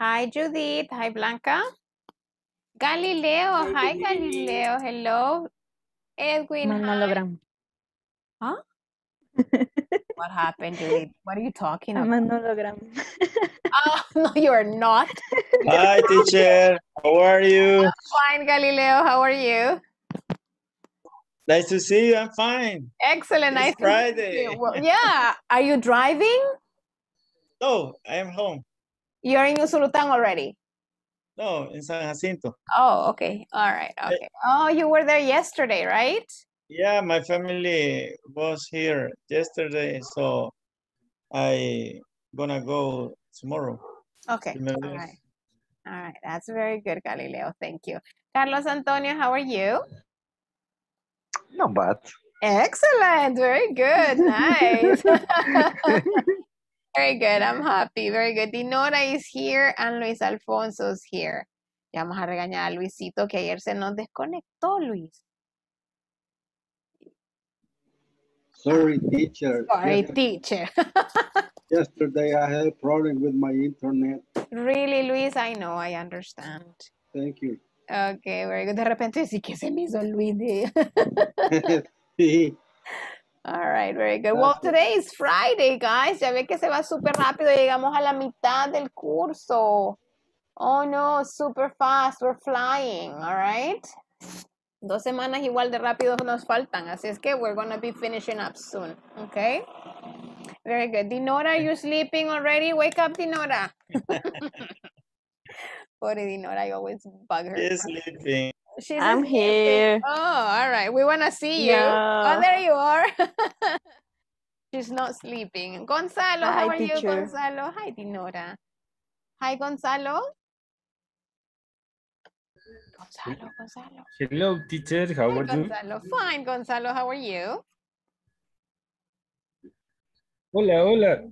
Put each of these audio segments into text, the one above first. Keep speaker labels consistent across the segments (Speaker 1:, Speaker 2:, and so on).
Speaker 1: Hi, Judith. Hi, Blanca. Galileo. Hi, Galileo. Hello. Edwin. Hi.
Speaker 2: Manologram.
Speaker 1: Huh? What happened, Judith? What are you talking
Speaker 2: A
Speaker 1: about?
Speaker 2: manologram.
Speaker 1: Oh, no, you're not.
Speaker 3: Hi, teacher. How are you?
Speaker 1: Fine, Galileo. How are you?
Speaker 3: Nice to see you. I'm fine.
Speaker 1: Excellent.
Speaker 3: It's
Speaker 1: Nice to meet
Speaker 3: Friday.
Speaker 1: you. Well, yeah. Are you driving?
Speaker 3: No, I am home.
Speaker 1: You're in Usulután already.
Speaker 3: No, in San Jacinto.
Speaker 1: Oh, okay. All right. Eh okay. Oh, you were there yesterday, right?
Speaker 3: Yeah, my family was here yesterday, so I gonna go tomorrow.
Speaker 1: Okay.
Speaker 3: Primera
Speaker 1: All
Speaker 3: vez.
Speaker 1: right. All right. That's very good, Galileo. Thank you. Carlos Antonio, how are you?
Speaker 4: Not bad.
Speaker 1: Excellent. Very good. Nice. Very good. I'm happy. Very good. Dinora is here and Luis Alfonso is here. Ya vamos a regañar a Luisito que ayer se nos desconectó, Luis.
Speaker 5: Sorry, teacher.
Speaker 1: Sorry, teacher.
Speaker 5: Yesterday I had a problem with my internet.
Speaker 1: Really, Luis, I know, I understand.
Speaker 5: Thank you.
Speaker 1: Okay, very good. De repente sí que se me hizo Luis.
Speaker 5: Sí,
Speaker 1: All right, very good. Well, today is Friday, guys. Ya ve que se va súper rápido. Llegamos a la mitad del curso. Oh no, super fast. We're flying. All right. Dos semanas igual de rápido nos faltan. Así es que we're going to be finishing up soon. Okay. Very good. Dinora, you sleeping already? Wake up, Dinora. Poor Dinora, I always bug her.
Speaker 3: She's sleeping.
Speaker 1: She's
Speaker 2: I'm here.
Speaker 1: Oh, all right. We want to see you. Oh, there you are. She's not sleeping. Gonzalo, how
Speaker 2: Hi,
Speaker 1: are you,
Speaker 2: teacher.
Speaker 1: Gonzalo? Hi, Dinora. Hi, Gonzalo. Gonzalo, Gonzalo.
Speaker 6: Hello, teacher. How
Speaker 1: Hi,
Speaker 6: are you?
Speaker 1: Gonzalo. Fine, Gonzalo. How are you?
Speaker 6: Hola, hola.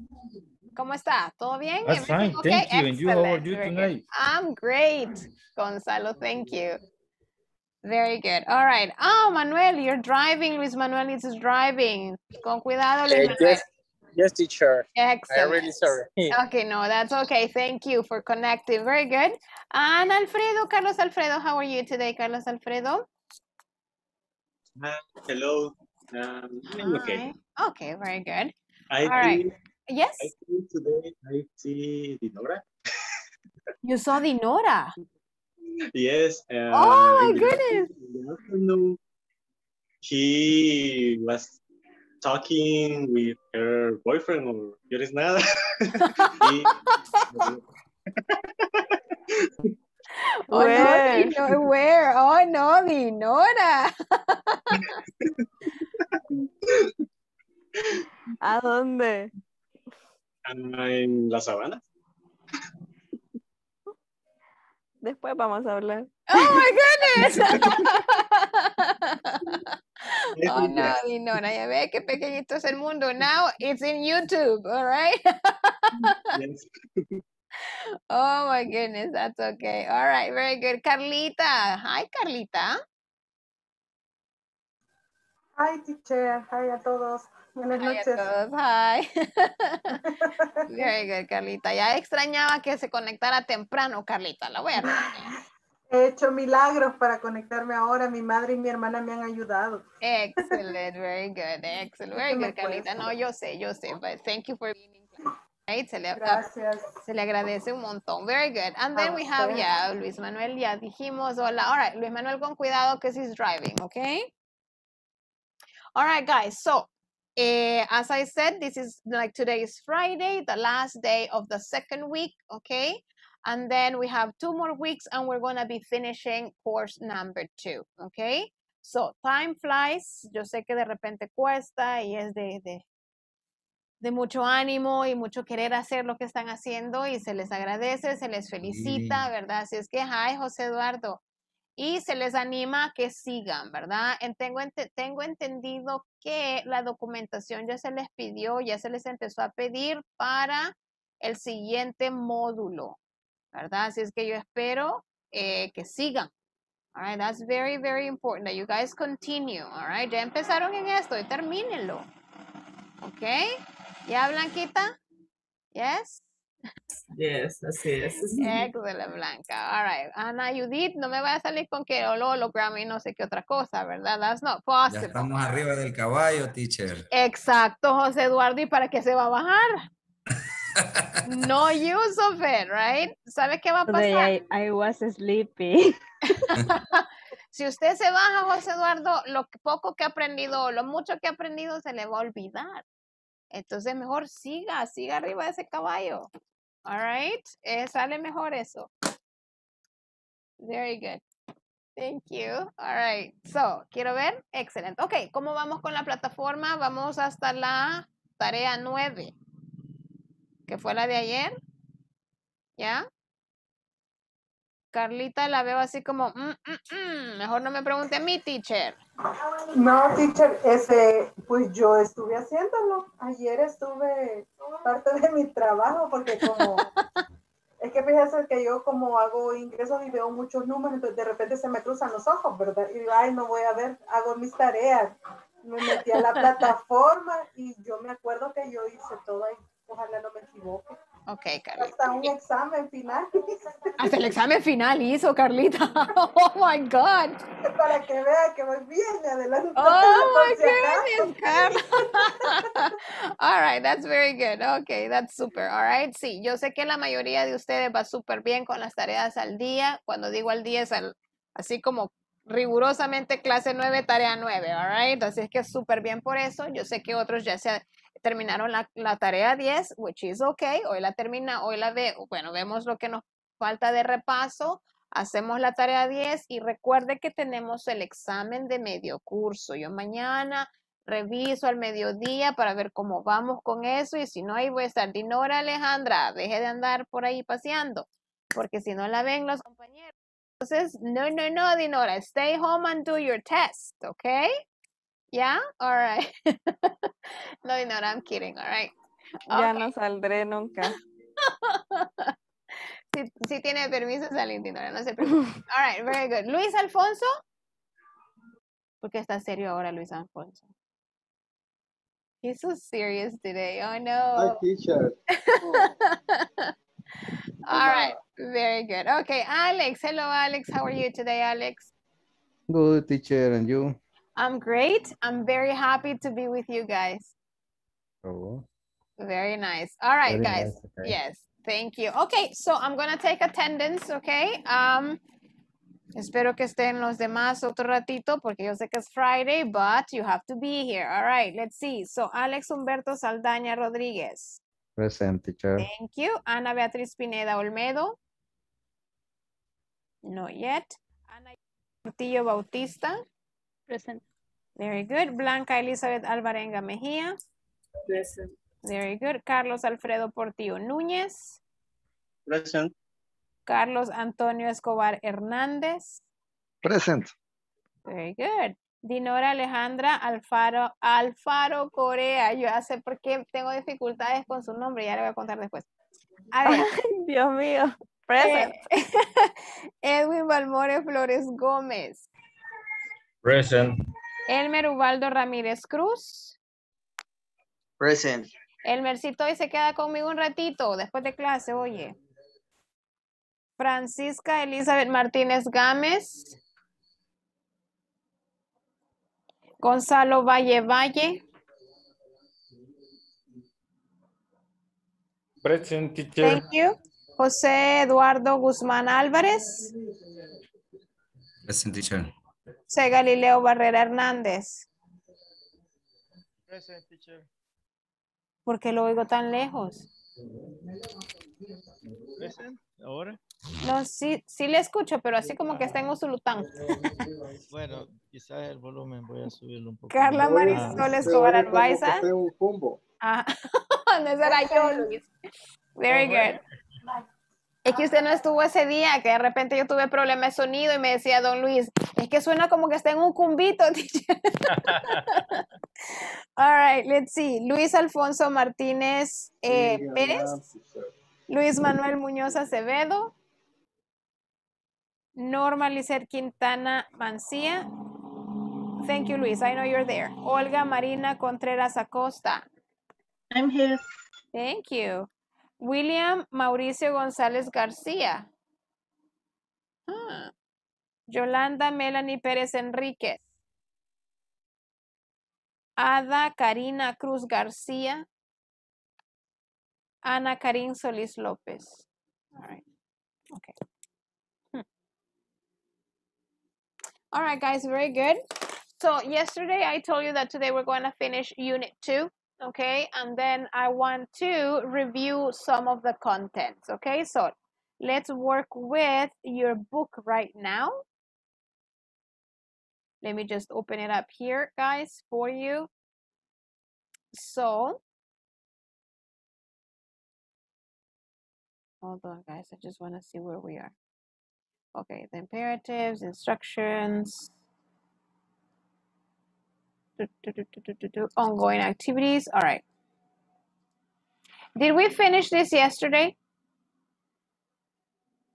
Speaker 1: ¿Cómo está? ¿Todo bien?
Speaker 6: I'm fine,
Speaker 1: Everything
Speaker 6: thank
Speaker 1: okay?
Speaker 6: you. And you, how are
Speaker 1: Excellent.
Speaker 6: you tonight?
Speaker 1: I'm great, Gonzalo. Thank you. Very good. All right. Oh, Manuel, you're driving. Luis Manuel is driving. Con cuidado, Luis
Speaker 7: Uh, yes, yes, teacher.
Speaker 1: Excellent.
Speaker 7: I'm really sorry.
Speaker 1: Okay, no, that's okay. Thank you for connecting. Very good. And Alfredo, Carlos Alfredo, how are you today, Carlos Alfredo?
Speaker 8: Hi, hello. Um, I'm okay.
Speaker 1: Okay, very good.
Speaker 8: I
Speaker 1: All right.
Speaker 8: think,
Speaker 1: Yes,
Speaker 8: I think today I see Dinora.
Speaker 1: you saw Dinora.
Speaker 8: Yes. Uh,
Speaker 1: Oh, my
Speaker 8: in
Speaker 1: goodness.
Speaker 8: after- the afternoon, he was talking with her boyfriend or ¿quieres nada? He-
Speaker 1: Oh, no,
Speaker 2: Where?
Speaker 1: Dino- where? Oh, no, Dinora.
Speaker 2: ¿A dónde?
Speaker 8: en la sabana.
Speaker 2: Después vamos a hablar.
Speaker 1: Oh, my goodness. oh, no. Dinora. Ya ve qué pequeñito es el mundo. Now it's in YouTube, all right?
Speaker 8: Yes.
Speaker 1: Oh my goodness, that's okay. All right, very good. Carlita. Hi, Carlita.
Speaker 9: Hi, teacher. Hi a todos. Buenas
Speaker 1: Hi a
Speaker 9: noches.
Speaker 1: todos. Hi. Very good, Carlita. Ya extrañaba que se conectara temprano, Carlita. La voy a regañar.
Speaker 9: He hecho milagros para conectarme ahora. Mi madre y mi hermana me han ayudado.
Speaker 1: Excellent, very good, excellent, very good, Carlita. No, yo sé, yo sé, but thank you for being in class, right? Se le,
Speaker 9: Gracias.
Speaker 1: se le agradece un montón. Very good. And then we have, yeah, Luis Manuel, ya dijimos, hola. All right, Luis Manuel, con cuidado because he's driving, okay? All right, guys. So, eh, as I said, this is like today is Friday, the last day of the second week, okay? And then we have two more weeks and we're going to be finishing course number two, okay? So, time flies. Yo sé que de repente cuesta y es de, de, de mucho ánimo y mucho querer hacer lo que están haciendo y se les agradece, se les felicita, ¿verdad? Así es que, hi, José Eduardo. Y se les anima a que sigan, ¿verdad? En- Tengo, ente- tengo entendido que la documentación ya se les pidió, ya se les empezó a pedir para el siguiente módulo, ¿verdad? Así es que yo espero eh, que sigan. All right, that's very, very important that you guys continue. All right, ya empezaron en esto y termínenlo. ¿Ok? ¿Ya, Blanquita? Yes?
Speaker 7: Yes, así es.
Speaker 1: Excelente, Blanca. All right. Ana Judith, no me vaya a salir con que el hologram y no sé qué otra cosa, ¿verdad? That's not
Speaker 10: Ya
Speaker 1: possible.
Speaker 10: estamos arriba del caballo, teacher.
Speaker 1: Exacto, José Eduardo. ¿Y para qué se va a bajar? No use of it, right? ¿Sabe qué va a pasar?
Speaker 2: I, I was sleepy.
Speaker 1: Si usted se baja, José Eduardo, lo que- poco que ha aprendido, lo mucho que ha aprendido se le va a olvidar. Entonces, mejor siga, siga arriba de ese caballo. All right? Eh, sale mejor eso. Very good. Thank you. All right. So, quiero ver. Excelente. Ok, ¿cómo vamos con la plataforma? Vamos hasta la tarea 9, que fue la de ayer. ¿Ya? Carlita la veo así como, "Mm, mm, mm, mejor no me pregunte a mi teacher.
Speaker 9: No, teacher, ese, pues yo estuve haciéndolo. Ayer estuve parte de mi trabajo porque como, es que fíjese que yo como hago ingresos y veo muchos números, entonces de repente se me cruzan los ojos, ¿verdad? Y digo, ay, no voy a ver, hago mis tareas. Me metí a la plataforma y yo me acuerdo que yo hice todo ahí. Ojalá no me equivoque.
Speaker 1: Ok, Carlita.
Speaker 9: Hasta un examen final
Speaker 1: Hasta el examen final hizo, Carlita. Oh my God.
Speaker 9: para que vea que voy bien adelante.
Speaker 1: Oh my goodness, Carla. All right, that's very good. Okay, that's super. All right, sí, yo sé que la mayoría de ustedes va súper bien con las tareas al día. Cuando digo al día es al, así como rigurosamente clase 9, tarea 9, all right? Así es que súper bien por eso. Yo sé que otros ya se terminaron la, tarea 10, which is okay. Hoy la termina, hoy la ve, bueno, vemos lo que nos falta de repaso. Hacemos la tarea 10 y recuerde que tenemos el examen de medio curso. Yo mañana reviso al mediodía para ver cómo vamos con eso y si no, ahí voy a estar. Dinora Alejandra, deje de andar por ahí paseando, porque si no la ven los compañeros. Entonces, no, no, no, Dinora, stay home and do your test, okay? Yeah? All right. no, Dinora, I'm kidding, all right.
Speaker 2: Ya
Speaker 1: Ok.
Speaker 2: no saldré nunca.
Speaker 1: Si, si tiene permiso, salir, Dinora, no se preocupe. All right, very good. Luis Alfonso. ¿Por qué está serio ahora, Luis Alfonso? He's so serious today. Oh
Speaker 5: Hi,
Speaker 1: no.
Speaker 5: teacher.
Speaker 1: All right, very good. Okay, Alex. Hello, Alex. How are you today, Alex?
Speaker 11: Good teacher, and you?
Speaker 1: I'm great. I'm very happy to be with you guys.
Speaker 11: Oh,
Speaker 1: Very nice. All right,
Speaker 11: Very
Speaker 1: guys.
Speaker 11: nice, okay.
Speaker 1: Yes, thank you. Okay, so I'm gonna take attendance, okay? Um, espero que estén los demás otro ratito porque yo sé que es Friday, but you have to be here. All right, let's see. So Alex Humberto Saldaña Rodríguez.
Speaker 11: present teacher.
Speaker 1: Thank you. Ana Beatriz Pineda Olmedo. Not yet. Ana Portillo Bautista.
Speaker 2: Present.
Speaker 1: Very good. Blanca Elizabeth Alvarenga Mejía.
Speaker 7: Present.
Speaker 1: Very good. Carlos Alfredo Portillo Núñez.
Speaker 8: Present.
Speaker 1: Carlos Antonio Escobar Hernández.
Speaker 4: Present.
Speaker 1: Very good. Dinora Alejandra Alfaro, Alfaro Corea. Yo ya sé por qué tengo dificultades con su nombre, ya le voy a contar después. A ver,
Speaker 2: Dios mío. Present.
Speaker 1: eh, Edwin Balmore Flores Gómez.
Speaker 6: Present.
Speaker 1: Elmer Ubaldo Ramírez Cruz.
Speaker 12: Present.
Speaker 1: Elmercito hoy se queda conmigo un ratito después de clase, oye. Francisca Elizabeth Martínez Gámez. Gonzalo Valle Valle.
Speaker 6: Present teacher.
Speaker 1: Thank you. José Eduardo Guzmán Álvarez.
Speaker 10: Present teacher.
Speaker 1: José Galileo Barrera Hernández.
Speaker 3: Present, teacher.
Speaker 1: ¿Por qué lo oigo tan lejos?
Speaker 3: Present, ahora.
Speaker 1: No, sí, sí le escucho, pero así como que está en Usulután.
Speaker 3: Bueno, quizás el volumen voy a subirlo un poco.
Speaker 1: Carla. Marisol Escobar
Speaker 5: un combo.
Speaker 1: Ah, no esa era yo, Luis. Very good. Es que usted no estuvo ese día, que de repente yo tuve problema de sonido y me decía don Luis, es que suena como que está en un cumbito, teacher. All right, let's see. Luis Alfonso Martínez eh,
Speaker 5: Sí,
Speaker 1: Pérez. Luis Manuel Muñoz Acevedo, Norma Lizeth Quintana Mancía. Thank you, Luis. I know you're there. Olga Marina Contreras Acosta.
Speaker 7: I'm here.
Speaker 1: Thank you. William Mauricio González García. Ah. Yolanda Melanie Pérez Enríquez. Ada Karina Cruz García. Ana Karin Solís López. All right. Okay. Hmm. All right, guys, very good. So yesterday I told you that today we're going to finish unit two, okay? And then I want to review some of the contents, okay? So let's work with your book right now. Let me just open it up here, guys, for you. So, hold on, guys. I just want to see where we are. Okay, the imperatives, instructions, do, do, do, do, do, do, do, ongoing activities. All right. Did we finish this yesterday?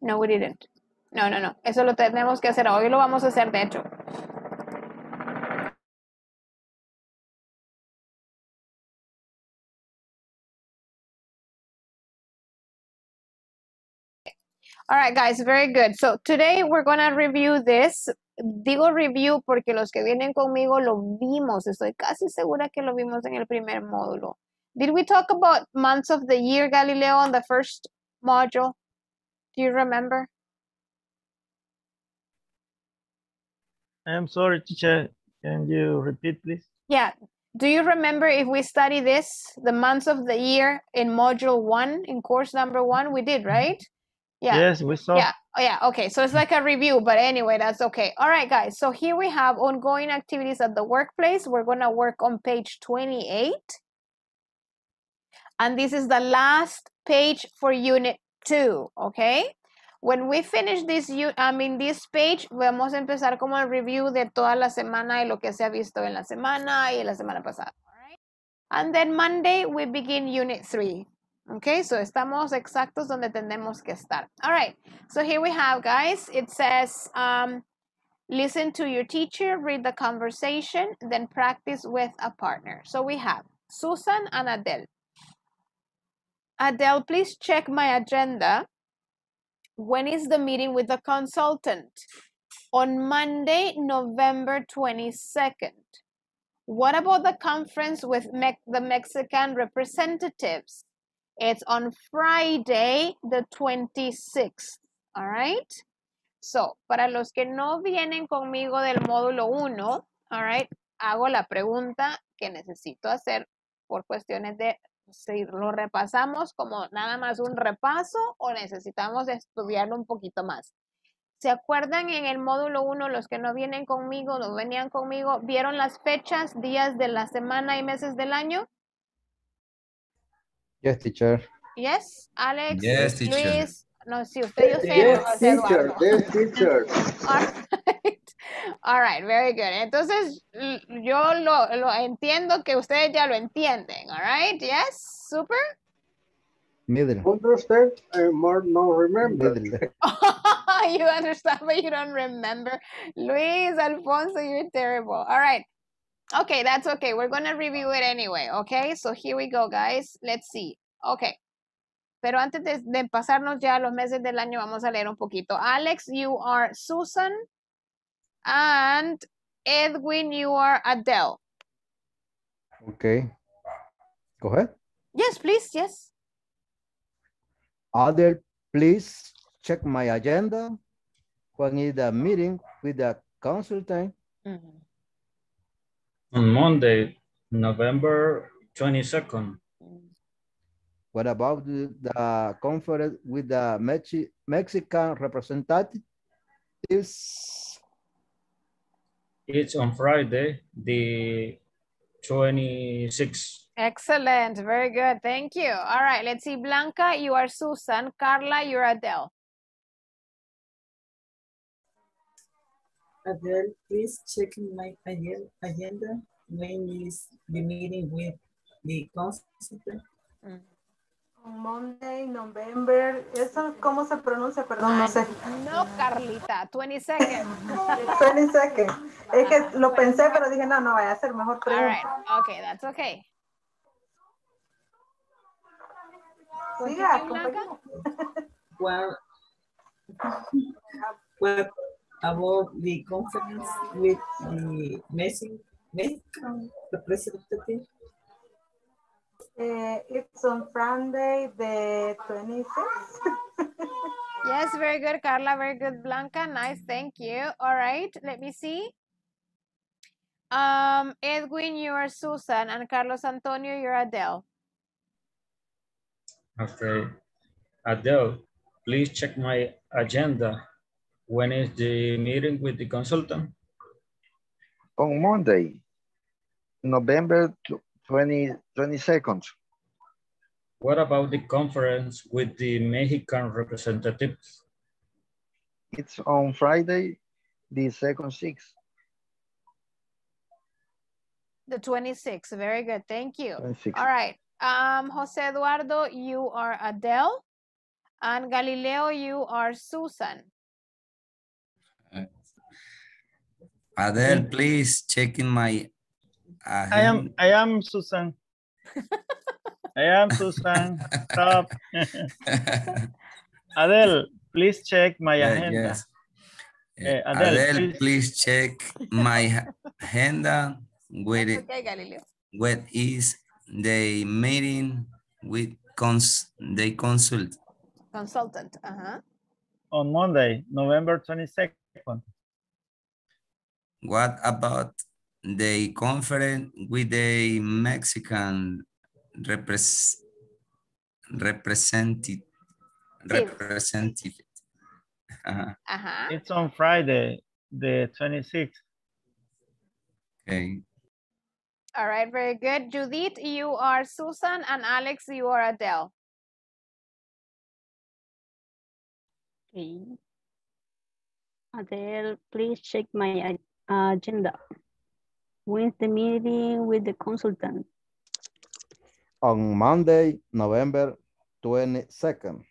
Speaker 1: No, we didn't. No, no, no. Eso lo tenemos que hacer hoy. Lo vamos a hacer, de hecho. All right, guys, very good. So today we're going to review this. Digo review porque los que vienen conmigo lo vimos. Estoy casi segura que lo vimos en el primer módulo. Did we talk about months of the year, Galileo, on the first module? Do you remember?
Speaker 6: I'm sorry, teacher. Can you repeat, please?
Speaker 1: Yeah. Do you remember if we study this, the months of the year in module one, in course number one? We did, right? Yeah.
Speaker 6: Yes, we saw.
Speaker 1: Yeah. Oh, yeah. Okay. So it's like a review, but anyway, that's okay. All right, guys. So here we have ongoing activities at the workplace. We're going to work on page 28. And this is the last page for unit two. Okay. When we finish this, I mean, this page, vamos a empezar como el review de toda la semana y lo que se ha visto en la semana y la semana pasada. All right. And then Monday, we begin unit three. Okay, so estamos exactos donde tenemos que estar. All right, so here we have, guys. It says, um, listen to your teacher, read the conversation, then practice with a partner. So we have Susan and Adele. Adele, please check my agenda. When is the meeting with the consultant? On Monday, November 22nd. What about the conference with Me- the Mexican representatives? It's on Friday, the 26th. All right. So, para los que no vienen conmigo del módulo 1, all right, hago la pregunta que necesito hacer por cuestiones de si lo repasamos como nada más un repaso o necesitamos estudiarlo un poquito más. ¿Se acuerdan en el módulo 1 los que no vienen conmigo, no venían conmigo, vieron las fechas, días de la semana y meses del año?
Speaker 11: Yes, teacher.
Speaker 1: Yes, Alex,
Speaker 10: Yes, teacher.
Speaker 1: Luis, no, sí, usted yo sé,
Speaker 5: Yes,
Speaker 1: no,
Speaker 5: teacher. Yes, teacher.
Speaker 1: All right. All right, very good. Entonces, yo lo, lo entiendo que ustedes ya lo entienden. All right, yes, super.
Speaker 11: Middle.
Speaker 5: Understand and more no remember.
Speaker 11: Middle.
Speaker 1: you understand, but you don't remember. Luis, Alfonso, you're terrible. All right. Okay, that's okay. We're going to review it anyway. Okay, so here we go, guys. Let's see. Okay. Pero antes de, de pasarnos ya a los meses del año, vamos a leer un poquito. Alex, you are Susan. And Edwin, you are Adele.
Speaker 11: Okay. Go ahead.
Speaker 1: Yes, please. Yes.
Speaker 11: Adele, please check my agenda. When is the meeting with the consultant?
Speaker 6: On Monday, November 22nd.
Speaker 11: What about the, the conference with the Mexi Mexican representatives?
Speaker 6: It's on Friday, the 26th.
Speaker 1: Excellent. Very good. Thank you. All right. Let's see. Blanca, you are Susan. Carla, you're Adele.
Speaker 7: Adele, please check my agen- agenda. When is the meeting with the consultant?
Speaker 9: Monday, November, ¿eso cómo se pronuncia? Perdón, no sé.
Speaker 1: No, Carlita. 20 seconds.
Speaker 9: 20 seconds. Es que lo pensé, pero dije, no, no, vaya a ser mejor
Speaker 1: All right.
Speaker 9: pregunta.
Speaker 1: Okay, that's okay.
Speaker 9: Siga, acompáñame.
Speaker 7: Well, what about the conference with the Mexican, Mexican representative?
Speaker 9: Eh, it's on Friday, the 26th.
Speaker 1: Yes, very good, Carla. Very good, Blanca. Nice, thank you. All right, let me see. Um, Edwin, you are Susan, and Carlos Antonio, you're Adele.
Speaker 3: Okay. Adele, please check my agenda. When is the meeting with the consultant?
Speaker 4: On Monday, November tw- 20, 22nd.
Speaker 3: What about the conference with the Mexican representatives?
Speaker 4: It's on Friday, the second six.
Speaker 1: The 26th. Very good, thank you.
Speaker 4: 26.
Speaker 1: All right. Um, Jose Eduardo, you are Adele. And Galileo, you are Susan.
Speaker 10: Adele, please check in my.
Speaker 6: I am, I am Susan. I am Susan. Stop. Adele, please check my
Speaker 10: Yeah,
Speaker 6: agenda.
Speaker 10: yes.
Speaker 6: Eh,
Speaker 10: Adele,
Speaker 6: Adele, please.
Speaker 10: please check my agenda with it.
Speaker 1: Okay, Galileo.
Speaker 10: What is the meeting with cons the consult?
Speaker 1: Consultant. Uh-huh.
Speaker 6: On Monday, November 22nd.
Speaker 10: What about the conference with the Mexican repres representative? Representative. Uh-huh.
Speaker 1: Uh-huh.
Speaker 6: It's on Friday, the 26th.
Speaker 10: Okay.
Speaker 1: All right, very good. Judith, you are Susan, and Alex, you are Adele.
Speaker 2: Okay. Adele, please check my uh, agenda. When's the meeting with the consultant?
Speaker 11: On Monday, November 22nd.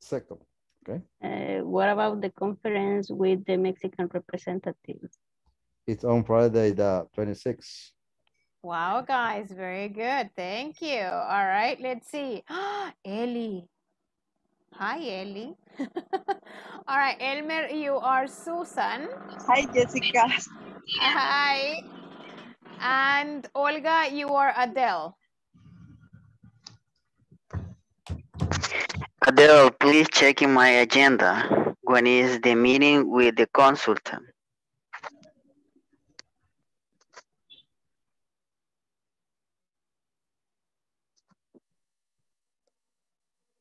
Speaker 11: Second, okay?
Speaker 2: Uh, what about the conference with the Mexican representative?
Speaker 11: It's on Friday, the 26th.
Speaker 1: Wow, guys, very good. Thank you. All right, let's see. Ellie. Hi, Ellie. All right, Elmer, you are Susan.
Speaker 13: Hi, Jessica.
Speaker 1: Hi. And Olga, you are Adele.
Speaker 12: Adele, please check in my agenda. When is the meeting with the consultant?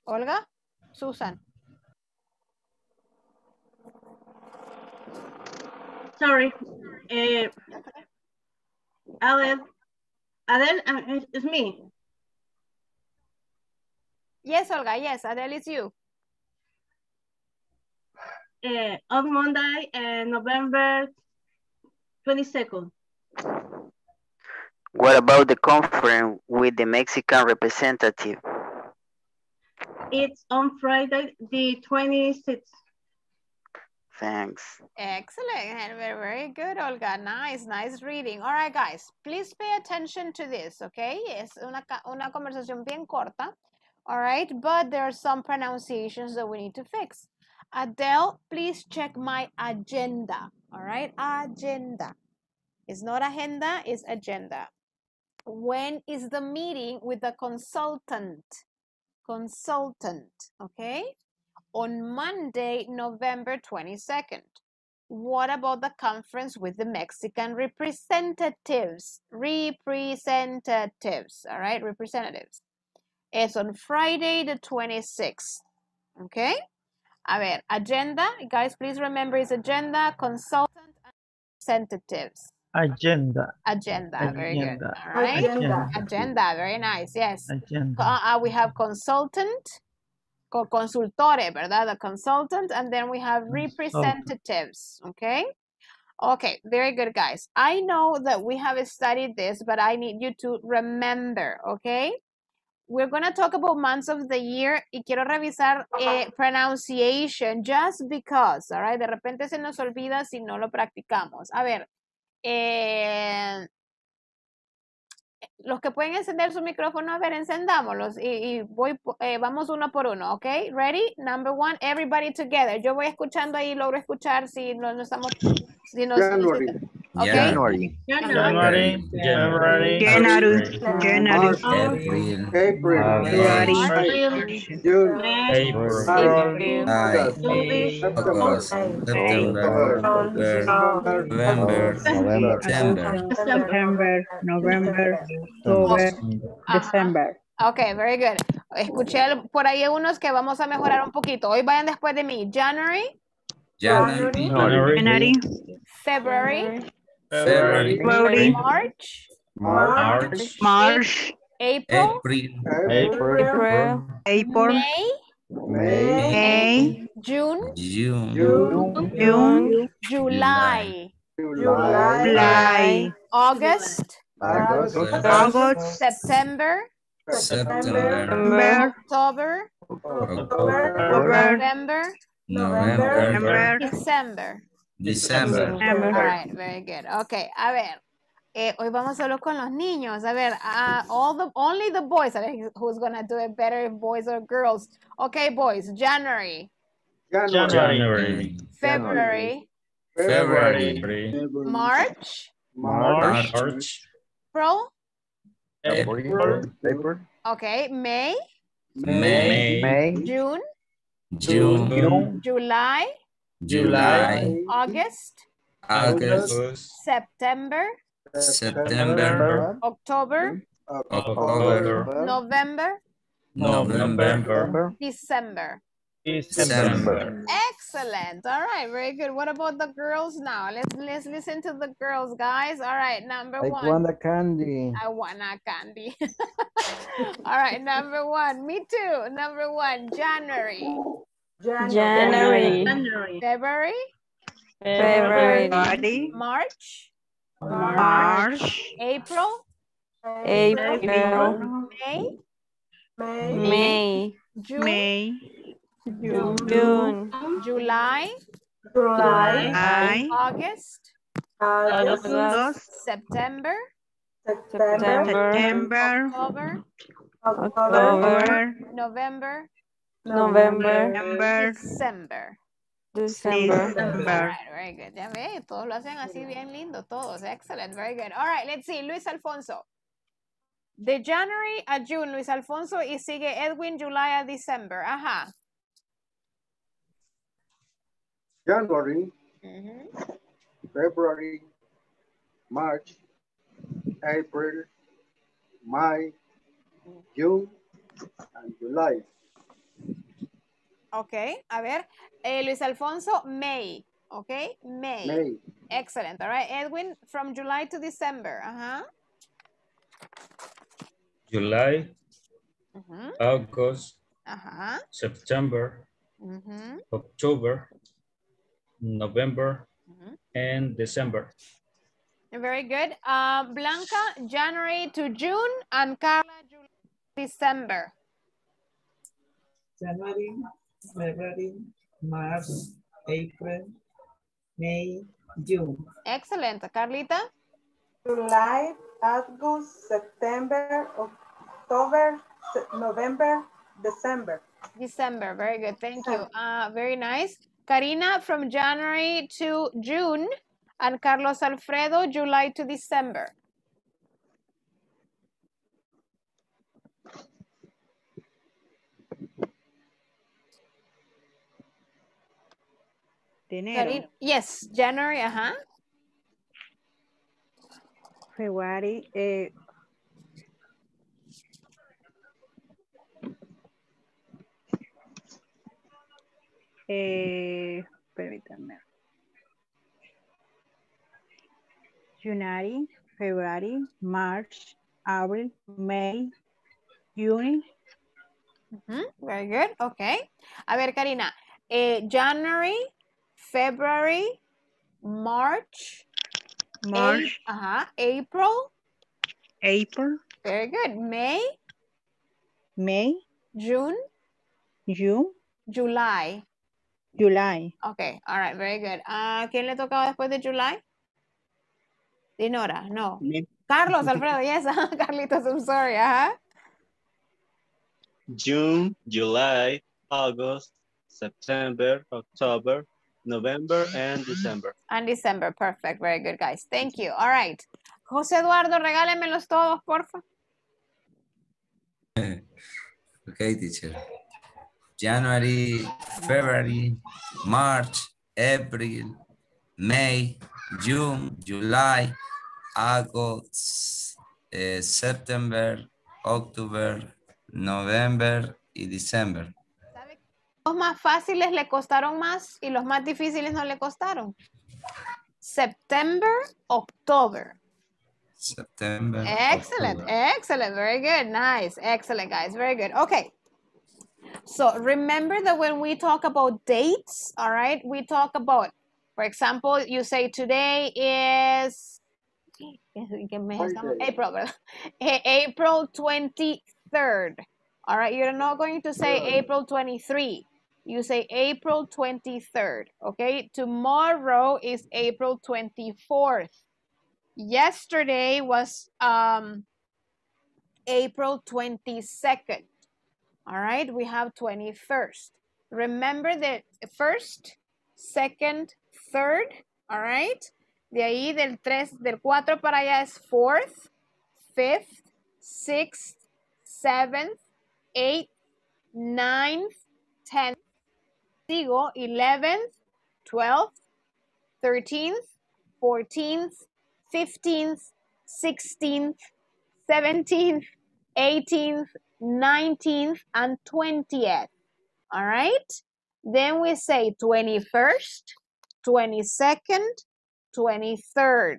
Speaker 1: Olga? Susan.
Speaker 14: Sorry. Uh, Adele, Adele, uh, it's- it's me.
Speaker 1: Yes, Olga, yes, Adele is you.
Speaker 14: Uh, on Monday, uh, November 22nd.
Speaker 12: What about the conference with the Mexican representative?
Speaker 14: It's on Friday, the 26th.
Speaker 12: Thanks.
Speaker 1: Excellent. and Very, very good, Olga. Nice, nice reading. All right, guys, please pay attention to this, okay? Es una, una conversación bien corta. All right, but there are some pronunciations that we need to fix. Adele, please check my agenda. All right, agenda. It's not agenda, it's agenda. When is the meeting with the consultant? Consultant, okay? On Monday, November 22nd. What about the conference with the Mexican representatives? Representatives, all right, representatives. It's on Friday, the 26th, okay? A ver, agenda, guys, please remember it's agenda, consultant, and representatives.
Speaker 6: Agenda.
Speaker 1: Agenda, very good.
Speaker 6: Agenda.
Speaker 1: All right.
Speaker 6: Agenda.
Speaker 1: Agenda, very nice. Yes.
Speaker 6: Agenda.
Speaker 1: Uh, uh, we have consultant, co- consultore, ¿verdad? The consultant, and then we have representatives. Okay. Okay, very good, guys. I know that we have studied this, but I need you to remember, okay? We're going to talk about months of the year y quiero revisar eh, pronunciation just because, all right? De repente se nos olvida si no lo practicamos. A ver, eh, los que pueden encender su micrófono, a ver, encendámoslos y, y voy, eh, vamos uno por uno, ¿ok? Ready? Number one, everybody together. Yo voy escuchando ahí, logro escuchar si no, no estamos, si nos
Speaker 5: January.
Speaker 4: January.
Speaker 6: January, February,
Speaker 5: January.
Speaker 14: January.
Speaker 10: April,
Speaker 5: April.
Speaker 10: February,
Speaker 5: June.
Speaker 3: April,
Speaker 10: May, August, September, October, November,
Speaker 11: November.
Speaker 10: December.
Speaker 14: September, November, October, December.
Speaker 1: Ok, very good. Escuché por ahí unos que vamos a mejorar un poquito. Hoy vayan después de mí. January,
Speaker 10: January,
Speaker 3: January,
Speaker 1: February,
Speaker 10: February,
Speaker 14: February,
Speaker 1: March,
Speaker 3: March,
Speaker 14: March,
Speaker 1: April,
Speaker 6: April,
Speaker 14: April, April,
Speaker 1: May,
Speaker 14: May,
Speaker 1: June,
Speaker 10: June,
Speaker 14: June,
Speaker 1: July,
Speaker 14: July,
Speaker 1: August,
Speaker 4: August.
Speaker 14: August,
Speaker 1: September,
Speaker 10: September,
Speaker 1: October,
Speaker 10: October,
Speaker 1: November,
Speaker 10: November,
Speaker 1: December.
Speaker 10: December.
Speaker 1: All right, very good. Okay, a ver. eh, hoy vamos solo con los niños. A ver, ah, all the only the boys. A ver who's gonna do it better, boys or girls. Okay, boys. January,
Speaker 3: January,
Speaker 1: February,
Speaker 3: February,
Speaker 1: March,
Speaker 3: March,
Speaker 1: April.
Speaker 6: April,
Speaker 4: April.
Speaker 1: Okay, May,
Speaker 10: May,
Speaker 4: May.
Speaker 1: June,
Speaker 10: June,
Speaker 1: July,
Speaker 10: July,
Speaker 1: August,
Speaker 10: August,
Speaker 1: September,
Speaker 10: September,
Speaker 1: October,
Speaker 10: October,
Speaker 1: November,
Speaker 10: November,
Speaker 1: December.
Speaker 10: December.
Speaker 1: Excellent. All right, very good. What about the girls now? Let's let's listen to the girls, guys. All right, number
Speaker 11: I
Speaker 1: one.
Speaker 11: I want the candy.
Speaker 1: I want a candy. All right, number one. Me too. Number one, January,
Speaker 14: January,
Speaker 1: February,
Speaker 14: February,
Speaker 1: March,
Speaker 14: March,
Speaker 1: April,
Speaker 14: April,
Speaker 1: May,
Speaker 14: May,
Speaker 1: June,
Speaker 14: May,
Speaker 1: June, July,
Speaker 14: July,
Speaker 1: August,
Speaker 14: August,
Speaker 1: September,
Speaker 14: September,
Speaker 1: October,
Speaker 14: October,
Speaker 1: November,
Speaker 14: November,
Speaker 1: December. All
Speaker 14: December.
Speaker 1: right, very good. Ya ve, todos lo hacen así bien lindo, todos. Excellent, very good. All right, let's see. Luis Alfonso. De January a June, Luis Alfonso, y sigue Edwin, July a December. Ajá.
Speaker 5: January. February, March, April, May, June, and July.
Speaker 1: Ok, a ver. eh, Luis Alfonso, May. Ok, May.
Speaker 5: May,
Speaker 1: Excellent. All right, Edwin, from July to December. Ajá.
Speaker 3: July,
Speaker 1: Ujú.
Speaker 3: August,
Speaker 1: Ajá.
Speaker 3: September,
Speaker 1: Ujú.
Speaker 3: October, November,
Speaker 1: Ujú.
Speaker 3: and December.
Speaker 1: Very good. Uh, Blanca, January to June, and Carla, July to December.
Speaker 7: January, February, March, April, May, June.
Speaker 1: Excellent. Carlita?
Speaker 9: July, August, September, October, November, December.
Speaker 1: December. Very good. Thank you. Uh, very nice. Karina, from January to June, and Carlos Alfredo, July to December.
Speaker 14: De
Speaker 1: yes, January, uh-huh.
Speaker 14: February, eh, eh, permítanme. January, February, March, April, May, June,
Speaker 1: Mhm, Very good. Okay. A ver, Karina. eh, January, February, March,
Speaker 14: March,
Speaker 1: A- ajá, April.
Speaker 14: April,
Speaker 1: Very good. May,
Speaker 14: May,
Speaker 1: June,
Speaker 14: June,
Speaker 1: July.
Speaker 14: July.
Speaker 1: Okay. All right. Very good. ¿A quién le tocaba después de July? Dinora, no.
Speaker 5: Me.
Speaker 1: Carlos, Alfredo, yes. Carlitos, I'm sorry. Uh-huh.
Speaker 8: June, July, August, September, October, November, and December.
Speaker 1: And December. Perfect. Very good, guys. Thank you. All right. José Eduardo, regálemelos todos, porfa.
Speaker 10: Okay, teacher. January, February, March, April, May, June, July, August, eh, September, October, November y December.
Speaker 1: Los más fáciles le costaron más y los más difíciles no le costaron. September, October.
Speaker 10: September.
Speaker 1: Excellent,
Speaker 10: October.
Speaker 1: excellent, very good, nice, excellent, guys, very good. Okay, so remember that when we talk about dates, all right, we talk about, for example, you say today is ¿qué mes estamos? April. Eh, April 23rd. All right, you're not going to say April 23. You say April 23rd, okay? Tomorrow is April 24th. Yesterday was um, April 22nd. All right, we have 21st. Remember that first, second, third, all right? De ahí del 3, del 4 para allá es fourth, fifth, sixth, seventh, eighth, ninth, tenth, sigo, 11th, 12th, 13th, 14th, 15th, 16th, 17th, 18th, 19th, and 20th. All right? Then we say 21st, 22nd, 23rd.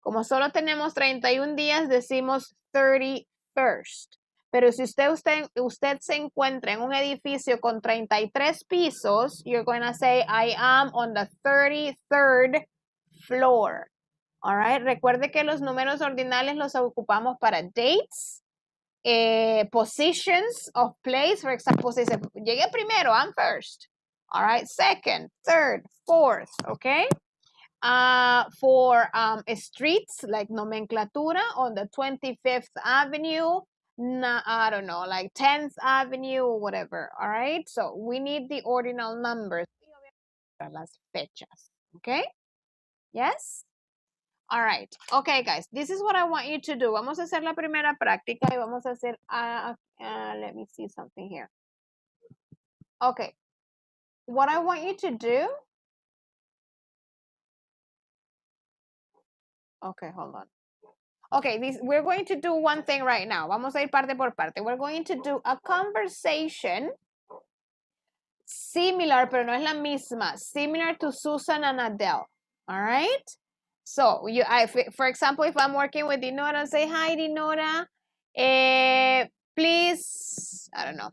Speaker 1: Como solo tenemos 31 días, decimos 31st. Pero si usted, usted, usted se encuentra en un edificio con 33 pisos, you're going to say, I am on the 33rd floor. All right. Recuerde que los números ordinales los ocupamos para dates, eh, positions of place. For example, si se llegué primero, I'm first. All right. Second, third, fourth. Okay. Uh, for um, streets like nomenclatura on the 25th Avenue, na, I don't know, like 10th Avenue or whatever. All right. So we need the ordinal numbers. Las fechas. Okay. Yes. All right. Okay, guys. This is what I want you to do. Vamos a hacer la primera práctica y vamos a hacer, uh, uh, let me see something here. Okay. What I want you to do. Okay, hold on. Okay, this, we're going to do one thing right now. Vamos a ir parte por parte. We're going to do a conversation similar, pero no es la misma. Similar to Susan and Adele. All right? So, you, I, for example, if I'm working with Dinora, say, hi, Dinora, eh, please, I don't know,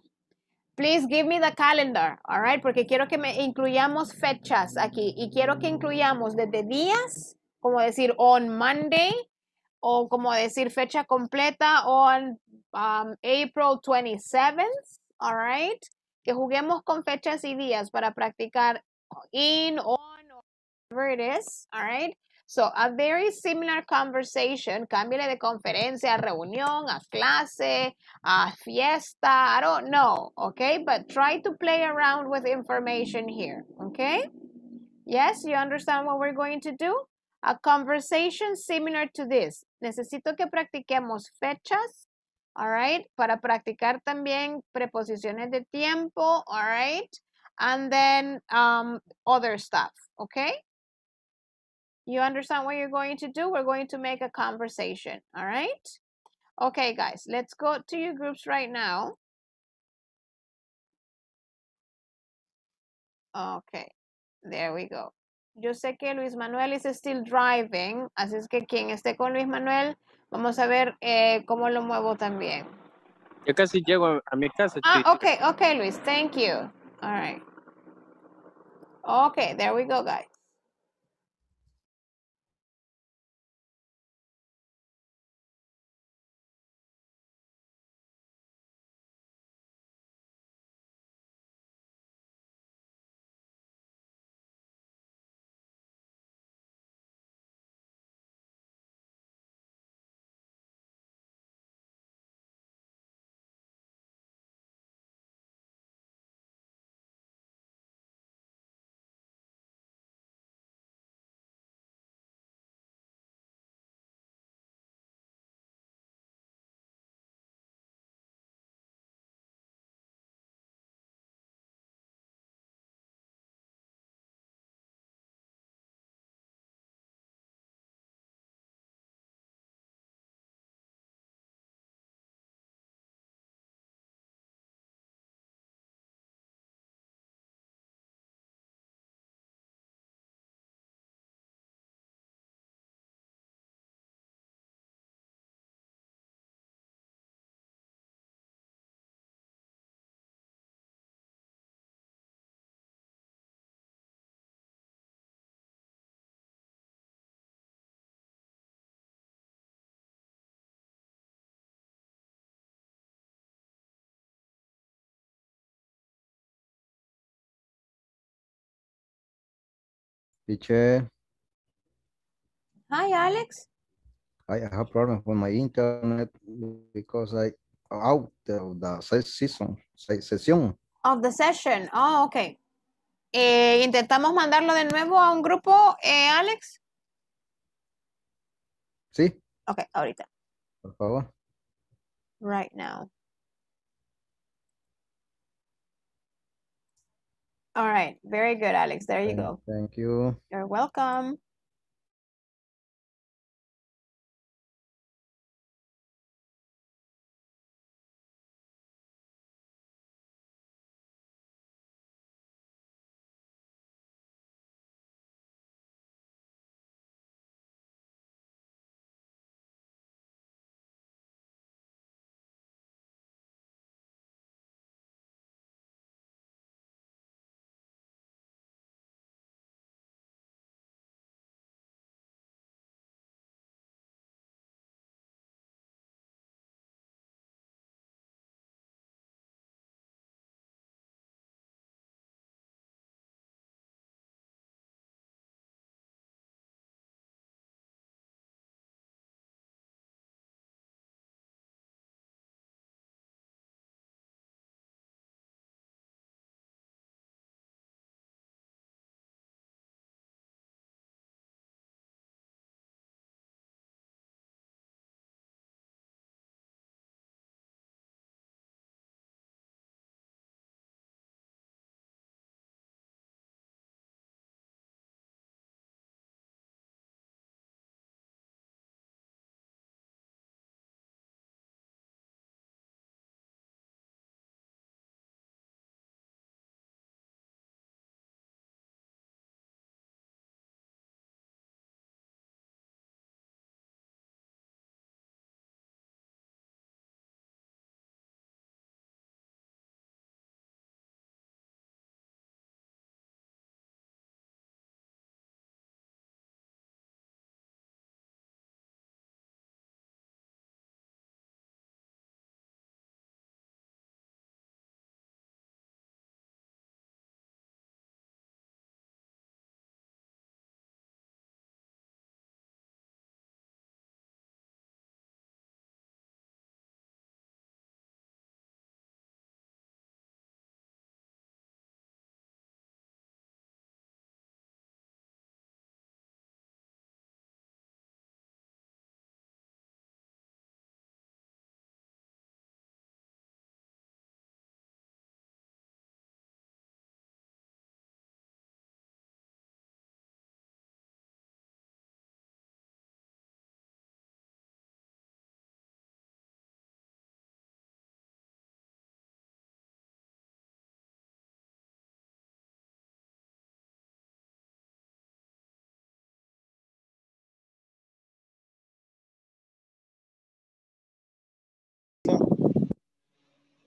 Speaker 1: please give me the calendar, all right? Porque quiero que me incluyamos fechas aquí y quiero que incluyamos desde días, como decir on Monday, o como decir fecha completa on um, April 27th, all right? Que juguemos con fechas y días para practicar in, on, or whatever it is, all right? So, a very similar conversation, cámbiale de conferencia a reunión, a clase, a fiesta, I don't know, okay? But try to play around with information here, okay? Yes, you understand what we're going to do? A conversation similar to this. Necesito que practiquemos fechas, all right? Para practicar también preposiciones de tiempo, all right? And then um, other stuff, okay? You understand what you're going to do? We're going to make a conversation, all right? Okay, guys, let's go to your groups right now. Okay, there we go. Yo sé que Luis Manuel is still driving, así es que quien esté con Luis Manuel, vamos a ver eh, cómo lo muevo también.
Speaker 13: Yo casi llego a mi casa.
Speaker 1: Ah, okay, okay, Luis, thank you. All right. Okay, there we go, guys.
Speaker 11: Teacher,
Speaker 1: Hi, Alex.
Speaker 11: I have problems with my internet because I out of the season, session.
Speaker 1: Of the session. Oh, ok. Eh, Intentamos mandarlo de nuevo a un grupo, eh, Alex.
Speaker 11: Sí,
Speaker 1: Ok, ahorita.
Speaker 11: por favor.
Speaker 1: Right now. All right. Very good, Alex. There you
Speaker 11: Thank-
Speaker 1: go.
Speaker 11: Thank you.
Speaker 1: You're welcome.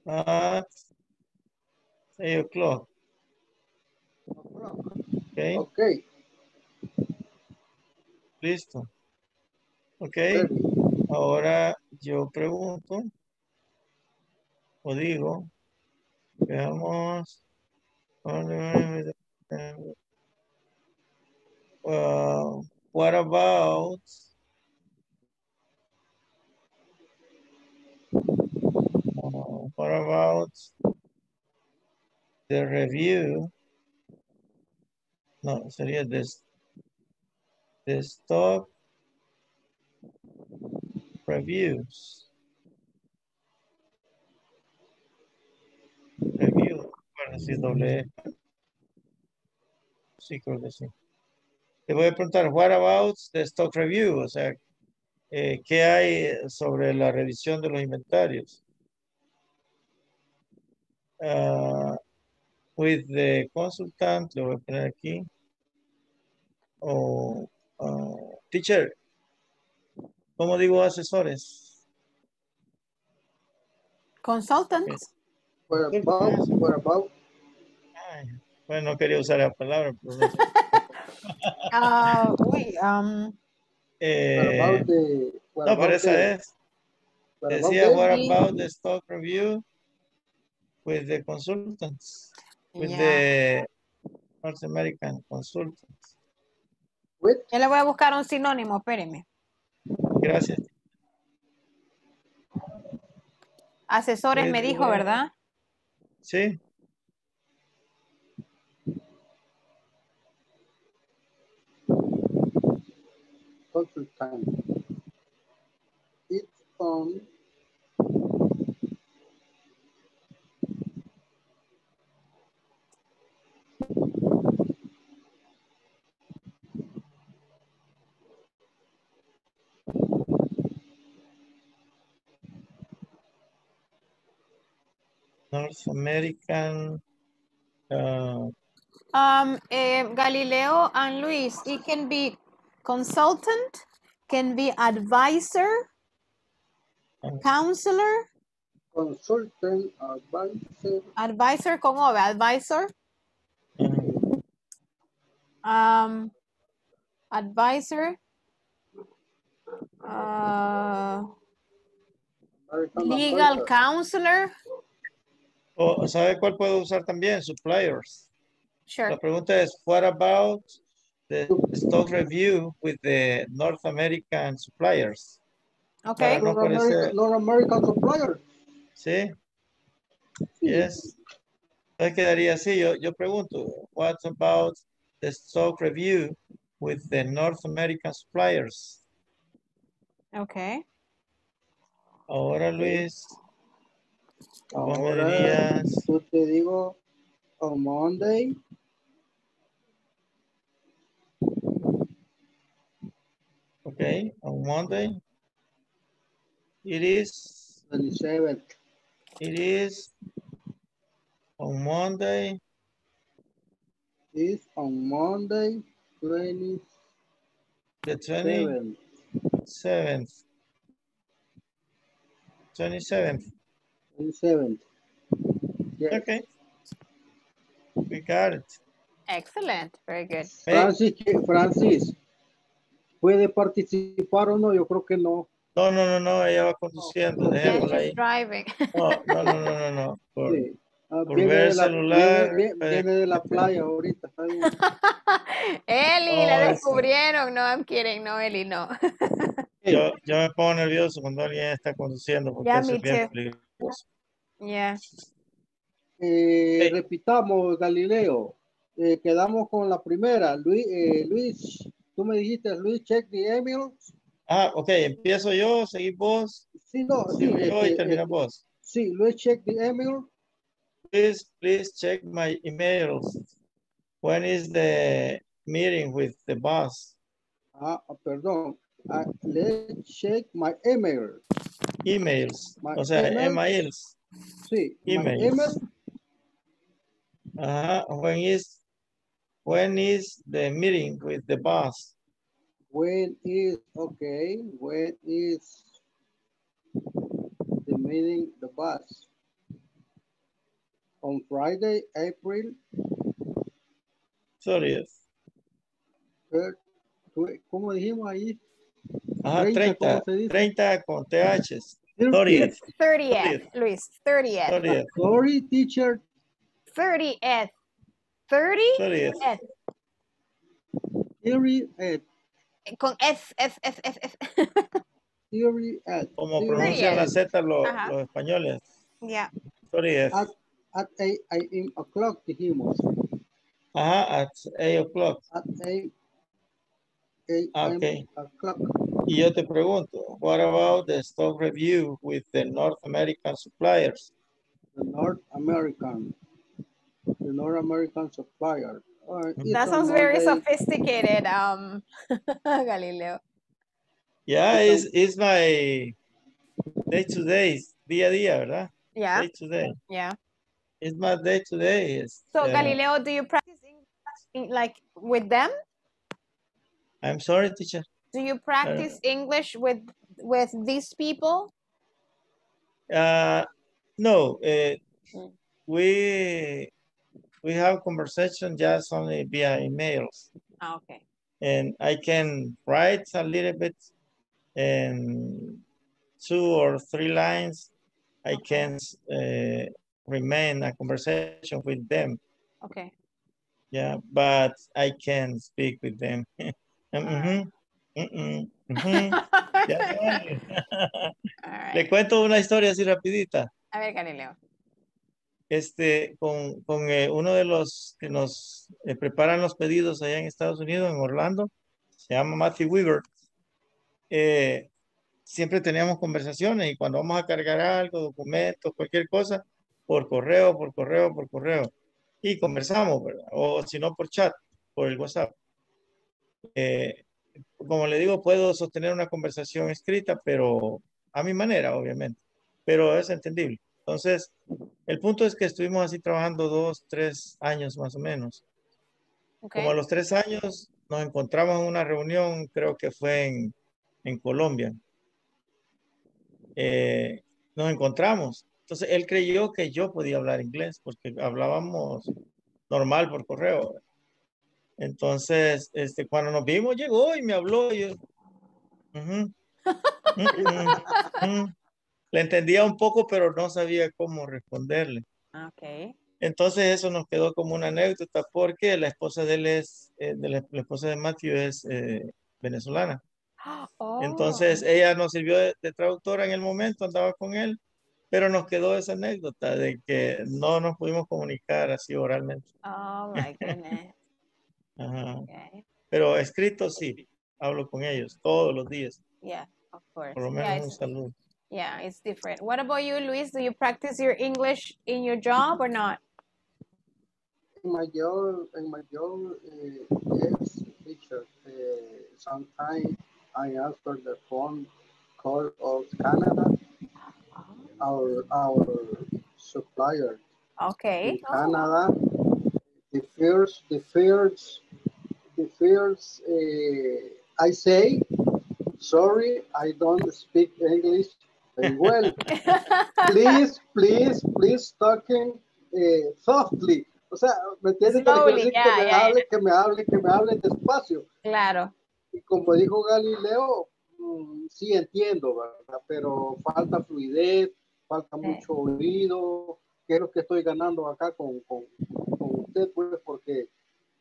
Speaker 6: At eight o'clock. Okay,
Speaker 4: Okay.
Speaker 6: listo. Ok, ahora yo pregunto o digo, veamos. Uh, what about uh, what about the review? No, sería this the stock reviews. Review, bueno, sí, doble E. Sí, creo que sí. Te voy a preguntar, what about the stock review? O sea, eh, ¿qué hay sobre la revisión de los inventarios? Ah, with the consultant, lo voy a poner aquí. O, ah, teacher, ¿cómo digo asesores?
Speaker 1: Consultants.
Speaker 4: What about, what about,
Speaker 6: Ay, bueno, no quería usar la palabra. pero.
Speaker 1: Ah, uy, um,
Speaker 4: what
Speaker 6: Eh,
Speaker 4: about the, what
Speaker 6: no, pero
Speaker 4: about
Speaker 6: esa
Speaker 4: the-
Speaker 6: es.
Speaker 4: what about
Speaker 6: Decía, what about the stock review with the consultants, with
Speaker 1: yeah.
Speaker 6: the North American consultants.
Speaker 1: Yo le voy a buscar un sinónimo, espéreme.
Speaker 6: Gracias.
Speaker 1: Asesores
Speaker 6: With
Speaker 1: me dijo,
Speaker 6: the-
Speaker 1: ¿verdad?
Speaker 6: Sí.
Speaker 5: Consultant. It's on
Speaker 6: North American. uh,
Speaker 1: Um, eh, Galileo and Luis, it can be consultant, can be advisor, counselor,
Speaker 5: consultant advisor.
Speaker 1: advisor con O, ¿verdad? advisor. Um, advisor. uh, legal counselor.
Speaker 6: O ¿Sabe cuál puedo usar también? Suppliers.
Speaker 1: Sure.
Speaker 6: La pregunta es, what about the stock review with the North American suppliers?
Speaker 1: Okay.
Speaker 6: No
Speaker 5: North American, North American supplier.
Speaker 6: ¿Sí? Yes. Entonces quedaría así. Yo, yo pregunto, what about the stock review with the North American suppliers?
Speaker 1: Okay.
Speaker 6: Ahora, Luis,
Speaker 5: Ahora, yo te digo, on Monday,
Speaker 6: okay, on Monday, it is,
Speaker 5: 27th.
Speaker 6: it is on Monday, It
Speaker 5: is on Monday, 27th.
Speaker 6: the 27th. 27th.
Speaker 5: 27th. Yes.
Speaker 6: Okay. We got it.
Speaker 1: Excellent. Very good.
Speaker 5: Francis, ¿qué- Francis, ¿puede participar o no? Yo creo que no.
Speaker 6: No, no, no, no, ella va conduciendo,
Speaker 1: Yeah,
Speaker 6: dejémosla ahí.
Speaker 1: driving.
Speaker 6: No, no, no, no, no, no. Por,
Speaker 5: Sí. Ah,
Speaker 6: por ver
Speaker 5: de
Speaker 6: el
Speaker 5: la,
Speaker 6: celular,
Speaker 5: viene-
Speaker 6: puede-
Speaker 5: viene de la playa ahorita. está bien.
Speaker 1: Eli,
Speaker 6: Oh,
Speaker 1: la
Speaker 6: eso.
Speaker 1: descubrieron. No, I'm kidding. No, Eli, no.
Speaker 6: Yo, yo me pongo nervioso cuando alguien está conduciendo porque
Speaker 1: me
Speaker 6: es bien. Peligroso.
Speaker 1: Yeah.
Speaker 5: Eh, Repitamos, Galileo. Eh, quedamos con la primera. Luis, eh, Luis, tú me dijiste, Luis, check the email.
Speaker 6: Ah, ok, empiezo yo, seguís vos,
Speaker 5: Sí, no, sí.
Speaker 6: yo y
Speaker 5: este,
Speaker 6: terminas
Speaker 5: este,
Speaker 6: vos.
Speaker 5: sí, Luis, check the email.
Speaker 6: Please, please check my emails. When is the meeting with the boss?
Speaker 5: Ah, ah, perdón. Ah, let's check my email.
Speaker 6: Emails,
Speaker 5: My
Speaker 6: o sea,
Speaker 5: email.
Speaker 6: emails.
Speaker 5: Sí,
Speaker 6: Emails.
Speaker 5: email.
Speaker 6: Ajá, when is, when is the meeting with the boss?
Speaker 5: When is, okay, when is the meeting, the bus? On Friday, April
Speaker 6: Sorry.
Speaker 5: ¿cómo dijimos ahí?
Speaker 6: Ajá,
Speaker 5: 30,
Speaker 6: 30,
Speaker 5: ¿cómo se dice?
Speaker 6: 30 con TH.
Speaker 5: 30th.
Speaker 6: 30th,
Speaker 1: 30th, Luis. 30th.
Speaker 6: 30th,
Speaker 5: Sorry, teacher,
Speaker 1: 30th. 30?
Speaker 6: 30th.
Speaker 5: 30th,
Speaker 1: Con S, S, S, S, S.
Speaker 5: 30th.
Speaker 6: Como
Speaker 5: 30th.
Speaker 6: pronuncian la Z los, los españoles.
Speaker 1: Yeah.
Speaker 6: 30th.
Speaker 5: At, at 8 a.m. o'clock dijimos.
Speaker 6: Ajá, at 8 o'clock.
Speaker 5: At 8 a.m.
Speaker 6: Okay.
Speaker 5: o'clock.
Speaker 6: Y yo te pregunto, what about the stock review with the North American suppliers?
Speaker 5: The North American, the North American supplier. All right, it's
Speaker 1: That sounds very
Speaker 5: Monday.
Speaker 1: sophisticated, um, Galileo.
Speaker 6: Yeah, it's, it's my day to day, día a día, ¿verdad?
Speaker 1: Yeah,
Speaker 6: Day to day.
Speaker 1: yeah.
Speaker 6: It's my day to day. It's,
Speaker 1: So,
Speaker 6: uh,
Speaker 1: Galileo, do you practice English like with them?
Speaker 6: I'm sorry, teacher.
Speaker 1: Do you practice English with with these people?
Speaker 6: Uh, no, uh,
Speaker 1: Mm.
Speaker 6: we we have conversation just only via emails,
Speaker 1: Ah, okay.
Speaker 6: and I can write a little bit, and two or three lines, I can uh, remain a conversation with them.
Speaker 1: Okay.
Speaker 6: Yeah, but I can speak with them Le cuento una historia así rapidita.
Speaker 1: A ver, Galileo.
Speaker 6: Este, con, con eh, uno de los que nos eh, preparan los pedidos allá en Estados Unidos, en Orlando, se llama Matthew Weaver. Eh, siempre teníamos conversaciones y cuando vamos a cargar algo, documentos, cualquier cosa, por correo, por correo, por correo. Y conversamos, ¿verdad? O si no, por chat, por el WhatsApp. Eh, como le digo, puedo sostener una conversación escrita, pero a mi manera, obviamente, pero es entendible. Entonces, el punto es que estuvimos así trabajando dos, tres años más o menos. Como a los tres años nos encontramos en una reunión, creo que fue en, en Colombia. Eh, nos encontramos. Entonces, él creyó que yo podía hablar inglés porque hablábamos normal por correo. Entonces, este, cuando nos vimos, llegó y me habló. Y yo, mm, mm. Le entendía un poco, pero no sabía cómo responderle.
Speaker 1: Ok.
Speaker 6: Entonces eso nos quedó como una anécdota porque la esposa de él es, eh, de la, la esposa de Matthew es eh, venezolana.
Speaker 1: Oh.
Speaker 6: Entonces ella nos sirvió de, de traductora en el momento, andaba con él, pero nos quedó esa anécdota de que no nos pudimos comunicar así oralmente.
Speaker 1: Oh my goodness.
Speaker 6: Ajá.
Speaker 1: Okay.
Speaker 6: Pero escrito sí, hablo con ellos todos los días,
Speaker 1: Yeah, of course.
Speaker 6: por lo
Speaker 1: Yeah,
Speaker 6: un
Speaker 1: it's,
Speaker 6: saludo.
Speaker 1: yeah, it's different. What about you, Luis? Do you practice your English in your job or not?
Speaker 5: In my job, in my job, uh, yes, teacher. Uh, sometimes I answer the phone call of Canada, our our supplier
Speaker 1: Okay.
Speaker 5: in Canada. The first, the first, the first. Uh, I say, sorry, I don't speak English very well. please, please, please talking eh, softly. O sea, ¿me entiendes?
Speaker 1: Slowly,
Speaker 5: decir
Speaker 1: yeah,
Speaker 5: que me
Speaker 1: yeah,
Speaker 5: hable, que me hable, que me hable despacio.
Speaker 1: Claro.
Speaker 5: Y como dijo Galileo, mm, sí entiendo, ¿verdad? Pero falta fluidez, falta
Speaker 1: Sí.
Speaker 5: mucho oído. ¿Qué es lo que estoy ganando acá con, con usted? Pues porque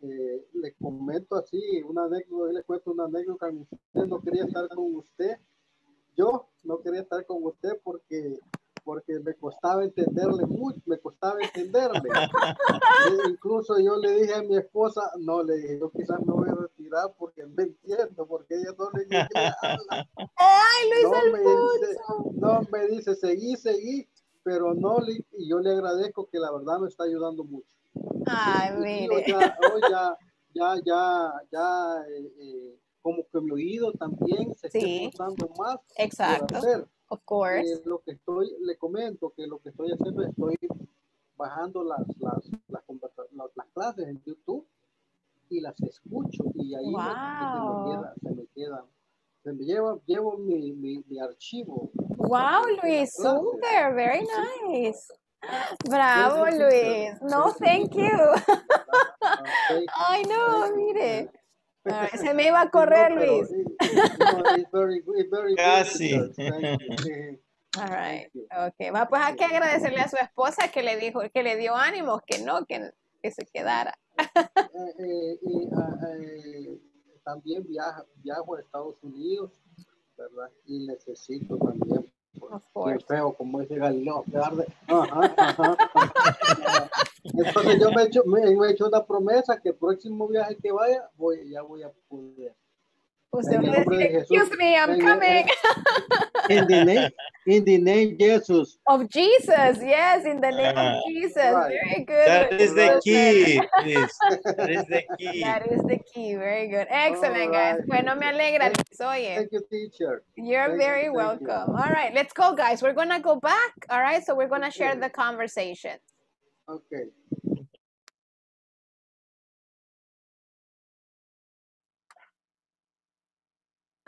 Speaker 5: eh, le comento así, una anécdota, le cuento una anécdota. Usted no quería estar con usted. Yo no quería estar con usted porque porque me costaba entenderle mucho, me costaba entenderle. E incluso yo le dije a mi esposa, no, le dije, yo quizás me voy a retirar porque me entiendo, porque ella no le dice.
Speaker 1: ¡Ay, Luis
Speaker 5: No me dice, no me dice, seguí, seguí, pero no, le, y yo le agradezco que la verdad me está ayudando mucho.
Speaker 1: Ay, mire.
Speaker 5: ya, hoy ya, ya, ya, ya, eh, eh, como que mi oído también se está
Speaker 1: Sí.
Speaker 5: esforzando más
Speaker 1: Exacto.
Speaker 5: hacer.
Speaker 1: Of course.
Speaker 5: Eh, lo que estoy, le comento que lo que estoy haciendo, estoy bajando las, las, las, las- las clases en YouTube y las escucho y ahí me- se me
Speaker 1: Wow.
Speaker 5: queda, se me queda, se me lleva, llevo mi, mi, mi archivo
Speaker 1: Wow, Luis, super, very nice. Bravo, Luis.
Speaker 5: teacher.
Speaker 1: No,
Speaker 5: Thank you.
Speaker 1: Ay, no, mire. Se me iba a correr, Luis.
Speaker 6: Casi.
Speaker 1: All right. Okay. Va, pues hay que agradecerle a su esposa que le dijo, que le dio ánimos, que no, que, que se quedara.
Speaker 5: Eh, eh, y, ah, eh, también viaja, viajo a Estados Unidos, ¿verdad? Y necesito también,
Speaker 1: course.
Speaker 5: feo, como dice Galileo, quedarme. Ajá, ajá, ajá. Entonces yo me he, hecho, me, me he hecho una promesa que el próximo viaje que vaya, voy, ya voy a poder.
Speaker 1: Usted
Speaker 5: En el
Speaker 1: va a decir,
Speaker 5: Jesús.
Speaker 1: excuse me, I'm coming.
Speaker 5: in, the name, in the name Jesus.
Speaker 1: Of Jesus, yes, in the name
Speaker 6: Ah,
Speaker 1: of Jesus.
Speaker 5: Right.
Speaker 1: Very good.
Speaker 6: that
Speaker 1: Luis.
Speaker 6: is the key,
Speaker 1: said.
Speaker 6: That is the key.
Speaker 1: That is the key. Very good.
Speaker 5: All
Speaker 1: Excellent, guys. Bueno, me alegra,
Speaker 5: Thank,
Speaker 1: Luis. Oye.
Speaker 5: thank you, teacher.
Speaker 1: You're
Speaker 5: Thank
Speaker 1: very
Speaker 5: you, thank you.
Speaker 1: welcome. All right, let's go, guys. We're gonna go back. All right, so we're gonna share the conversation.
Speaker 5: Okay.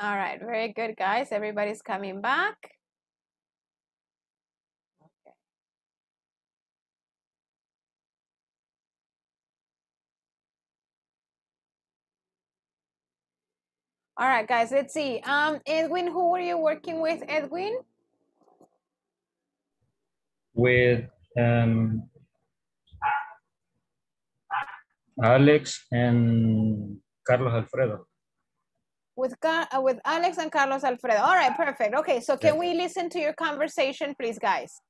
Speaker 1: All right, very good, guys. Everybody's coming back. All right, guys. Let's see. Um, Edwin, who were you working with, Edwin?
Speaker 3: with um, Alex and Carlos Alfredo.
Speaker 1: With, uh, with Alex and Carlos Alfredo. All right, perfect. Okay, so can we listen to your conversation, please, guys?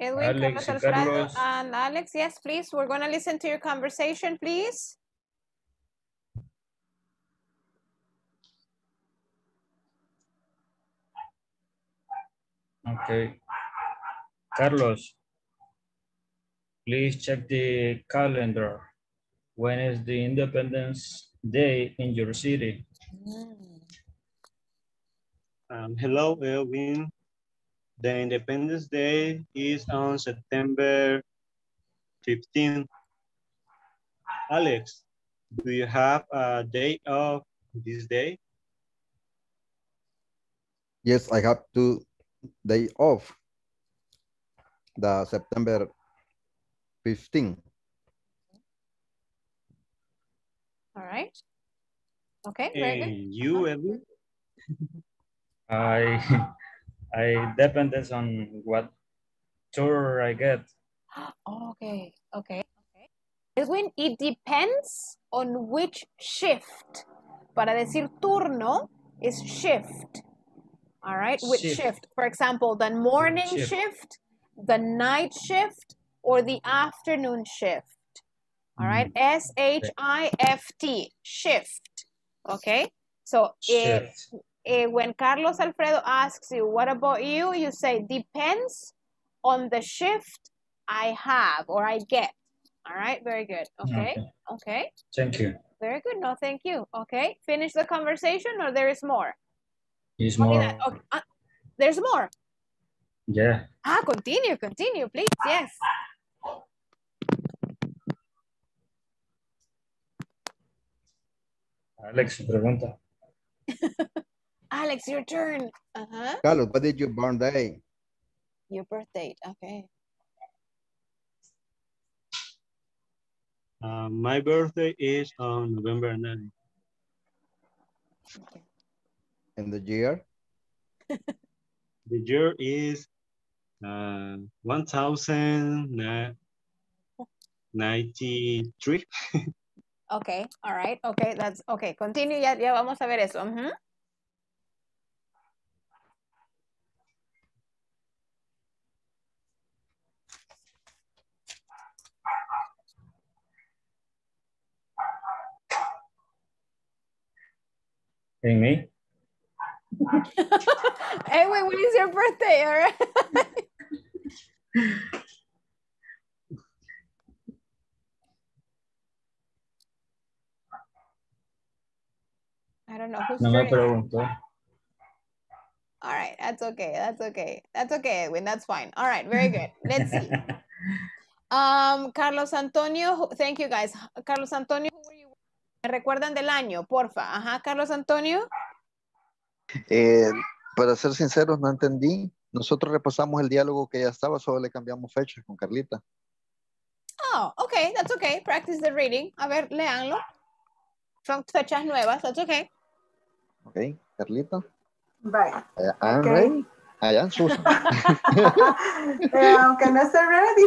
Speaker 1: Edwin,
Speaker 3: Alex
Speaker 1: Carlos Alfredo,
Speaker 3: Carlos.
Speaker 1: and Alex, yes, please. We're going to listen to your conversation, please.
Speaker 3: Okay. Carlos, please check the calendar. When is the Independence Day in your city?
Speaker 8: Um, hello, Elvin. The Independence Day is on September 15. Alex, do you have a day off this day?
Speaker 11: Yes, I have two day off. The September 15.
Speaker 1: All right. Okay, very good.
Speaker 8: And you, uh-huh. Elvin?
Speaker 3: I I depends on what tour I get.
Speaker 1: Okay, okay, okay. Edwin, it depends on which shift. Para decir turno is shift. All right, which
Speaker 3: Shift.
Speaker 1: shift? For example, the morning
Speaker 3: Shift.
Speaker 1: shift, the night shift, or the afternoon shift. All right, S H I F T, shift. Okay, so eh,
Speaker 3: Shift.
Speaker 1: eh, when Carlos Alfredo asks you, what about you? You say, depends on the shift I have or I get. All right, very good. Okay, okay,
Speaker 3: Thank you.
Speaker 1: very good. No, thank you. Okay, finish the conversation or there is more? Only
Speaker 3: more.
Speaker 1: Okay. ah, there's more.
Speaker 3: yeah.
Speaker 1: Ah, continue, continue, please. Yes.
Speaker 3: Alex, pregunta.
Speaker 1: Alex, your turn. Uh-huh.
Speaker 11: Carlos, what is your born day?
Speaker 1: Your birthday. Okay.
Speaker 8: Uh, my birthday is on November 9.
Speaker 11: In the year?
Speaker 8: The year is uh, 1093.
Speaker 1: Okay, all right, okay, that's okay. Continue, ya, ya vamos a ver eso. ujú.
Speaker 3: En me?
Speaker 1: Hey, wait, when is your birthday? All right. I don't know who's
Speaker 3: No me preguntó.
Speaker 1: All right, that's okay. That's okay. That's okay, Edwin. That's fine. All right, very good. Let's see. Um, Carlos Antonio, who- thank you guys. Carlos Antonio, who were you? ¿Me recuerdan del año, porfa? Ajá, Carlos Antonio.
Speaker 15: Eh, para ser sinceros, no entendí. Nosotros repasamos el diálogo que ya estaba, solo le cambiamos fecha con Carlita.
Speaker 1: Oh, okay, that's okay. Practice the reading. A ver, léanlo. Son fechas nuevas, that's okay.
Speaker 15: ¿Ok? Carlita.
Speaker 9: Bye.
Speaker 15: Allá, I'm
Speaker 9: Ok.
Speaker 15: ready. Allá en Susan.
Speaker 9: Eh, aunque no esté ready.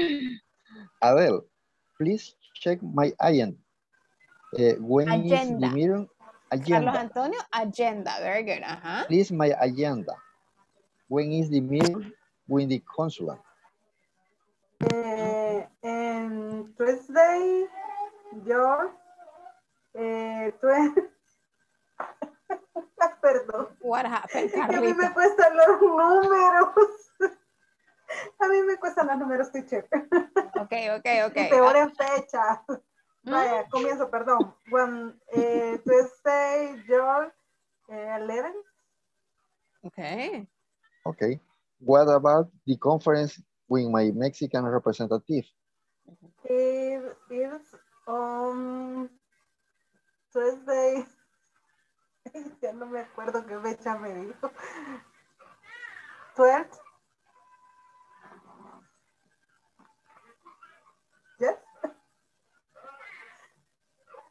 Speaker 15: Adele, please check my agenda. Eh, when is the
Speaker 1: Agenda.
Speaker 15: meeting?
Speaker 1: Carlos
Speaker 15: Agenda.
Speaker 1: Antonio, agenda. Very good. Ajá.
Speaker 15: Please my agenda. When is the meeting with the consulate?
Speaker 9: Eh, en Tuesday, George, eh, twe- perdón.
Speaker 1: What happened,
Speaker 9: Es que a mí me cuestan los números. A mí me cuestan los números, teacher.
Speaker 1: Okay, okay, okay.
Speaker 9: Y peor en fecha. Vaya, comienzo, perdón. When, eh, Tuesday, George, eh, 11.
Speaker 1: Okay.
Speaker 15: Okay. What about the conference with my Mexican representative?
Speaker 9: It is on Tuesday. Ya no me acuerdo qué fecha me dijo. 12. Yes.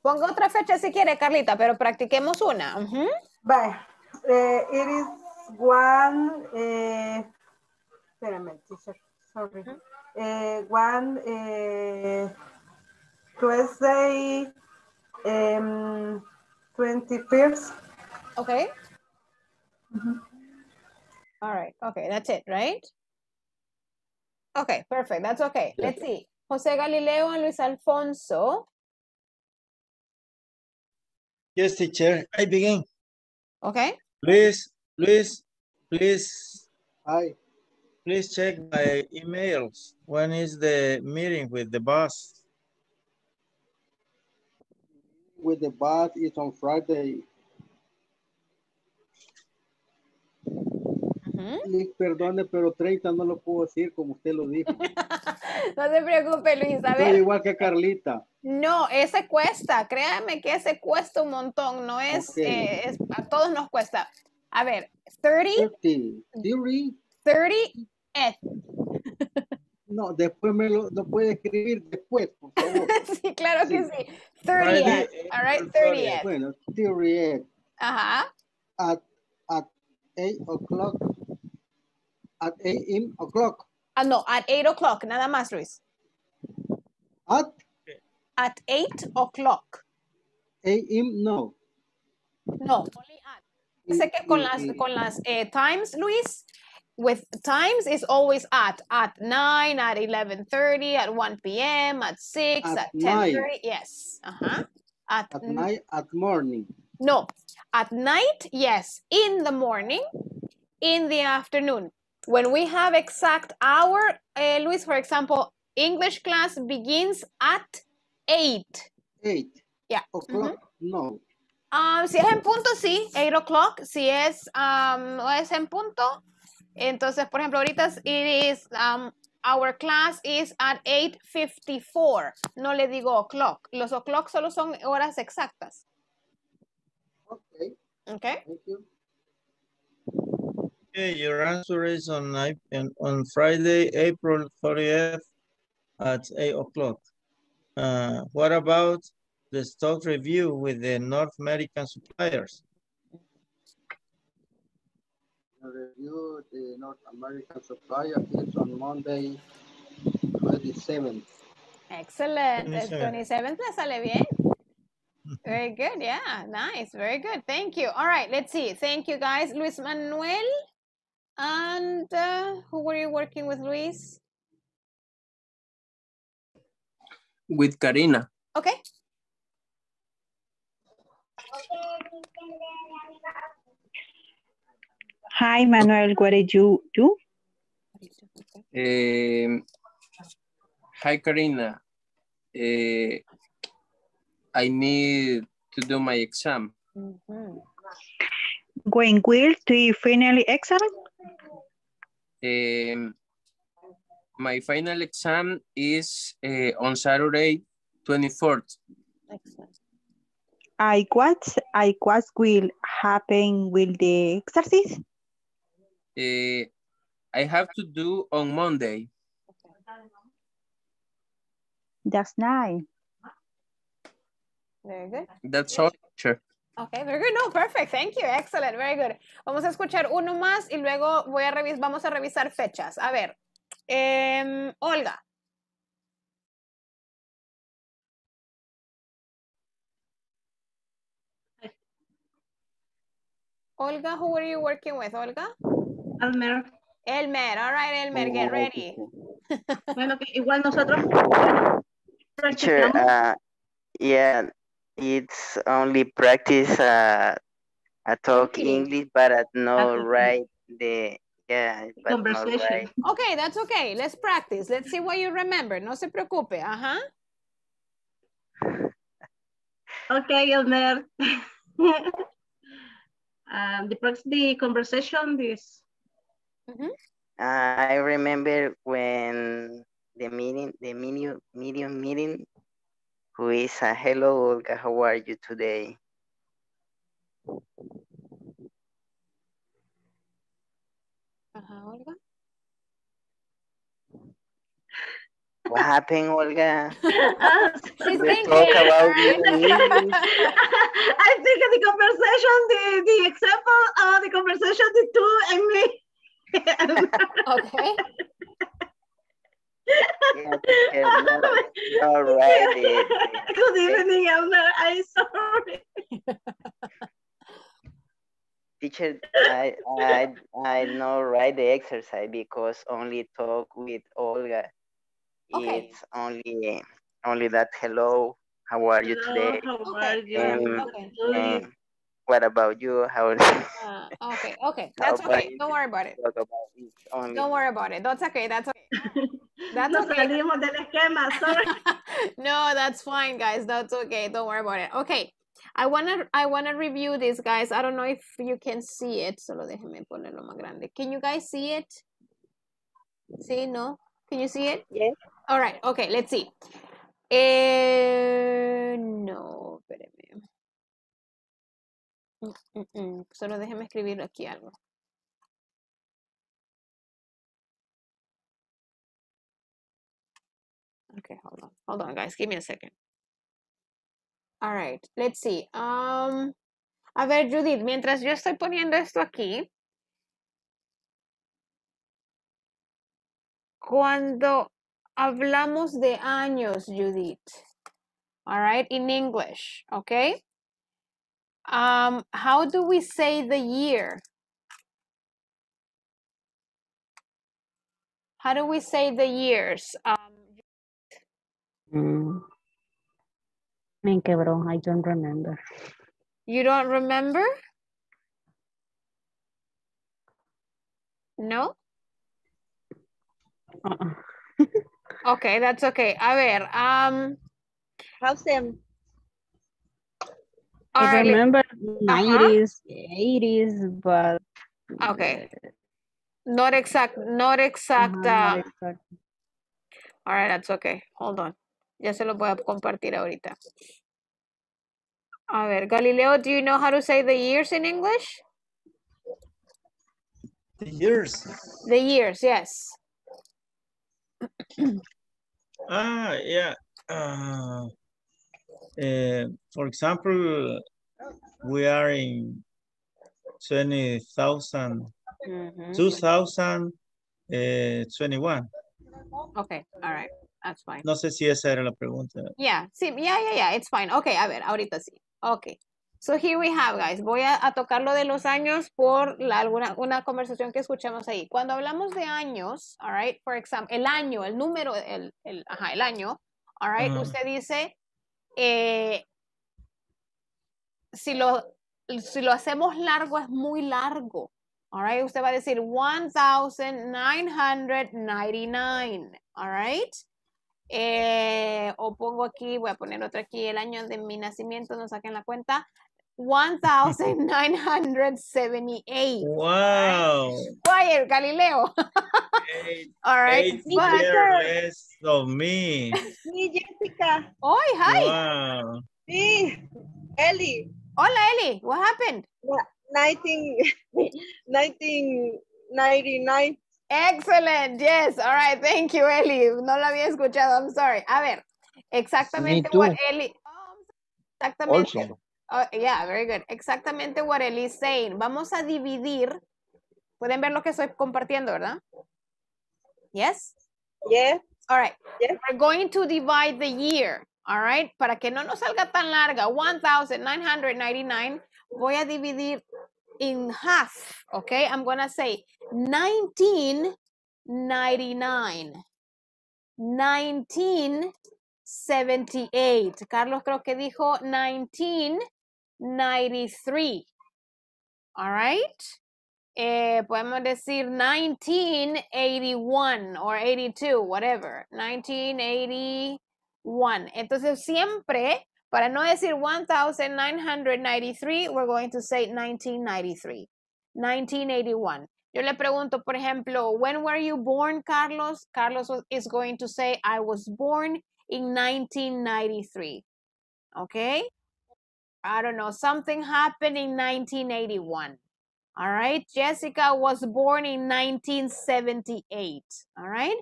Speaker 1: Ponga otra fecha si quiere, Carlita, pero practiquemos una. Ujú.
Speaker 9: Bye. Eh, it is one. Eh, espérame, teacher. Sorry. uh, one uh, Tuesday, um, 21st.
Speaker 1: Okay. All right. Okay, that's it, right? Okay, perfect. That's okay. Let's see. José Galileo and Luis Alfonso.
Speaker 6: Yes, teacher. I begin.
Speaker 1: Okay.
Speaker 6: Please, please, please.
Speaker 5: Hi.
Speaker 6: Please check my emails. When is the meeting with the boss?
Speaker 5: With the bus is on Friday. Lick, Perdone, pero 30 no lo puedo decir como usted lo dijo.
Speaker 1: No se preocupe, Luis. A ver.
Speaker 5: igual que Carlita.
Speaker 1: No, ese cuesta. Créame que ese cuesta un montón. No es,
Speaker 5: Ok.
Speaker 1: eh, es- a todos nos cuesta. A ver, 30,
Speaker 5: 30. 30.
Speaker 1: 30, eh.
Speaker 5: No, después me lo, lo puede escribir después, por favor.
Speaker 1: Sí, claro que sí. 30th.
Speaker 5: Friday,
Speaker 1: All right,
Speaker 5: April
Speaker 1: 30th.
Speaker 5: Bueno, 30th
Speaker 1: Ajá.
Speaker 5: at, at 8 o'clock. At 8 in o'clock.
Speaker 1: Ah, no, at 8 o'clock, nada más, Luis.
Speaker 5: At
Speaker 1: At 8 o'clock.
Speaker 5: 8 in, no.
Speaker 1: No, only at. Sé que con las, con las eh, times, Luis, with times is always at. At 9, at 11.30, at 1 p.m., at 6,
Speaker 5: At
Speaker 1: at,
Speaker 5: nine.
Speaker 1: 10.30. Yes. Uh-huh. At,
Speaker 5: At night, at morning.
Speaker 1: No, at night, yes. In the morning, in the afternoon. When we have exact hour, uh, Luis, for example, English class begins at 8.
Speaker 5: 8
Speaker 1: Yeah.
Speaker 5: o'clock, no.
Speaker 1: Um, si es en punto, sí, 8 o'clock. Si es, um, es en punto, entonces, por ejemplo, ahorita it is, um, our class is at 8.54. No le digo o'clock. Los o'clock solo son horas exactas.
Speaker 5: Okay.
Speaker 1: Okay.
Speaker 5: Thank you.
Speaker 6: Okay, your answer is on, on- on Friday, April 30th at 8 o'clock. Uh, what about the stock review with the North American suppliers?
Speaker 5: The review the North American supplier is on Monday, 27th.
Speaker 1: Excellent. 27th le sale bien. Very good. Yeah, nice. Very good. Thank you. All right, let's see. Thank you, guys. Luis Manuel. And uh, who were you working with, Luis?
Speaker 13: With Karina.
Speaker 1: Okay.
Speaker 14: Hi, Manuel. What did you do?
Speaker 13: Um, hi, Karina. Uh, I need to do my exam.
Speaker 14: When will the final exam?
Speaker 13: Um, my final exam is uh, on Saturday, 24th.
Speaker 14: I what I what will happen with the exercise?
Speaker 13: Uh, I have to do on Monday.
Speaker 14: That's nice.
Speaker 1: Very good.
Speaker 13: That's all, sure.
Speaker 1: Okay, very good. No, perfect. Thank you. Excellent. Very good. Vamos a escuchar uno más y luego voy a revis vamos a revisar fechas. A ver, em, Olga. Olga, who were you working with, Olga?
Speaker 16: Elmer.
Speaker 1: Elmer, all right, Elmer, get ready.
Speaker 16: Bueno, que igual nosotros
Speaker 12: Teacher, uh, yeah, it's only practice uh, I talk English, but I not write the yeah, but not
Speaker 16: Conversation.
Speaker 12: write.
Speaker 1: Okay, that's okay. Let's practice. Let's see what you remember. No se preocupe. Ajá.
Speaker 16: Okay, Elmer. um, the practice the conversation is
Speaker 12: I remember when the meeting, the medium medium meeting, who is uh, hello Olga, how are you today?
Speaker 1: Ajá, Olga.
Speaker 12: What happened, Olga?
Speaker 1: She's
Speaker 12: We talk about
Speaker 16: I think the conversation, the, the example, uh, the conversation, the two and me.
Speaker 1: Okay.
Speaker 12: Yeah, teacher, no, no, the- the-
Speaker 16: Good evening, Elmer. I'm sorry.
Speaker 12: Teacher, I, I, I know write the exercise because only talk with Olga.
Speaker 1: Okay.
Speaker 12: It's only, only that hello, how are you
Speaker 16: Hello,
Speaker 12: today?
Speaker 16: how
Speaker 1: Okay.
Speaker 16: are you?
Speaker 12: And,
Speaker 1: Okay.
Speaker 12: and what about you? How,
Speaker 1: Uh, okay, okay. That's okay. Don't worry about it.
Speaker 12: Talk about it only.
Speaker 1: Don't worry about it. That's okay. That's okay. That's
Speaker 16: Nos
Speaker 1: okay.
Speaker 16: salimos del esquema, sorry.
Speaker 1: no, that's fine, guys. That's okay. Don't worry about it. Okay. I wanna I wanna review this, guys. I don't know if you can see it. Solo déjenme ponerlo más grande. Can you guys see it? See, no? Can you see it?
Speaker 16: Yes.
Speaker 1: All right. Okay, let's see. Eh, no, espéreme. Mm, mm, mm. Solo déjeme escribir aquí algo. Okay, hold on. Hold on, guys. Give me a second. All right, let's see. Um, a ver, Judith, mientras yo estoy poniendo esto aquí, cuando hablamos de años, Judith, all right, in English, okay? Um, how do we say the year? How do we say the years? Um,
Speaker 2: Mm. Me quebró. I don't remember.
Speaker 1: you don't remember? No?
Speaker 2: Uh-uh.
Speaker 1: Okay, that's okay. A ver, um,
Speaker 16: How's them?
Speaker 1: All
Speaker 2: I
Speaker 1: right, let-
Speaker 2: remember
Speaker 1: Uh-huh.
Speaker 2: 90s, 80s, but
Speaker 1: Okay. Not exact, not exact.
Speaker 2: Ajá, not
Speaker 1: uh,
Speaker 2: exact.
Speaker 1: all right, that's okay. Hold on. Ya se lo voy a compartir ahorita. A ver, Galileo, do you know how to say the years in English?
Speaker 6: The years.
Speaker 1: The years, yes.
Speaker 6: Ah, yeah. Uh, eh, for example, we are in 20,000,
Speaker 1: Mhm.
Speaker 6: 2021.
Speaker 1: Okay, all right, that's fine.
Speaker 6: No sé si esa era la pregunta.
Speaker 1: Yeah, sí, yeah, yeah, yeah, it's fine. Okay, a ver, ahorita sí. Okay. So here we have, guys. Voy a, a tocar lo de los años por la, alguna, una conversación que escuchamos ahí. Cuando hablamos de años, all right, for example, el año, el número, el, el, ajá, el año, all right, usted dice, eh, si lo, si lo hacemos largo, es muy largo. All right, usted va a decir 1999. All right. Eh, o pongo aquí, voy a poner otro aquí, el año de mi nacimiento, no saquen la cuenta. 1978.
Speaker 6: Wow.
Speaker 1: Quiet, Galileo. All right.
Speaker 6: Eight
Speaker 1: but-
Speaker 6: years less of me.
Speaker 16: Sí, Jessica.
Speaker 1: Oi, hi.
Speaker 6: Wow.
Speaker 16: Sí, Eli.
Speaker 1: Hola, Eli. What happened?
Speaker 16: 19, 1999.
Speaker 1: Excellent. Yes. All right. Thank you, Eli. No lo había escuchado. I'm sorry. A ver, exactamente what
Speaker 11: too.
Speaker 1: Eli. Oh, exactamente.
Speaker 11: Also.
Speaker 1: Oh, yeah, very good. Exactamente what Eli is saying. Vamos a dividir. Pueden ver lo que estoy compartiendo, ¿verdad? Yes.
Speaker 16: Yes.
Speaker 1: All right.
Speaker 16: Yes.
Speaker 1: We're going to divide the year. All right. Para que no nos salga tan larga. 1999. Voy a dividir in half. Okay. I'm going to say 1999. 1978. Carlos creo que dijo 1993. All right. Eh, podemos decir 1981 or 82, whatever. 1981. Entonces siempre, para no decir 1993, we're going to say 1993. 1981. Yo le pregunto, por ejemplo, when were you born, Carlos? Carlos is going to say, I was born in 1993. Okay? I don't know, something happened in 1981. All right. Jessica was born in 1978. All right.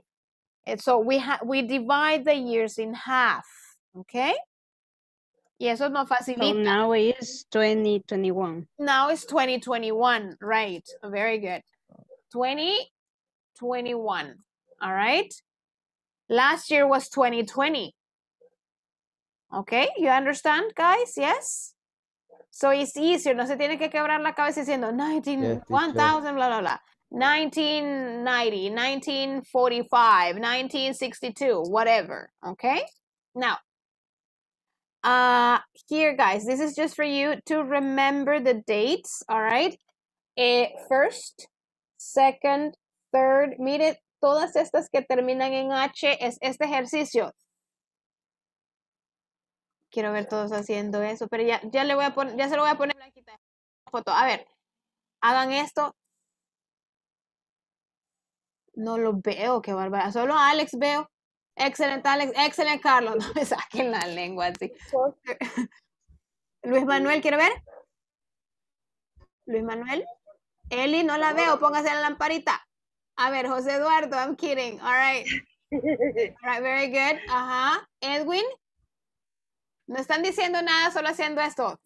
Speaker 1: And so we have we divide the years in half. Okay. Y eso nos
Speaker 2: So now it's 2021.
Speaker 1: Now it's 2021. Right. Very good. 2021. All right. Last year was 2020. Okay, you understand, guys? Yes? So it's easier, no se tiene que quebrar la cabeza diciendo 19,
Speaker 11: Yes, teacher.
Speaker 1: 1000, blah, blah, blah. 1990, 1945, 1962, whatever. Okay? Now, uh, here, guys, this is just for you to remember the dates, all right? Eh, first, second, third, mire, todas estas que terminan en H es este ejercicio. Quiero ver todos haciendo eso, pero ya, ya le voy a poner, ya se lo voy a poner la foto. A ver, hagan esto. No lo veo, qué bárbara. Solo a Alex veo. Excelente, Alex. Excelente, Carlos. No me saquen la lengua así. Luis Manuel, ¿quiere ver? Luis Manuel. Eli, no la veo. Póngase la lamparita. A ver, José Eduardo, I'm kidding. All right. All right, very good. Ajá. Edwin. No están diciendo nada, solo haciendo esto.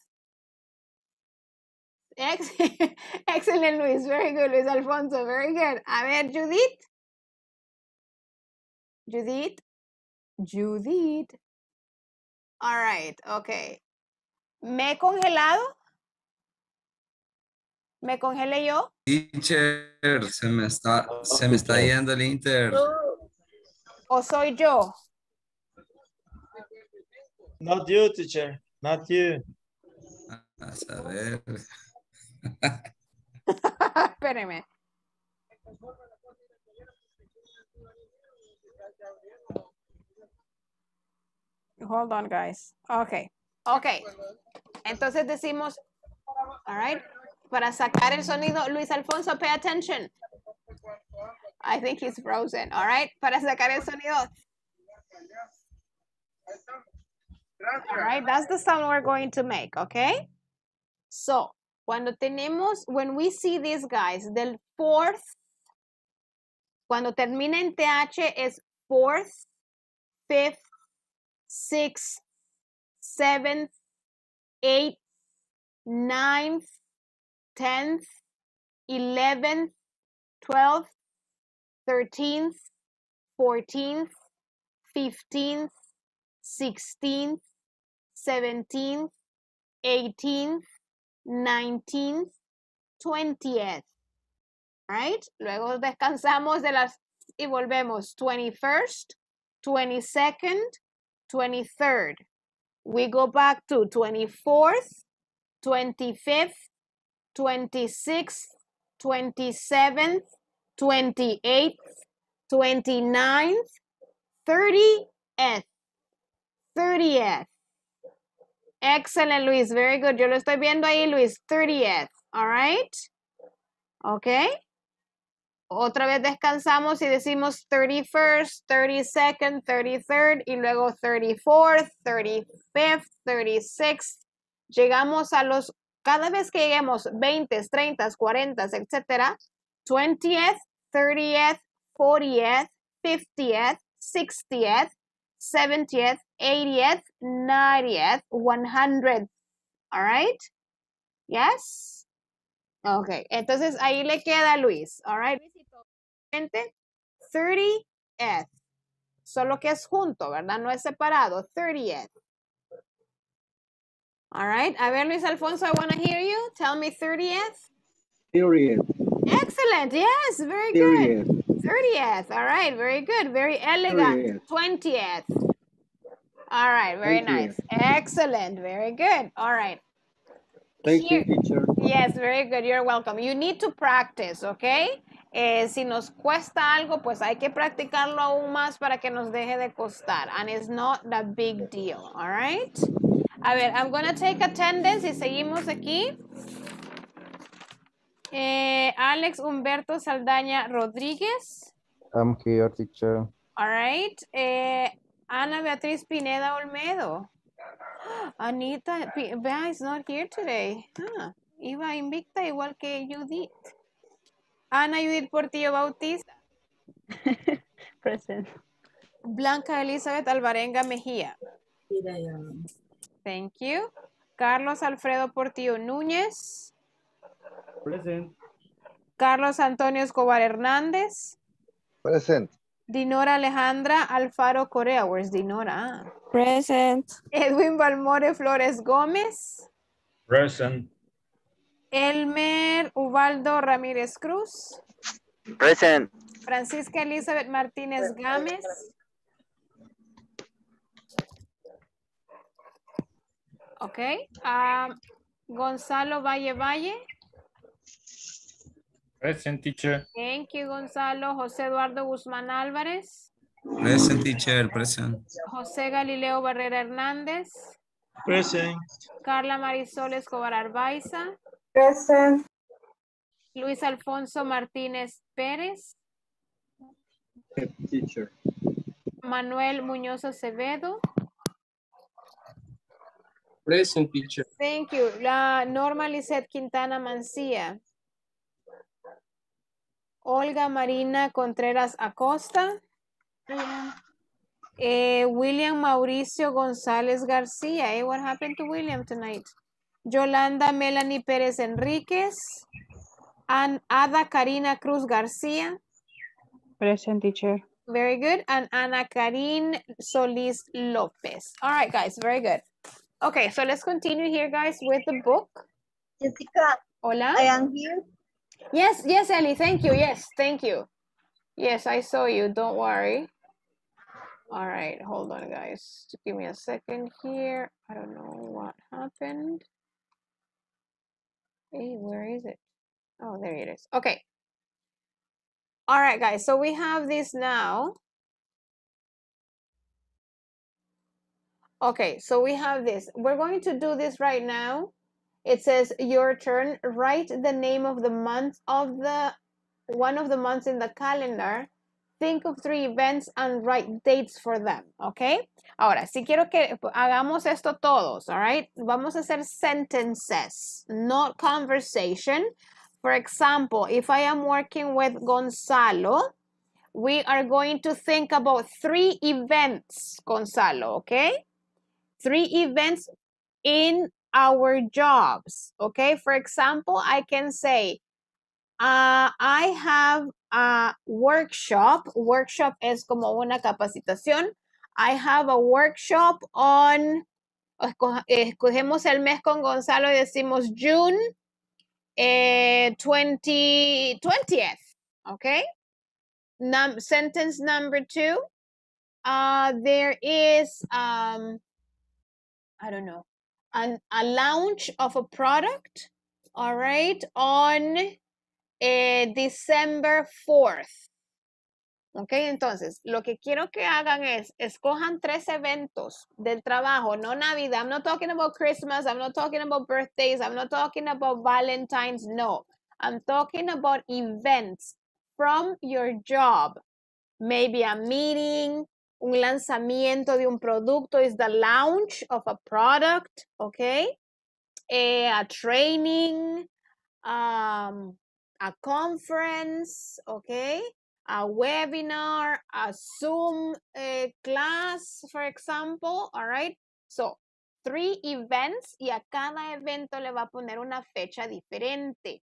Speaker 1: Ex Excellent, Luis. Very good, Luis Alfonso. Very good. A ver, Judith. Judith. Judith. All right, okay. ¿Me he congelado? ¿Me congelé yo?
Speaker 10: Teacher, se me está, se me está yendo el Inter.
Speaker 1: ¿O soy yo?
Speaker 6: Not you, teacher. Not you.
Speaker 10: A saber.
Speaker 1: Espéreme. Hold on, guys. Okay. Okay. Entonces decimos, all right, para sacar el sonido, Luis Alfonso, pay attention. I think he's frozen. All right, para sacar el sonido. All right, that's the sound we're going to make, okay? So, cuando tenemos, when we see these guys, the fourth, cuando termina en TH es fourth, fifth, sixth, seventh, eighth, ninth, tenth, eleventh, twelfth, thirteenth, fourteenth, fifteenth, sixteenth, seventeenth, eighteenth, nineteenth, twentieth. Right? Luego descansamos de las y volvemos 21st, 22nd, 23rd. We go back to 24th, 25th, 26th, 27th, 28th, 29th, 30th. 30th. Excellent, Luis. Very good. Yo lo estoy viendo ahí, Luis. 30th. All right. Okay. Otra vez descansamos y decimos 31st, 32nd, 33rd y luego 34th, 35th, 36th. Llegamos a los, cada vez que lleguemos 20, 30, 40, etcétera, 20th, 30th, 40th, 50th, 60th, 70th, 80th, 90th, 100th. All right? Yes? Okay, entonces ahí le queda a Luis. All right, Luisito. Gente, 30th. Solo que es junto, ¿verdad? No es separado. 30th. All right. A ver, Luis Alfonso, I want to hear you. Tell me 30th.
Speaker 5: Period.
Speaker 1: Excellent. Yes, very
Speaker 5: Period.
Speaker 1: good. 30th. All right, very good. Very elegant. 20th. All right, very
Speaker 5: Thank you.
Speaker 1: nice. Excellent. Very good. All right.
Speaker 5: Thank
Speaker 1: Here-
Speaker 5: you, teacher.
Speaker 1: Yes, very good. You're welcome. You need to practice, okay? Eh, si nos cuesta algo, pues hay que practicarlo aún más para que nos deje de costar. And it's not a big deal, all right? A ver, I'm going to take attendance y seguimos aquí. Eh, Alex Humberto Saldaña Rodríguez,
Speaker 11: I'm here, teacher.
Speaker 1: all right? Eh, Ana Beatriz Pineda Olmedo. Anita, Bea is not here today. Ah, iba invicta igual que Judith. Ana Judith Portillo Bautista.
Speaker 2: Present.
Speaker 1: Blanca Elizabeth Alvarenga Mejía.
Speaker 7: Here I am.
Speaker 1: Thank you. Carlos Alfredo Portillo Núñez.
Speaker 5: Present.
Speaker 1: Carlos Antonio Escobar Hernández.
Speaker 15: Present.
Speaker 1: Dinora Alejandra Alfaro Correa. Where's Dinora?
Speaker 17: Present.
Speaker 1: Edwin Balmore Flores Gómez.
Speaker 3: Present.
Speaker 1: Elmer Ubaldo Ramírez Cruz.
Speaker 12: Present.
Speaker 1: Francisca Elizabeth Martínez Gámez. Ok. Um, Gonzalo Valle Valle.
Speaker 6: Present teacher.
Speaker 1: Thank you, Gonzalo. José Eduardo Guzmán Álvarez.
Speaker 10: Present teacher, present.
Speaker 1: José Galileo Barrera Hernández.
Speaker 6: Present.
Speaker 1: Carla Marisol Escobar Arbaiza.
Speaker 9: Present.
Speaker 1: Luis Alfonso Martínez Pérez.
Speaker 8: Teacher.
Speaker 1: Manuel Muñoz Acevedo.
Speaker 13: Present teacher.
Speaker 1: Thank you. La Norma Lisette Quintana Mancía. Olga Marina Contreras Acosta. Eh, William Mauricio González García. Eh, what happened to William tonight? Yolanda Melanie Pérez Enríquez. And Ada Karina Cruz García.
Speaker 14: Present teacher.
Speaker 1: Very good. And Ana Karin Solis Lopez. All right, guys. Very good. Okay, so let's continue here, guys, with the book.
Speaker 16: Jessica,
Speaker 1: Hola.
Speaker 16: I am here.
Speaker 1: Yes, yes, Ellie. Thank you. Yes, thank you. Yes, I saw you. Don't worry. All right, hold on, guys. Just give me a second here. I don't know what happened. Hey, where is it? Oh, there it is. Okay. All right, guys. So we have this now. Okay, so we have this. We're going to do this right now. It says your turn. Write the name of the month of the one of the months in the calendar. Think of three events and write dates for them. Okay. Ahora, si quiero que hagamos esto todos, all right? Vamos a hacer sentences, not conversation. For example, if I am working with Gonzalo, we are going to think about three events, Gonzalo, okay? Three events in our jobs, okay? For example, I can say, uh, I have a workshop. Workshop es como una capacitación. I have a workshop on, esco- escogemos el mes con Gonzalo y decimos June eh, 20, 20th, okay? Num sentence number two, uh, there is, um, I don't know, an, a launch of a product, all right, on eh, December 4th. Ok, entonces, lo que quiero que hagan es, escojan tres eventos del trabajo, no Navidad. I'm not talking about Christmas, I'm not talking about birthdays, I'm not talking about Valentine's, no. I'm talking about events from your job. Maybe a meeting, un lanzamiento de un producto is the launch of a product, okay? Eh, a training, um, a conference, okay? A webinar, a Zoom uh, class, for example, all right? So, three events y a cada evento le va a poner una fecha diferente.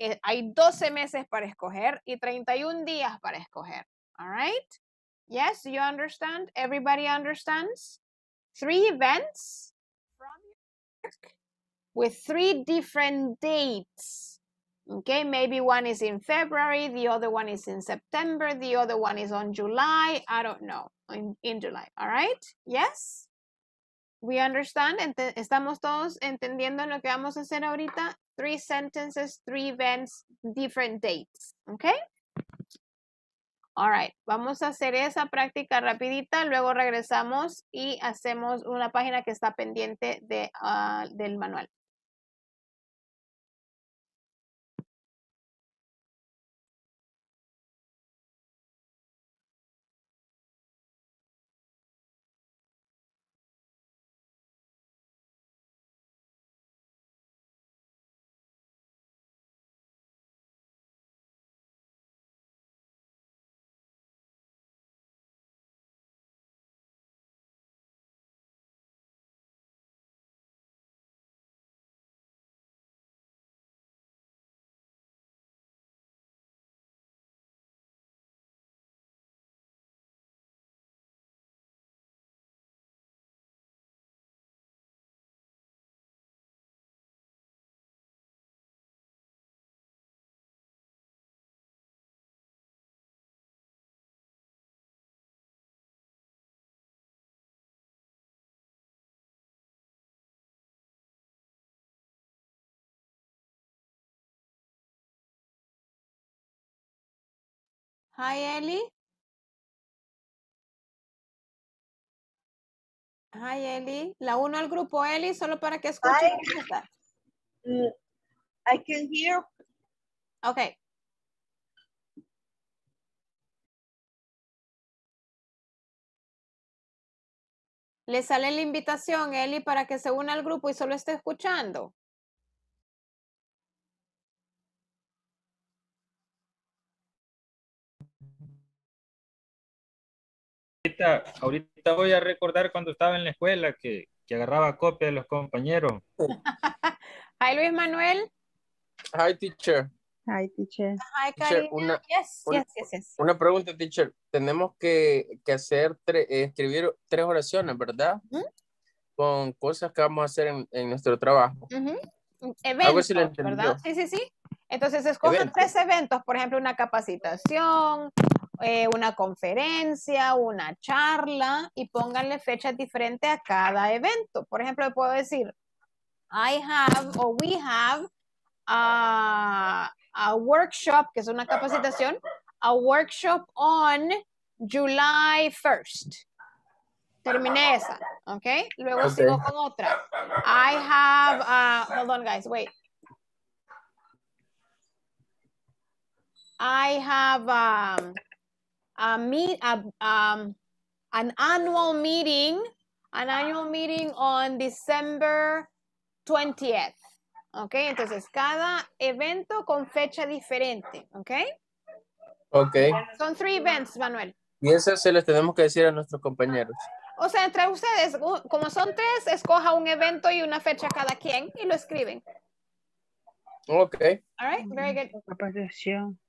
Speaker 1: Eh, hay 12 meses para escoger y 31 días para escoger, all right? Yes, you understand? Everybody understands? Three events from with three different dates. Okay, maybe one is in February, the other one is in September, the other one is on July. I don't know, in, in July. All right? Yes? We understand? Ente- ¿Estamos todos entendiendo lo que vamos a hacer ahorita? Three sentences, three events, different dates. Okay? All right, vamos a hacer esa práctica rapidita, luego regresamos y hacemos una página que está pendiente de, ah, del manual. Hi, Eli. Hi, Eli. La uno al grupo Eli, solo para que escuche
Speaker 16: Hi.
Speaker 1: cómo está.
Speaker 16: Mm, I can hear.
Speaker 1: Okay. Le sale la invitación, Eli, para que se una al grupo y solo esté escuchando.
Speaker 3: Ahorita, ahorita voy a recordar cuando estaba en la escuela que, que agarraba copia de los compañeros.
Speaker 1: Hi, Luis Manuel.
Speaker 13: Hi, teacher.
Speaker 14: Hi, teacher.
Speaker 1: Hi,
Speaker 13: Teacher, una,
Speaker 1: yes,
Speaker 13: una-
Speaker 1: yes, yes, yes.
Speaker 13: una pregunta, teacher. Tenemos que, que hacer, tre- eh, escribir tres oraciones, ¿verdad? Con cosas que vamos a hacer en, en nuestro trabajo.
Speaker 1: Eventos,
Speaker 13: así lo entendí
Speaker 1: ¿verdad? Sí, sí, sí. Entonces, escojan
Speaker 13: Eventos.
Speaker 1: tres eventos, por ejemplo, una capacitación, eh, una conferencia, una charla, y pónganle fechas diferentes a cada evento. Por ejemplo, puedo decir, I have or we have a, a workshop, que es una capacitación, a workshop on July 1st. Terminé esa, ¿ok? Luego
Speaker 13: Ok.
Speaker 1: sigo con otra. I have, uh, hold on guys, wait. I have um, a meet, a, um, an annual meeting, an annual meeting on December 20th. ¿Ok? Entonces, cada evento con fecha diferente. ¿Ok?
Speaker 13: Ok.
Speaker 1: Son three events, Manuel.
Speaker 13: Y eso se les tenemos que decir a nuestros compañeros.
Speaker 1: O sea, entre ustedes, como son tres, escoja un evento y una fecha cada quien y lo escriben.
Speaker 13: Ok.
Speaker 1: All right, very good.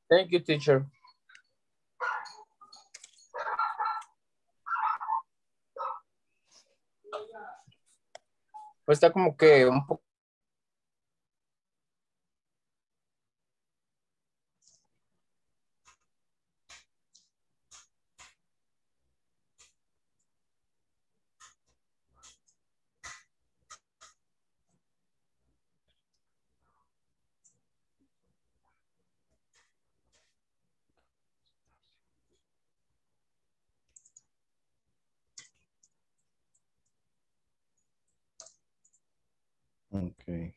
Speaker 13: Thank you, teacher. Pues está como que un poco.
Speaker 11: Okay.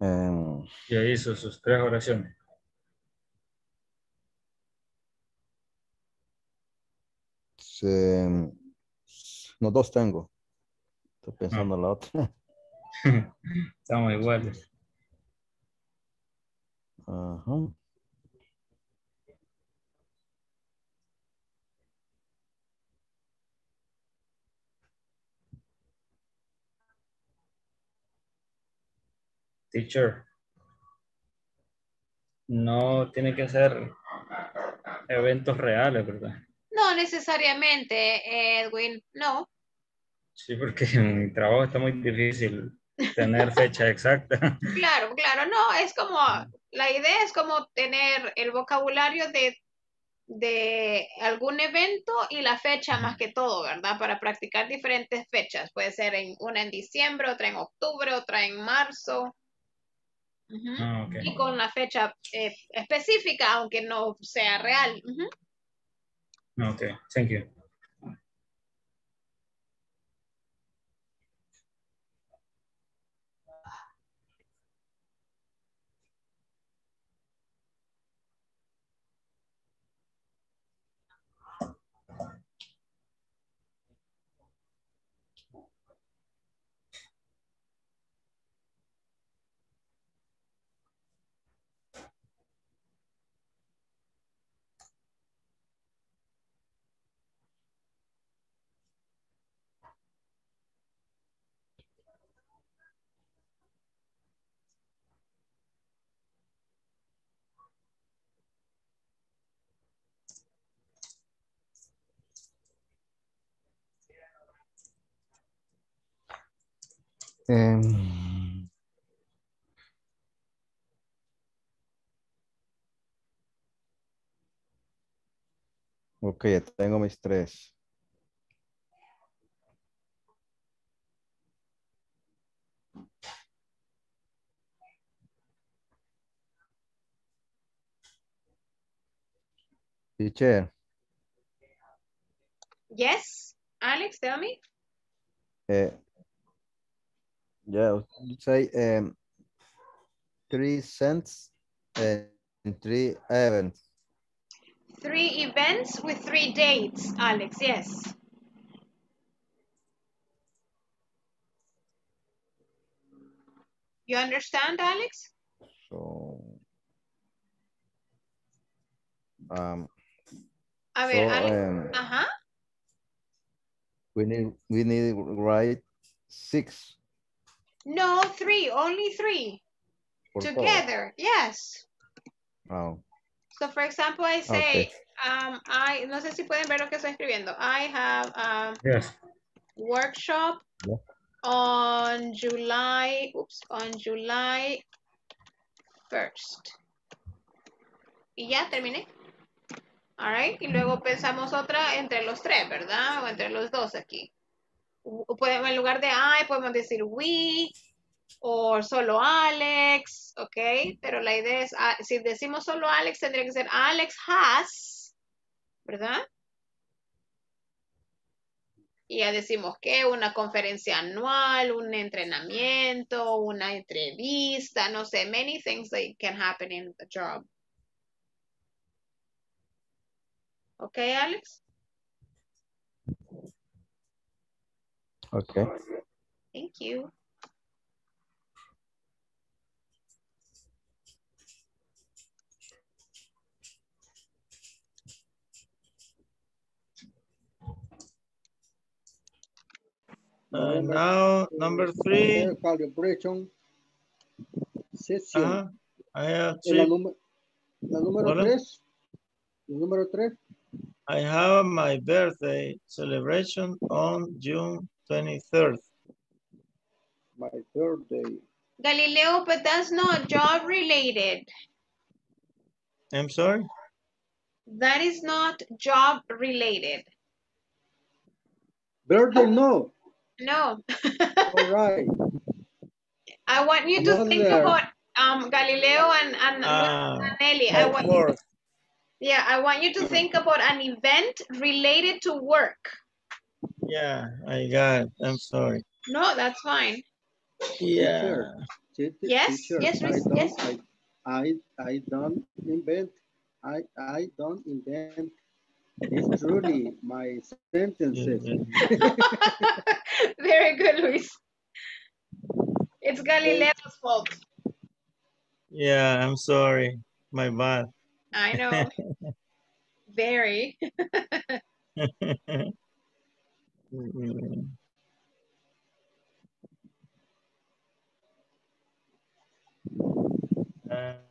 Speaker 11: Em,
Speaker 3: Ya hizo sus tres oraciones.
Speaker 11: se- no, dos tengo. Estoy pensando en la otra.
Speaker 3: Estamos iguales.
Speaker 11: Ajá.
Speaker 3: Teacher. No tiene que ser eventos reales, ¿verdad?
Speaker 1: No necesariamente, Edwin, no.
Speaker 3: Sí, porque en mi trabajo está muy difícil tener fecha exacta.
Speaker 1: Claro, claro, no, es como, la idea es como tener el vocabulario de, de algún evento y la fecha más que todo, ¿verdad? Para practicar diferentes fechas. Puede ser en, una en diciembre, otra en octubre, otra en marzo.
Speaker 3: Ah.
Speaker 1: Y con una fecha eh, específica, aunque no sea real. Ujú.
Speaker 3: Ok, thank you.
Speaker 11: Eh, ok, ya tengo mis tres. Teacher.
Speaker 1: Yes, Alex, tell me.
Speaker 11: Eh, yeah, you say um, three cents and three events.
Speaker 1: Three events with three dates, Alex, yes. You understand, Alex?
Speaker 11: So, um,
Speaker 1: A ver,
Speaker 11: So,
Speaker 1: Alex.
Speaker 11: um,
Speaker 1: Ajá.
Speaker 11: we need we need write six
Speaker 1: No, three, only three. Together, yes.
Speaker 11: Oh,
Speaker 1: So, for example, I say,
Speaker 11: Okay.
Speaker 1: um, I, no sé si pueden ver lo que estoy escribiendo. I have a
Speaker 3: Yes.
Speaker 1: workshop
Speaker 11: Yeah.
Speaker 1: on July, oops, on July 1st. Y ya terminé. All right. Y luego pensamos otra entre los tres, ¿verdad? O entre los dos aquí. Podemos, en lugar de I, podemos decir we, o solo Alex, ¿ok? Pero la idea es, ah, si decimos solo Alex, tendría que ser Alex has, ¿verdad? Y ya decimos que una conferencia anual, un entrenamiento, una entrevista, no sé, many things that can happen in the job. Okay, Alex?
Speaker 11: Okay.
Speaker 1: Thank you.
Speaker 6: Uh, now, number three.
Speaker 5: Calibration session.
Speaker 6: Uh-huh. I have three.
Speaker 5: número- la número
Speaker 6: Hola.
Speaker 5: tres. El número tres.
Speaker 6: I have my birthday celebration on June 23rd.
Speaker 5: My birthday.
Speaker 1: Galileo, but that's not job related.
Speaker 6: I'm sorry?
Speaker 1: That is not job related.
Speaker 5: Birthday, no.
Speaker 1: No.
Speaker 5: All right.
Speaker 1: I want you to think
Speaker 5: Another.
Speaker 1: about um Galileo and, and,
Speaker 6: Ah,
Speaker 1: Nelly. I
Speaker 6: my
Speaker 1: want
Speaker 6: fourth.
Speaker 1: yeah, I want you to think about an event related to work.
Speaker 6: Yeah, I got it. I'm sorry.
Speaker 1: No, that's fine.
Speaker 6: Yeah.
Speaker 5: Teacher, te- te-
Speaker 1: Yes,
Speaker 5: teacher,
Speaker 1: yes,
Speaker 5: I don't,
Speaker 1: yes.
Speaker 5: I, I, I don't invent. I, I don't invent. It's truly my sentences.
Speaker 1: Very good, Luis. It's Galileo's fault.
Speaker 6: Yeah, I'm sorry. My bad.
Speaker 1: I know. Very.
Speaker 6: Mm. Uh,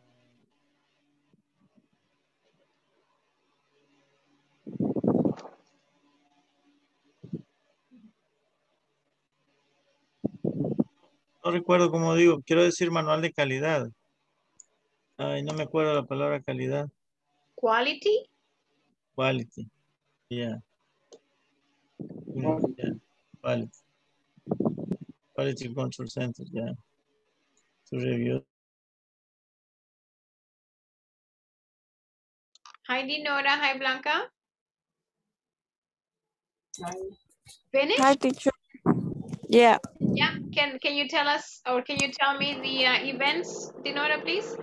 Speaker 6: No recuerdo cómo digo, quiero decir manual de calidad. Ay, no me acuerdo la palabra calidad.
Speaker 1: Quality?
Speaker 6: Quality. Yeah. Yeah. Quality. Quality control center, yeah. To review.
Speaker 1: Hi, Dinora. Hi, Blanca. Hi. Finished?
Speaker 17: Hi, teacher. Yeah.
Speaker 1: Yeah. Can Can you tell us, or can you tell me the uh, events, Dinora, please?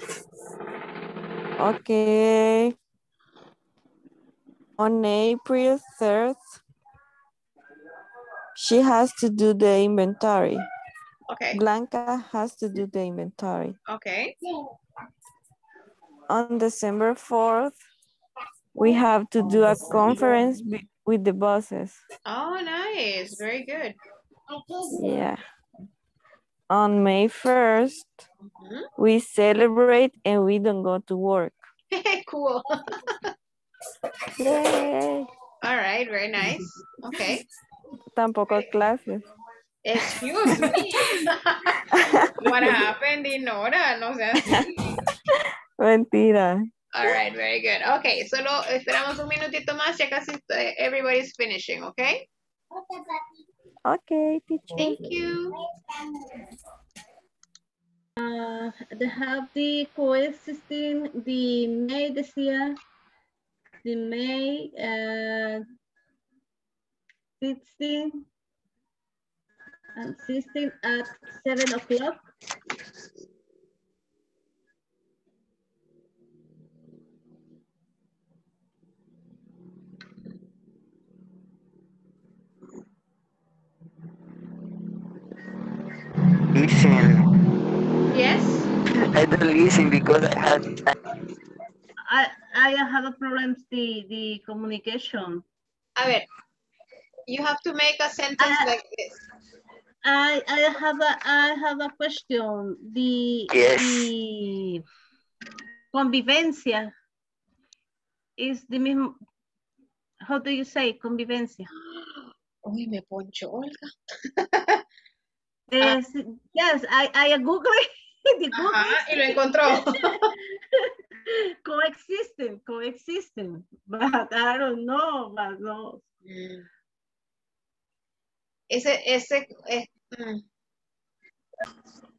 Speaker 17: Okay. On April 3rd, she has to do the inventory.
Speaker 1: Okay.
Speaker 17: Blanca has to do the inventory.
Speaker 1: Okay.
Speaker 17: On December 4th, we have to do a conference with the bosses.
Speaker 1: Oh, nice. Very good.
Speaker 17: Yeah. On May 1st,
Speaker 1: Mhm.
Speaker 17: we celebrate and we don't go to work.
Speaker 1: cool.
Speaker 17: Yay.
Speaker 1: All right. Very nice. Okay.
Speaker 17: Tampoco clases.
Speaker 1: Excuse me. what happened, Dinora? No sé.
Speaker 17: Mentira.
Speaker 1: All right, very good. Okay, solo esperamos un minutito más, ya casi eh, everybody's finishing, okay?
Speaker 17: Okay, teacher.
Speaker 1: Thank you.
Speaker 16: Uh, they have the coexisting, the May decía the May uh, 16 and 16 at 7 o'clock.
Speaker 12: Listen,
Speaker 1: Yes.
Speaker 12: I don't listen because I had
Speaker 16: I, I have a problem the, the communication.
Speaker 1: A ver, you have to make a sentence uh, like this.
Speaker 16: I, I have a I have a question. The,
Speaker 12: Yes.
Speaker 16: the convivencia is the mismo. How do you say convivencia?
Speaker 1: Uy, me poncho, Olga.
Speaker 16: Yes, yes, I, I Google it. the Google
Speaker 1: Ajá, y lo encontró.
Speaker 16: coexisten, coexisten, but I don't know, but no. Mm.
Speaker 1: Ese, ese, eh, mm.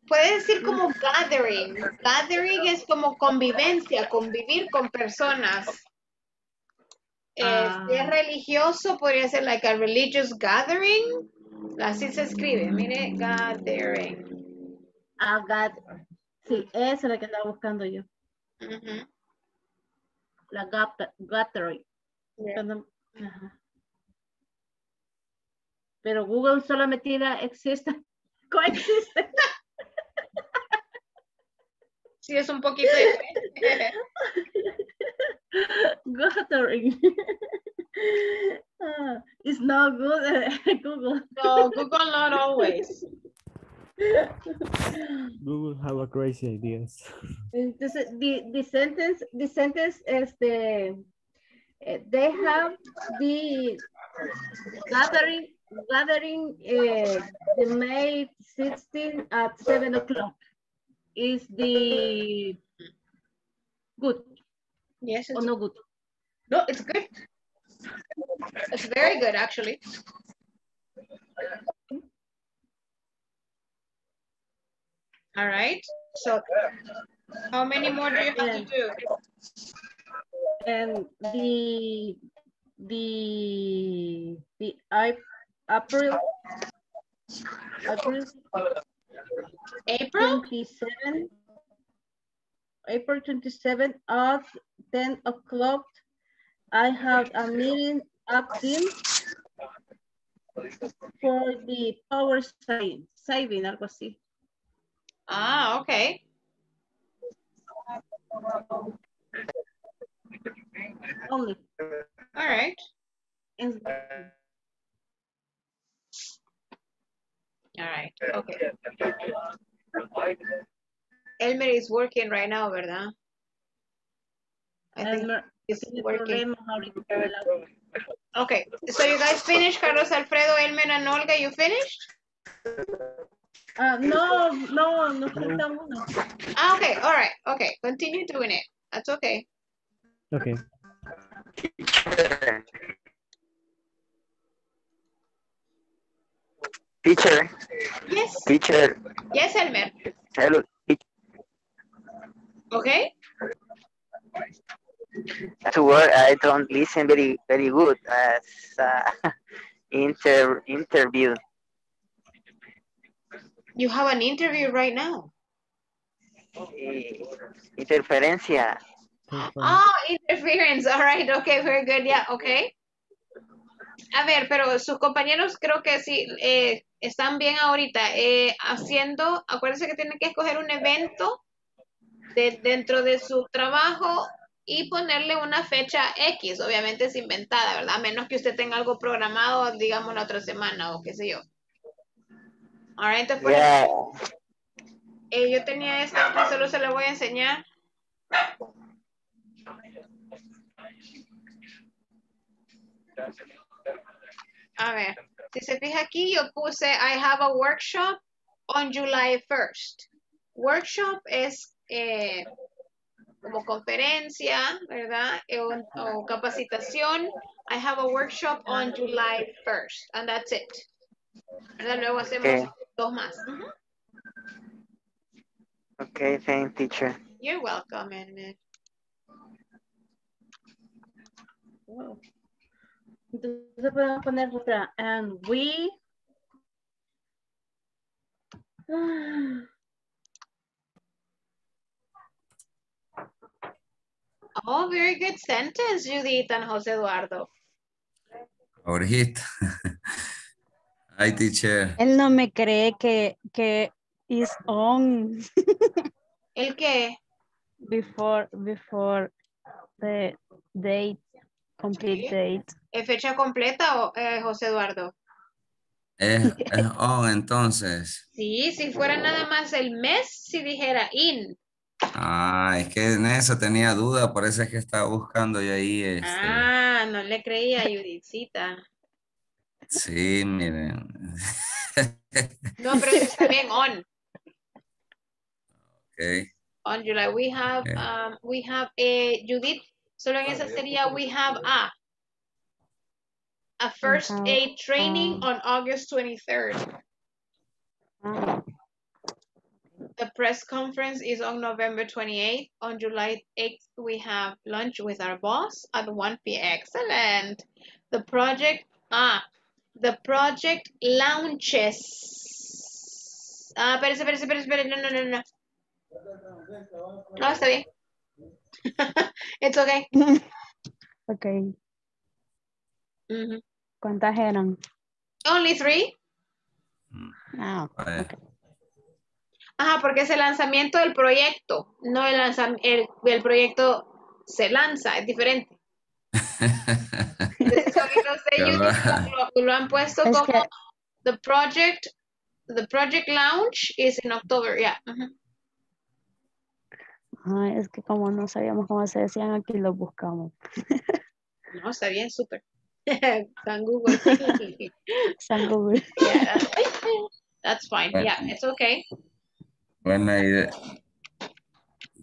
Speaker 1: puede decir como gathering. Gathering es como convivencia, convivir con personas. Eh, Si es
Speaker 16: Ah.
Speaker 1: religioso, podría ser like a religious gathering. Así se escribe, mire, gathering.
Speaker 16: Ah, gat- Sí, esa es la que estaba buscando yo. La gat- gathering.
Speaker 1: Yeah.
Speaker 16: Cuando- ajá. Pero Google solo me tira existe, coexiste.
Speaker 1: Sí, es un poquito diferente.
Speaker 16: Gathering. Ah, it's not good, Google.
Speaker 1: No, Google not always.
Speaker 18: Google have a crazy ideas.
Speaker 16: Entonces, the, the sentence, the sentence is the, eh, they have the gathering, gathering uh, the May 16 at 7 o'clock. Is the good
Speaker 1: Yes,
Speaker 16: or no good?
Speaker 1: no, it's good. It's very good, actually. All right. So, how many more do you have to do?
Speaker 16: And the, the, the I- April, April
Speaker 1: April?
Speaker 16: 27, April 27 at 10 o'clock. I have a meeting up in for the power saving, saving, algo así.
Speaker 1: Ah, okay.
Speaker 16: Only.
Speaker 1: All right.
Speaker 16: And-
Speaker 1: All right. Okay. Elmer is working right now, ¿verdad? I think
Speaker 16: Elmer
Speaker 1: he's working.
Speaker 16: problemas ahorita, ¿verdad?
Speaker 1: Okay. So you guys finished, Carlos Alfredo, Elmer, and Olga, you finished?
Speaker 16: Ah, no, no, nos falta uno.
Speaker 1: Ah, okay. All right. Okay. Continue doing it. That's okay.
Speaker 18: Okay.
Speaker 12: Teacher,
Speaker 1: Yes.
Speaker 12: teacher,
Speaker 1: Yes, Elmer.
Speaker 12: hello.
Speaker 1: Okay.
Speaker 12: To work, I don't listen very very good as uh, inter interview.
Speaker 1: You have an interview right now.
Speaker 12: Eh, interferencia.
Speaker 1: Ah, interference. All right. Okay. Very good. Yeah. Okay. A ver, pero sus compañeros creo que sí eh, están bien ahorita eh, haciendo. Acuérdense que tienen que escoger un evento de, dentro de su trabajo y ponerle una fecha X. Obviamente es inventada, ¿verdad? A menos que usted tenga algo programado, digamos, la otra semana o qué sé yo. All right, entonces, por
Speaker 12: Yeah.
Speaker 1: ejemplo, eh, yo tenía esta aquí, solo se la voy a enseñar. A ver, si se fija aquí, yo puse I have a workshop on July 1st. Workshop es eh, como conferencia, ¿verdad? Eh, O, o capacitación. I have a workshop on July 1st. And that's it. ¿Verdad? Luego hacemos
Speaker 12: Okay.
Speaker 1: dos más. Ujú.
Speaker 12: Okay, thank teacher.
Speaker 1: You're welcome, Edmund.
Speaker 16: Entonces podemos poner otra. And we.
Speaker 1: Oh, very good sentence, Judith and Jose Eduardo.
Speaker 10: Ahorita. Hi, teacher.
Speaker 2: Él no me cree que, que is on
Speaker 1: ¿El qué?
Speaker 2: before, before the date, complete date.
Speaker 1: ¿Es fecha completa o eh, José Eduardo?
Speaker 10: Es, es on entonces.
Speaker 1: Sí, si fuera nada más el mes, si dijera in.
Speaker 10: Ah, es que en eso tenía duda, por eso es que estaba buscando yo ahí. Este,
Speaker 1: Ah, no le creía a Judithcita.
Speaker 10: Sí, miren.
Speaker 1: No, pero está bien on.
Speaker 10: Ok.
Speaker 1: On July. We have,
Speaker 10: Okay.
Speaker 1: um, we have a, Judith, solo en esa sería we have a. A first aid training
Speaker 2: um,
Speaker 1: on August 23rd.
Speaker 2: Ah,
Speaker 1: The press conference is on November 28th. On July 8th, we have lunch with our boss at 1 p.m. Excellent. The project, ah, the project launches. Ah, espérese, espérese, espérese, espérese. No, no, no, no. No, está bien. It's okay.
Speaker 2: ok.
Speaker 1: Mhm.
Speaker 2: ¿Cuántas eran?
Speaker 1: Only three.
Speaker 2: Ah,
Speaker 10: Vaya.
Speaker 1: Ajá, porque es el lanzamiento del proyecto, no el lanzamiento, el, el proyecto se lanza, es diferente. Entonces, lo, lo han puesto
Speaker 2: Es
Speaker 1: como
Speaker 2: que-
Speaker 1: the project, the project launch is in October, yeah. ujú.
Speaker 2: Ay, es que como no sabíamos cómo se decían, aquí los buscamos.
Speaker 1: No, está bien, súper. San Google.
Speaker 2: San Google.
Speaker 1: yeah, that's fine.
Speaker 10: Bueno.
Speaker 1: Yeah, it's okay.
Speaker 10: Buena idea.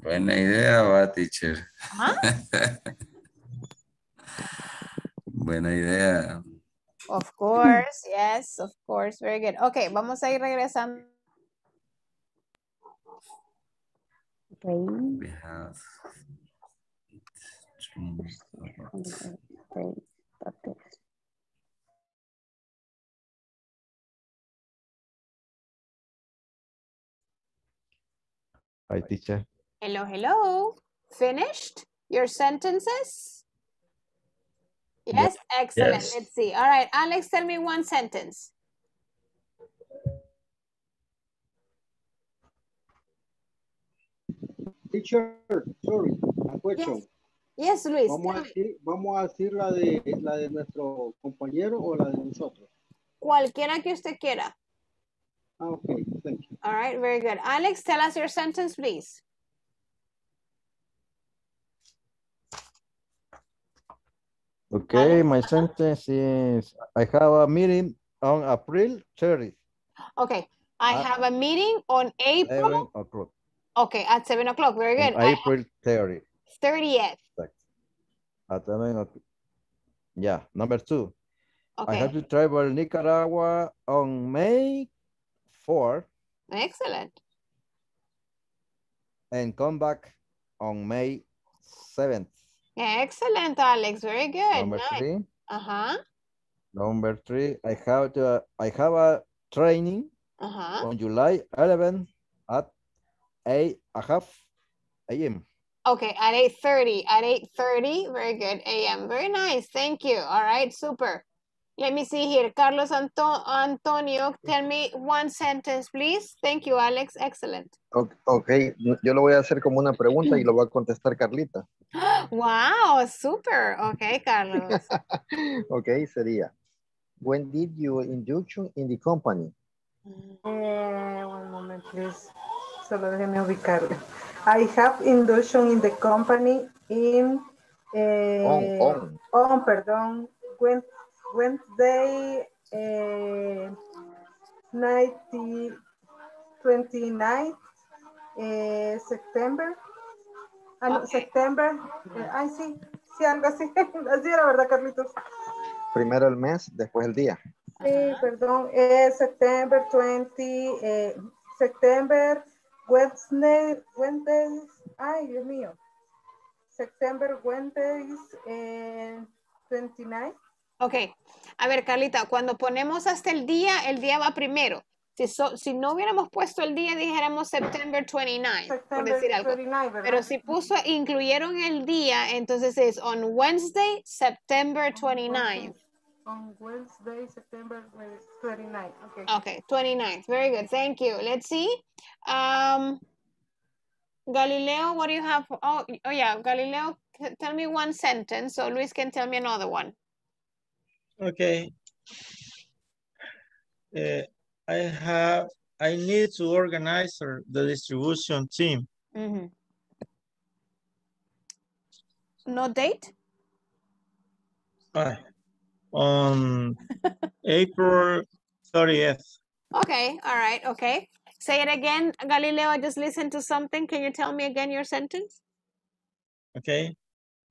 Speaker 10: Buena idea, va, teacher.
Speaker 1: Ajá.
Speaker 10: Buena idea.
Speaker 1: Of course, yes, of course, very good. Okay, vamos a ir regresando.
Speaker 2: Okay.
Speaker 10: We have dreams about-
Speaker 2: Okay, stop this.
Speaker 11: Hi, teacher.
Speaker 1: Hello, hello. Finished your sentences? Yes, excellent.
Speaker 3: Yes.
Speaker 1: Let's see. All right, Alex, tell me one sentence.
Speaker 5: Teacher, sorry, a question.
Speaker 1: Yes, Luis.
Speaker 5: ¿Vamos a, decir, ¿Vamos a decir la de, la de nuestro compañero o la de nosotros?
Speaker 1: Cualquiera que usted quiera.
Speaker 5: Ah, ok, thank you.
Speaker 1: All right, very good. Alex, tell us your sentence, please.
Speaker 11: Okay, my sentence is I have a meeting on April 30th,
Speaker 1: Okay, I
Speaker 11: Ah.
Speaker 1: have a meeting on
Speaker 11: 11
Speaker 1: April. Okay, at seven o'clock. Very good.
Speaker 11: April 30th.
Speaker 1: 30th.
Speaker 11: At 11 o'clock. Yeah, number two.
Speaker 1: Okay.
Speaker 11: I have to travel Nicaragua on May 4th
Speaker 1: excellent.
Speaker 11: and come back on May 7th.
Speaker 1: Excellent, Alex. Very good.
Speaker 11: Number
Speaker 1: Nice.
Speaker 11: three.
Speaker 1: Uh-huh.
Speaker 11: Number three, I have to I have a training
Speaker 1: Uh-huh.
Speaker 11: on July 11th at 8 a half a.m.
Speaker 1: Okay, at 8.30. At 8.30. Very good. AM. Very nice. Thank you. All right, super. Let me see here. Carlos Anto Antonio, tell me one sentence, please. Thank you, Alex. Excellent.
Speaker 15: O- Ok, yo lo voy a hacer como una pregunta y lo va a contestar Carlita.
Speaker 1: Wow, super. Okay, Carlos.
Speaker 15: Ok, sería. When did you induction in the company?
Speaker 9: Eh, one moment, please. Solo déjeme ubicarle. I have induction in the company in eh,
Speaker 15: On, on.
Speaker 9: on, perdón, Wed- Wednesday, eh, 90, 29 eh, September. Ah, no, September. eh, ay, sí, sí, algo así. Así era, ¿verdad, Carlitos?
Speaker 15: Primero el mes, después el día.
Speaker 9: Sí, perdón, es September 20, eh, September, Wednesday, Wednesdays, ay, Dios mío. September, Wednesdays, eh, 29.
Speaker 1: Ok, a ver, Carlita, cuando ponemos hasta el día, el día va primero. Si, so- si no hubiéramos puesto el día, dijéramos September 29, por
Speaker 9: September
Speaker 1: decir algo.
Speaker 9: 29, ¿verdad?
Speaker 1: Pero si puso, incluyeron el día, entonces es on Wednesday, September 29.
Speaker 9: On Wednesday, September 29. Okay.
Speaker 1: Okay, 29th. Very good. Thank you. Let's see. Um, Galileo, what do you have? Oh, oh yeah, Galileo, tell me one sentence so Luis can tell me another one.
Speaker 6: Okay. Uh, I have, I need to organize the distribution team.
Speaker 1: Mhm. No date?
Speaker 6: uh, on April 30th.
Speaker 1: Okay, all right, okay. Say it again, Galileo. I just listened to something. Can you tell me again your sentence?
Speaker 6: Okay.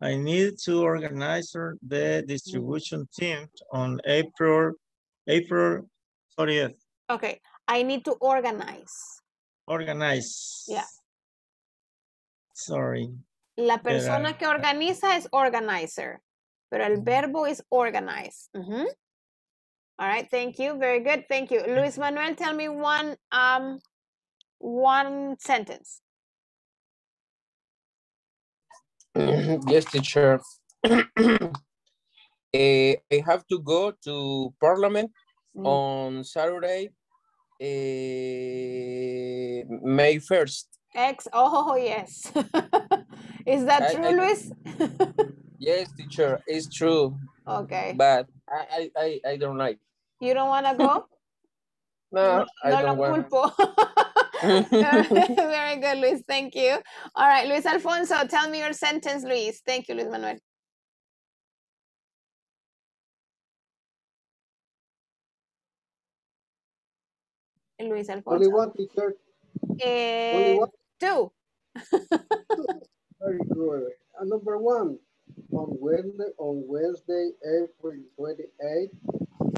Speaker 6: I need to organize the distribution team on April, April 30th.
Speaker 1: Okay, I need to organize.
Speaker 6: Organize.
Speaker 1: Yeah.
Speaker 6: Sorry.
Speaker 1: La persona que organiza es organizer, pero el verbo es organize. Ujú. All right, thank you. Very good. Thank you. Luis Manuel, tell me one um one sentence.
Speaker 13: yes, teacher. Eh, I have to go to Parliament
Speaker 1: Mm.
Speaker 13: on Saturday, eh, May 1st.
Speaker 1: Ex oh yes. is that
Speaker 13: I-
Speaker 1: true,
Speaker 13: I-
Speaker 1: Luis?
Speaker 13: Yes, teacher, it's true,
Speaker 1: Okay.
Speaker 13: but I, I, I, I don't like.
Speaker 1: You don't wanna go?
Speaker 13: No, I
Speaker 1: no
Speaker 13: don't want.
Speaker 1: culpo. Very good, Luis. Thank you. All right, Luis Alfonso, tell me your sentence, Luis. Thank you, Luis Manuel. Luis Alfonso.
Speaker 5: Only one teacher,
Speaker 1: Eh,
Speaker 5: one?
Speaker 1: two.
Speaker 5: very good. And number one, on Wednesday, on Wednesday, April 28th,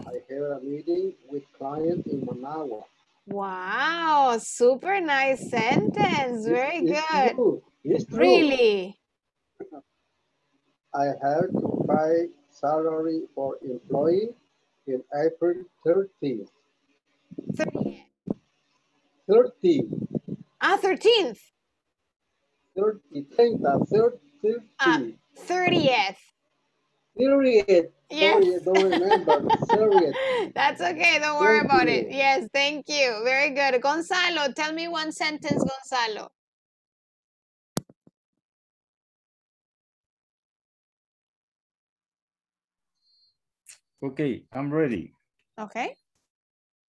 Speaker 5: I have a meeting with client in Managua.
Speaker 1: Wow, super nice sentence. Very
Speaker 5: It's
Speaker 1: good.
Speaker 5: true. It's true.
Speaker 1: Really?
Speaker 5: I have to pay salary for employee in April 13th. 30,
Speaker 1: Ah, 13th.
Speaker 5: 30, 30, 30,
Speaker 1: Ah, 30th.
Speaker 5: period.
Speaker 1: Yeah.
Speaker 5: Sorry, don't remember. Sorry.
Speaker 1: That's okay. Don't worry
Speaker 5: Thank
Speaker 1: about it. Yes, thank you. Very good. Gonzalo, tell me one sentence, Gonzalo.
Speaker 3: Okay, I'm ready.
Speaker 1: Okay.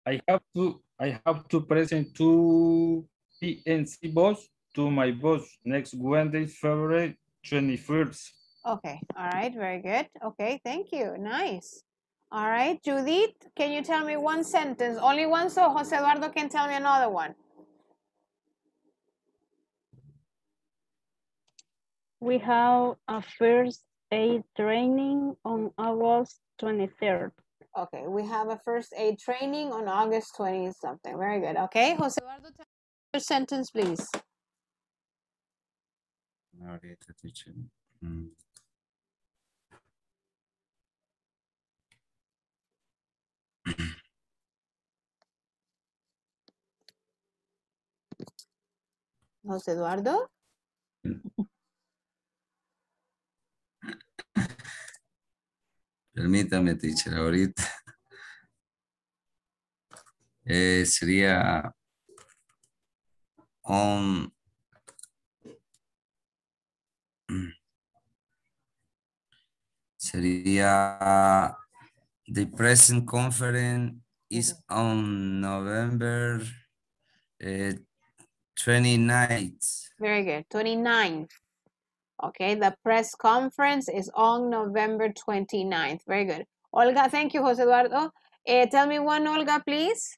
Speaker 3: I have to I have to present two PNC boss to my boss next Wednesday, February 21st.
Speaker 1: Okay. All right. Very good. Okay. Thank you. Nice. All right. Judith, can you tell me one sentence? Only one so Jose Eduardo can tell me another one.
Speaker 2: We have a first aid training on August 23rd.
Speaker 1: Okay. We have a first aid training on August 20 something. Very good. Okay. Jose Eduardo, tell me your sentence, please.
Speaker 10: Ahorita, teacher. Mm.
Speaker 1: Eduardo.
Speaker 10: Permítame, teacher, ahorita. Eh, sería on sería the present conference is on November eh, 29th.
Speaker 1: Very good. 29th. Okay, the press conference is on November 29th. Very good. Olga, thank you, Jose Eduardo. Eh, tell me one, Olga, please.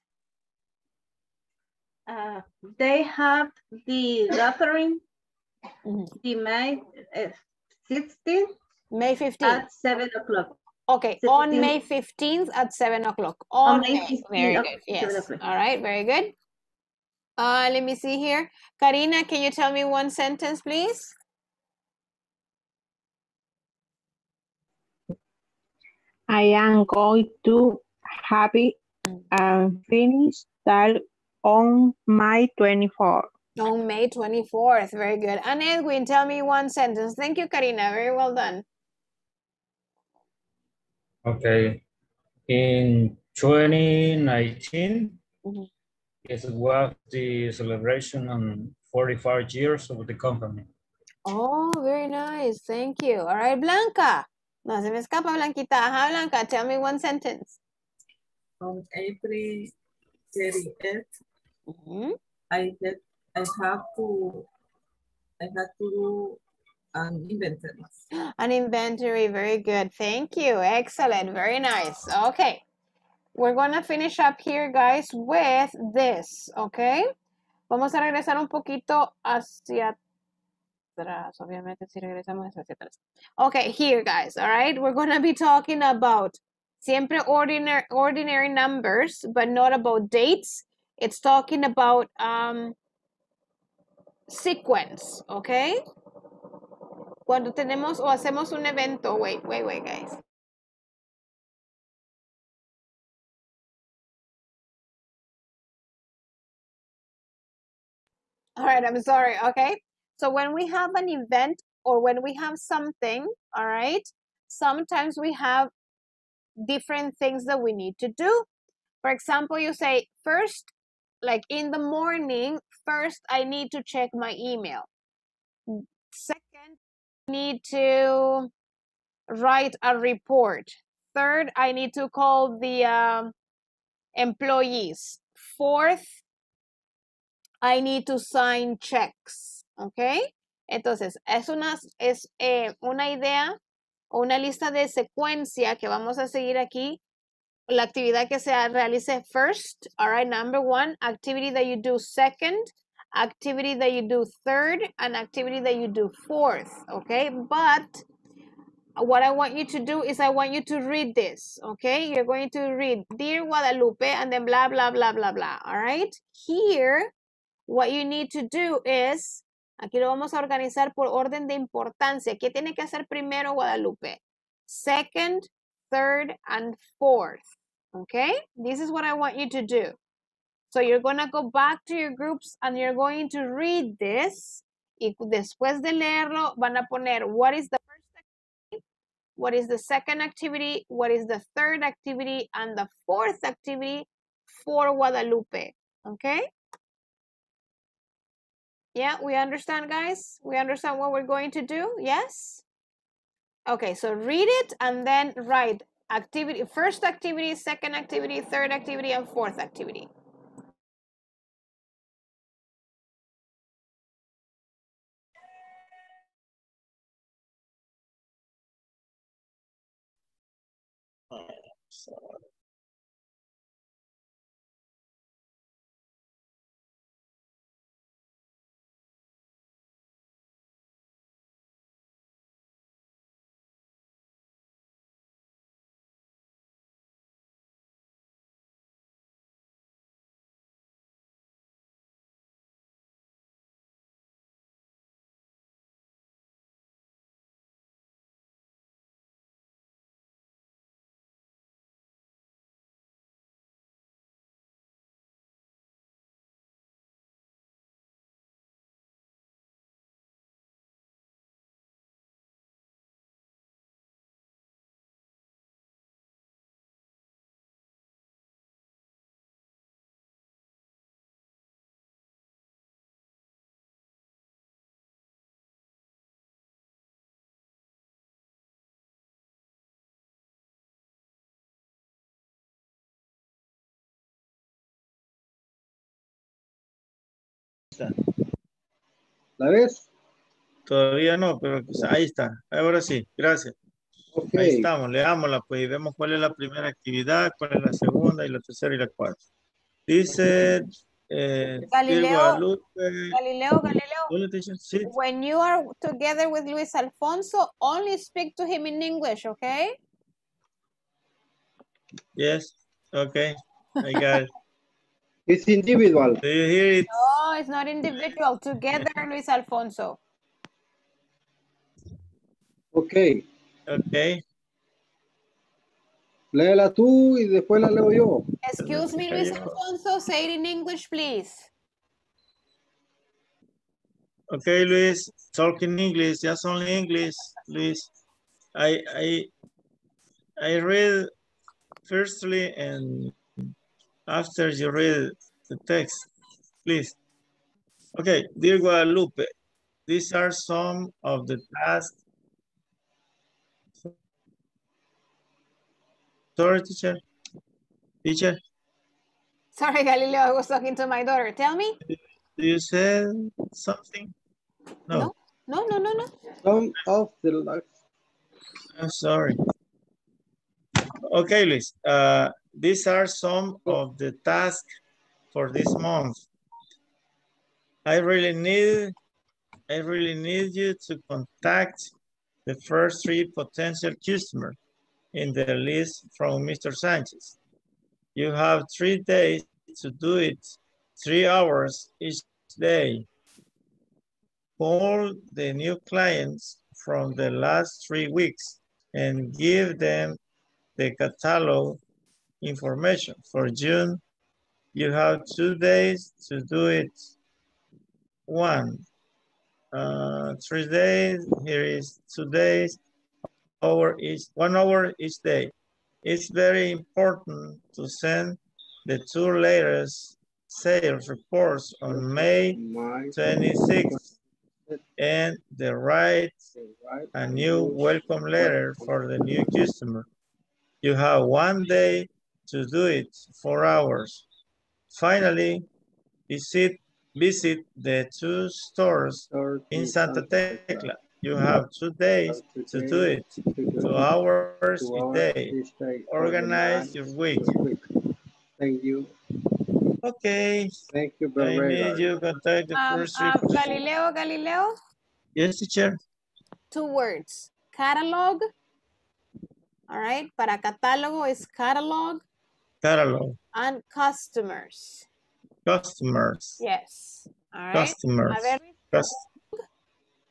Speaker 16: Uh, they have the gathering The May uh, 16th
Speaker 1: May 15th.
Speaker 16: at 7 o'clock.
Speaker 1: Okay, on May 15th at 7 o'clock. On
Speaker 16: May
Speaker 1: May.
Speaker 16: 15th
Speaker 1: Very good.
Speaker 16: 7
Speaker 1: Yes. All right, very good. Uh, let me see here. Karina, can you tell me one sentence, please?
Speaker 14: I am going to happy and finish that on May 24.
Speaker 1: On May 24th. Very good. And Edwin, tell me one sentence. Thank you, Karina. Very well done.
Speaker 3: Okay. In 2019,
Speaker 1: Mhm.
Speaker 3: it was the celebration on 45 years of the company.
Speaker 1: Oh, very nice. Thank you. All right, Blanca. No se me escapa, Blanquita. Ajá, Blanca. Tell me one sentence.
Speaker 7: On April 30th,
Speaker 1: Mhm.
Speaker 7: I had, I have to, I had to do an inventory.
Speaker 1: An inventory. Very good. Thank you. Excellent. Very nice. Okay. We're going to finish up here, guys, with this. Okay. Vamos a regresar un poquito hacia atrás. Obviamente, si regresamos hacia atrás. Okay, here, guys. All right. We're going to be talking about siempre ordinary, ordinary numbers, but not about dates. It's talking about um, sequence. Okay. Cuando tenemos o hacemos un evento, wait, wait, wait, guys. All right, I'm sorry, okay? So when we have an event or when we have something, all right, sometimes we have different things that we need to do. For example, you say, first, like in the morning, first I need to check my email. Second, I need to write a report. Third, I need to call the um, employees. Fourth, I need to sign checks. okay Entonces, es una, es, eh, una idea o una lista de secuencia que vamos a seguir aquí. La actividad que se realice first, all right, number one, activity that you do second, activity that you do third, and activity that you do fourth, okay? But what I want you to do is I want you to read this, okay? You're going to read Dear Guadalupe and then blah, blah, blah, blah, blah, all right? Here, what you need to do is, aquí lo vamos a organizar por orden de importancia. ¿Qué tiene que hacer primero Guadalupe? Second, third, and fourth, okay? This is what I want you to do. So you're going to go back to your groups and you're going to read this. Y después de leerlo, van a poner what is the first activity, what is the second activity, what is the third activity, and the fourth activity for Guadalupe. Okay? Yeah, we understand, guys? We understand what we're going to do? Yes? Okay, so read it and then write activity, first activity, second activity, third activity, and fourth activity.
Speaker 5: ¿La ves?
Speaker 6: Todavía no, pero pues ahí está. Ahora sí, gracias. Ahí estamos, leámosla pues y vemos cuál es la primera actividad, cuál es la segunda y la tercera y la cuarta. Dice eh,
Speaker 1: Galileo,
Speaker 6: Guadalupe,
Speaker 1: Galileo, Galileo.
Speaker 6: Sí.
Speaker 1: When you are together with Luis Alfonso, only speak to him in English, okay?
Speaker 6: Yes, okay, I got it.
Speaker 5: It's individual.
Speaker 6: Do you hear it?
Speaker 1: No, it's not individual. Together, Luis Alfonso.
Speaker 5: Ok.
Speaker 6: Okay.
Speaker 5: Léela tú y después la leo yo.
Speaker 1: Excuse me, Luis Alfonso, say it in English, please.
Speaker 6: Okay, Luis, talk in English, just only English, Luis. I I I read firstly and after you read the text, please. Okay, dear Guadalupe, these are some of the tasks. Sorry, teacher. Teacher,
Speaker 1: Sorry, Galileo, I was talking to my daughter. Tell me.
Speaker 6: do you say something? No.
Speaker 1: No, no, no, no.
Speaker 5: Some of the last
Speaker 6: I'm sorry. Okay, Luis. Uh, these are some of the tasks for this month. I really need, I really need you to contact the first three potential customers in the list from Mr. Sanchez. You have three days to do it, three hours each day. Call the new clients from the last three weeks and give them the catalog information. For June, you have two days to do it. One, uh, three days, here is two days, hour each, one hour each day. It's very important to send the two latest sales reports on May 26th and the write a new welcome letter for the new customer. You have one day to do it, four hours. Finally, visit, visit the two stores in Santa Tecla. You have two days to do it, two hours a day. Organize your week.
Speaker 5: Thank you.
Speaker 6: Okay.
Speaker 5: Thank you
Speaker 6: I
Speaker 5: very
Speaker 6: need
Speaker 5: much.
Speaker 6: you contact the
Speaker 1: Um,
Speaker 6: first three.
Speaker 1: um, Galileo, Galileo,
Speaker 6: Yes, teacher.
Speaker 1: two words. Catalog. All right. Para catálogo is catalog
Speaker 6: Catalog,
Speaker 1: and customers.
Speaker 6: customers,
Speaker 1: Yes. All right.
Speaker 6: customers,
Speaker 1: A ver,
Speaker 6: cus-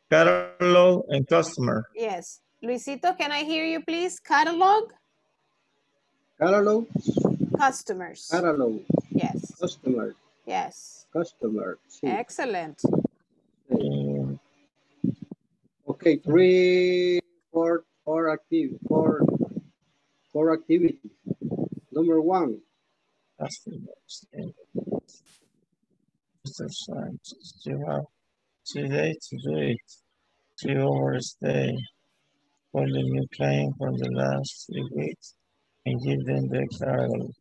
Speaker 6: catalog and customer.
Speaker 1: yes. Luisito, can I hear you, please? Catalog,
Speaker 5: Catalog,
Speaker 1: customers.
Speaker 5: catalog,
Speaker 1: Yes.
Speaker 5: customer,
Speaker 1: Yes.
Speaker 5: customer. sí.
Speaker 1: Excellent.
Speaker 6: Mm,
Speaker 5: Okay, three, four, four active, four, four activities. Number one,
Speaker 6: Customers. Mr. Sanchez, you have two days to do it. Three hours a day. The new client for the last three weeks and give them the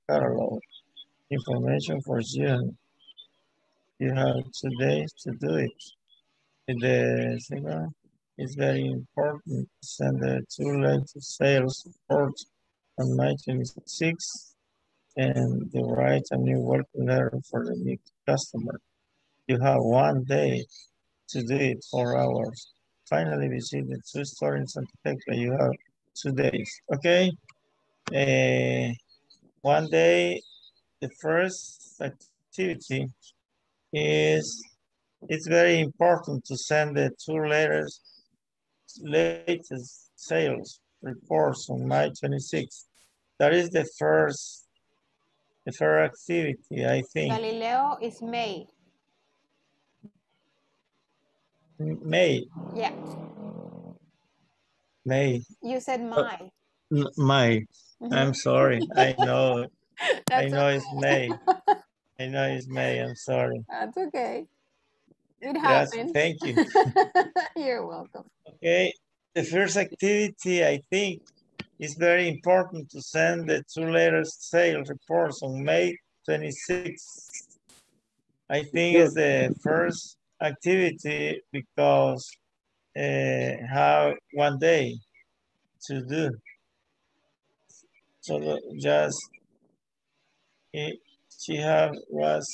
Speaker 6: catalog, information for June. You have two days to do it. The second is very important send the two latest sales reports on May 26th and to write a new work letter for the new customer. You have one day to do it, four hours. Finally, visit the two stores in Santa Tecla. You have two days, okay? Eh, one day, the first activity is, it's very important to send the two letters, latest sales reports on May 26th. That is the first, the first activity, I think.
Speaker 1: Galileo is May.
Speaker 6: May,
Speaker 1: Yeah.
Speaker 6: May,
Speaker 1: You said
Speaker 6: Uh,
Speaker 1: May.
Speaker 6: N- May. I'm sorry. I know. I know it's. May. I know it's May. I'm sorry.
Speaker 1: That's okay. It
Speaker 6: Yes,
Speaker 1: happens.
Speaker 6: thank you.
Speaker 1: You're welcome.
Speaker 6: Okay. The first activity, I think, is very important to send the two letters sales reports on May 26th. I think it's the first activity because uh, have one day to do. So just it, she have was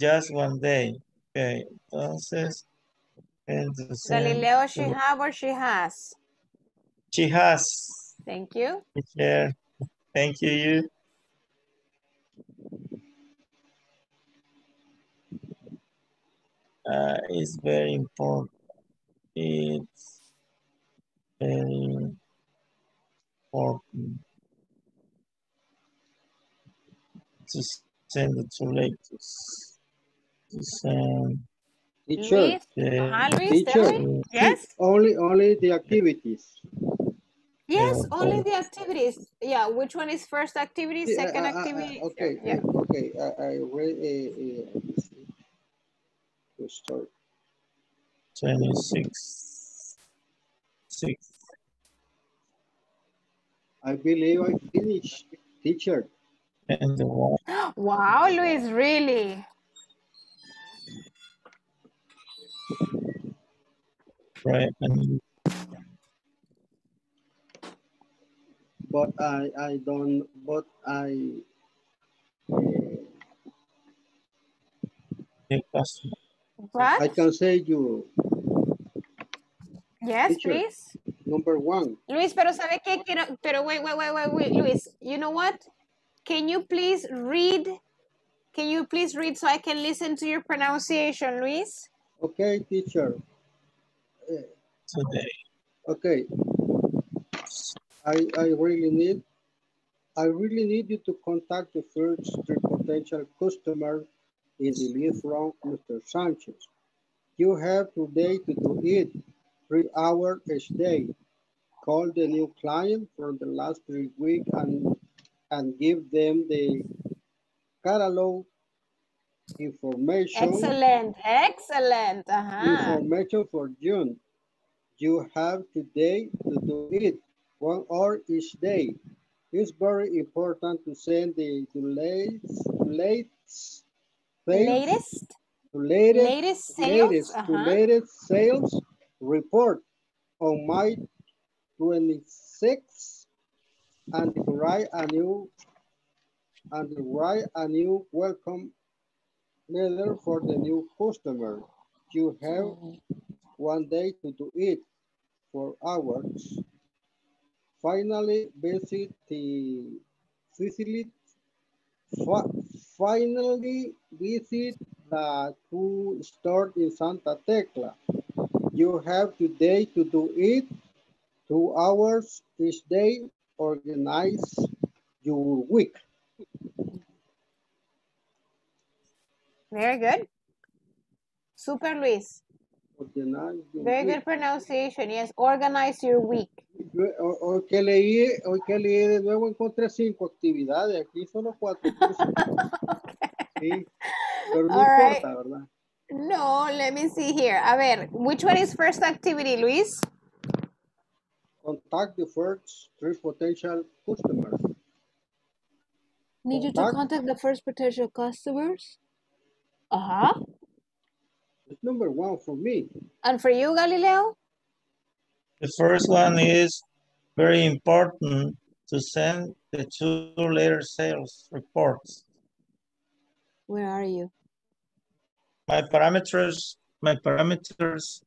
Speaker 6: just one day. Okay, entonces, entonces
Speaker 1: Galileo, she have or she has?
Speaker 6: She has.
Speaker 1: Thank you.
Speaker 6: Yeah, thank you. You. Uh, it's very important. It's very important to send it to latest. To send
Speaker 5: Teacher.
Speaker 1: Luis,
Speaker 6: the
Speaker 1: ajá, Luis,
Speaker 5: Teacher.
Speaker 1: Yes,
Speaker 5: Only, only the activities.
Speaker 1: yes,
Speaker 6: Yeah,
Speaker 1: only
Speaker 6: okay.
Speaker 1: the activities. Yeah, which one is first activity,
Speaker 5: Yeah,
Speaker 1: second
Speaker 5: uh, uh, uh,
Speaker 1: activity?
Speaker 5: Okay,
Speaker 1: Yeah.
Speaker 5: uh, okay, I, I read, uh, uh, let's to start.
Speaker 6: 26. Six.
Speaker 5: I believe I finished, teacher.
Speaker 6: And the one.
Speaker 1: Wow, Luis, really?
Speaker 6: Right. And
Speaker 5: But I, I don't, but I,
Speaker 6: the customer.
Speaker 1: What?
Speaker 5: I can say you,
Speaker 1: Yes,
Speaker 5: teacher.
Speaker 1: please.
Speaker 5: number one.
Speaker 1: Luis, pero ¿sabe qué? Quiero, pero wait, wait, wait, wait, wait, Luis. You know what? Can you please read? Can you please read so I can listen to your pronunciation, Luis?
Speaker 5: Okay, teacher.
Speaker 6: Today.
Speaker 5: Okay. I, I really need, I really need you to contact the first three potential customer in the list from Mr. Sanchez. You have today to do it, three hours each day. Call the new client from the last three weeks and, and give them the catalog information.
Speaker 1: Excellent, excellent. Ajá.
Speaker 5: Information for June. You have today to do it, one hour each day. It's very important to send the, the latest, latest,
Speaker 1: Latest?
Speaker 5: to latest,
Speaker 1: Latest sales?
Speaker 5: latest, to
Speaker 1: Uh-huh.
Speaker 5: latest sales report on May 26 and write a new and write a new welcome letter for the new customer. You have one day to do it for hours. Finally, visit the facility. Fi- finally, visit the two store in Santa Tecla. You have today to do it. Two hours each day. Organize your week.
Speaker 1: Very good. Super, Luis. Very good pronunciation. Yes, organize your week.
Speaker 5: Yo, ho- Hoy que leí, hoy que leí de nuevo encontré cinco actividades, aquí solo cuatro cursos. Sí, pero no
Speaker 1: All right.
Speaker 5: importa, ¿verdad?
Speaker 1: No, let me see here. A ver, which one is first activity, Luis?
Speaker 5: Contact the first three potential customers.
Speaker 1: Need you to
Speaker 5: Contact.
Speaker 1: contact the first potential customers. Uh-huh.
Speaker 5: It's number one for me.
Speaker 1: And for you, Galileo?
Speaker 6: The first one is very important to send the two later sales reports.
Speaker 1: Where are you?
Speaker 6: My parameters, my parameters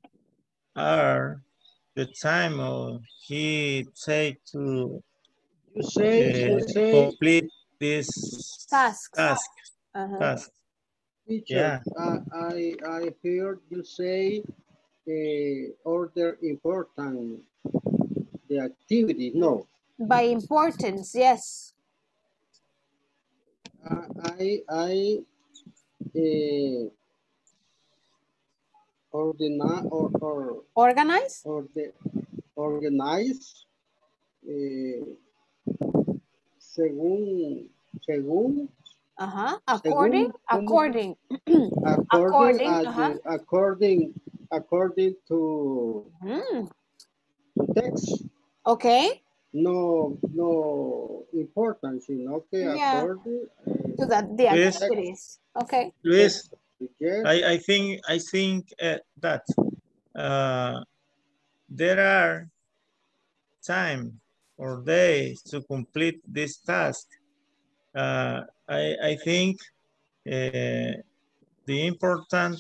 Speaker 6: are the time of he take to
Speaker 5: You say,
Speaker 6: uh,
Speaker 5: you say,
Speaker 6: complete this
Speaker 1: Tasks.
Speaker 6: task.
Speaker 1: Uh-huh.
Speaker 6: task.
Speaker 5: Teacher,
Speaker 6: Yeah.
Speaker 5: uh, I, I heard you say uh, order important the activity. No,
Speaker 1: By importance, yes.
Speaker 5: I, I, uh, organize or, or
Speaker 1: Organize?
Speaker 5: or the organize eh, según según
Speaker 1: Uh-huh. According? According.
Speaker 5: according
Speaker 1: According, uh-huh.
Speaker 5: according according to
Speaker 1: Mm.
Speaker 5: to text
Speaker 1: Okay.
Speaker 5: no no importance sino que
Speaker 1: Yeah.
Speaker 5: according
Speaker 1: So that the
Speaker 6: Yes.
Speaker 1: activities. Okay.
Speaker 6: Luis,
Speaker 5: yes
Speaker 6: I, I think I think uh, that uh, there are time or days to complete this task. Uh, I, I think uh, the important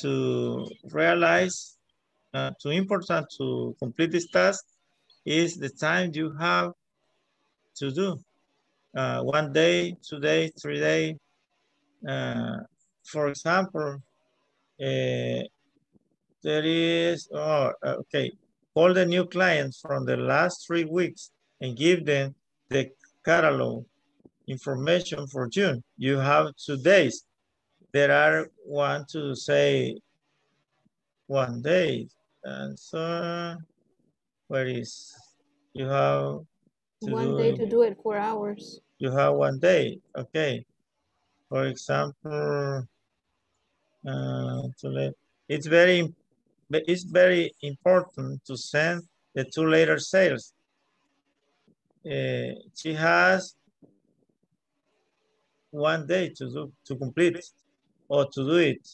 Speaker 6: to realize, uh, too important to complete this task is the time you have to do. Uh, one day, two days, three days. Uh, for example, uh, there is, oh, okay, all the new clients from the last three weeks and give them the catalog information for June. You have two days. There are one to say one day. And so where is you have
Speaker 1: One
Speaker 6: do
Speaker 1: day
Speaker 6: it-
Speaker 1: to do it, four hours.
Speaker 6: you have one day, okay. For example, uh, to let, it's very, it's very important to send the two later sales. Uh, she has one day to do, to complete or to do it.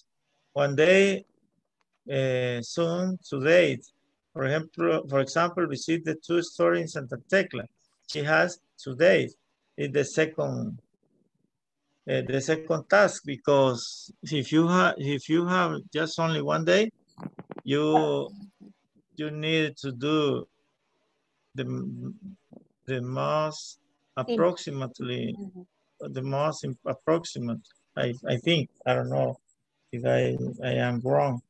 Speaker 6: One day, uh, soon, today. For example, for example, visit the two stores in Santa Tecla. She has two days is the second uh, the second task because if you have if you have just only one day you you need to do the the most approximately the most approximate I, I think I don't know if I I am wrong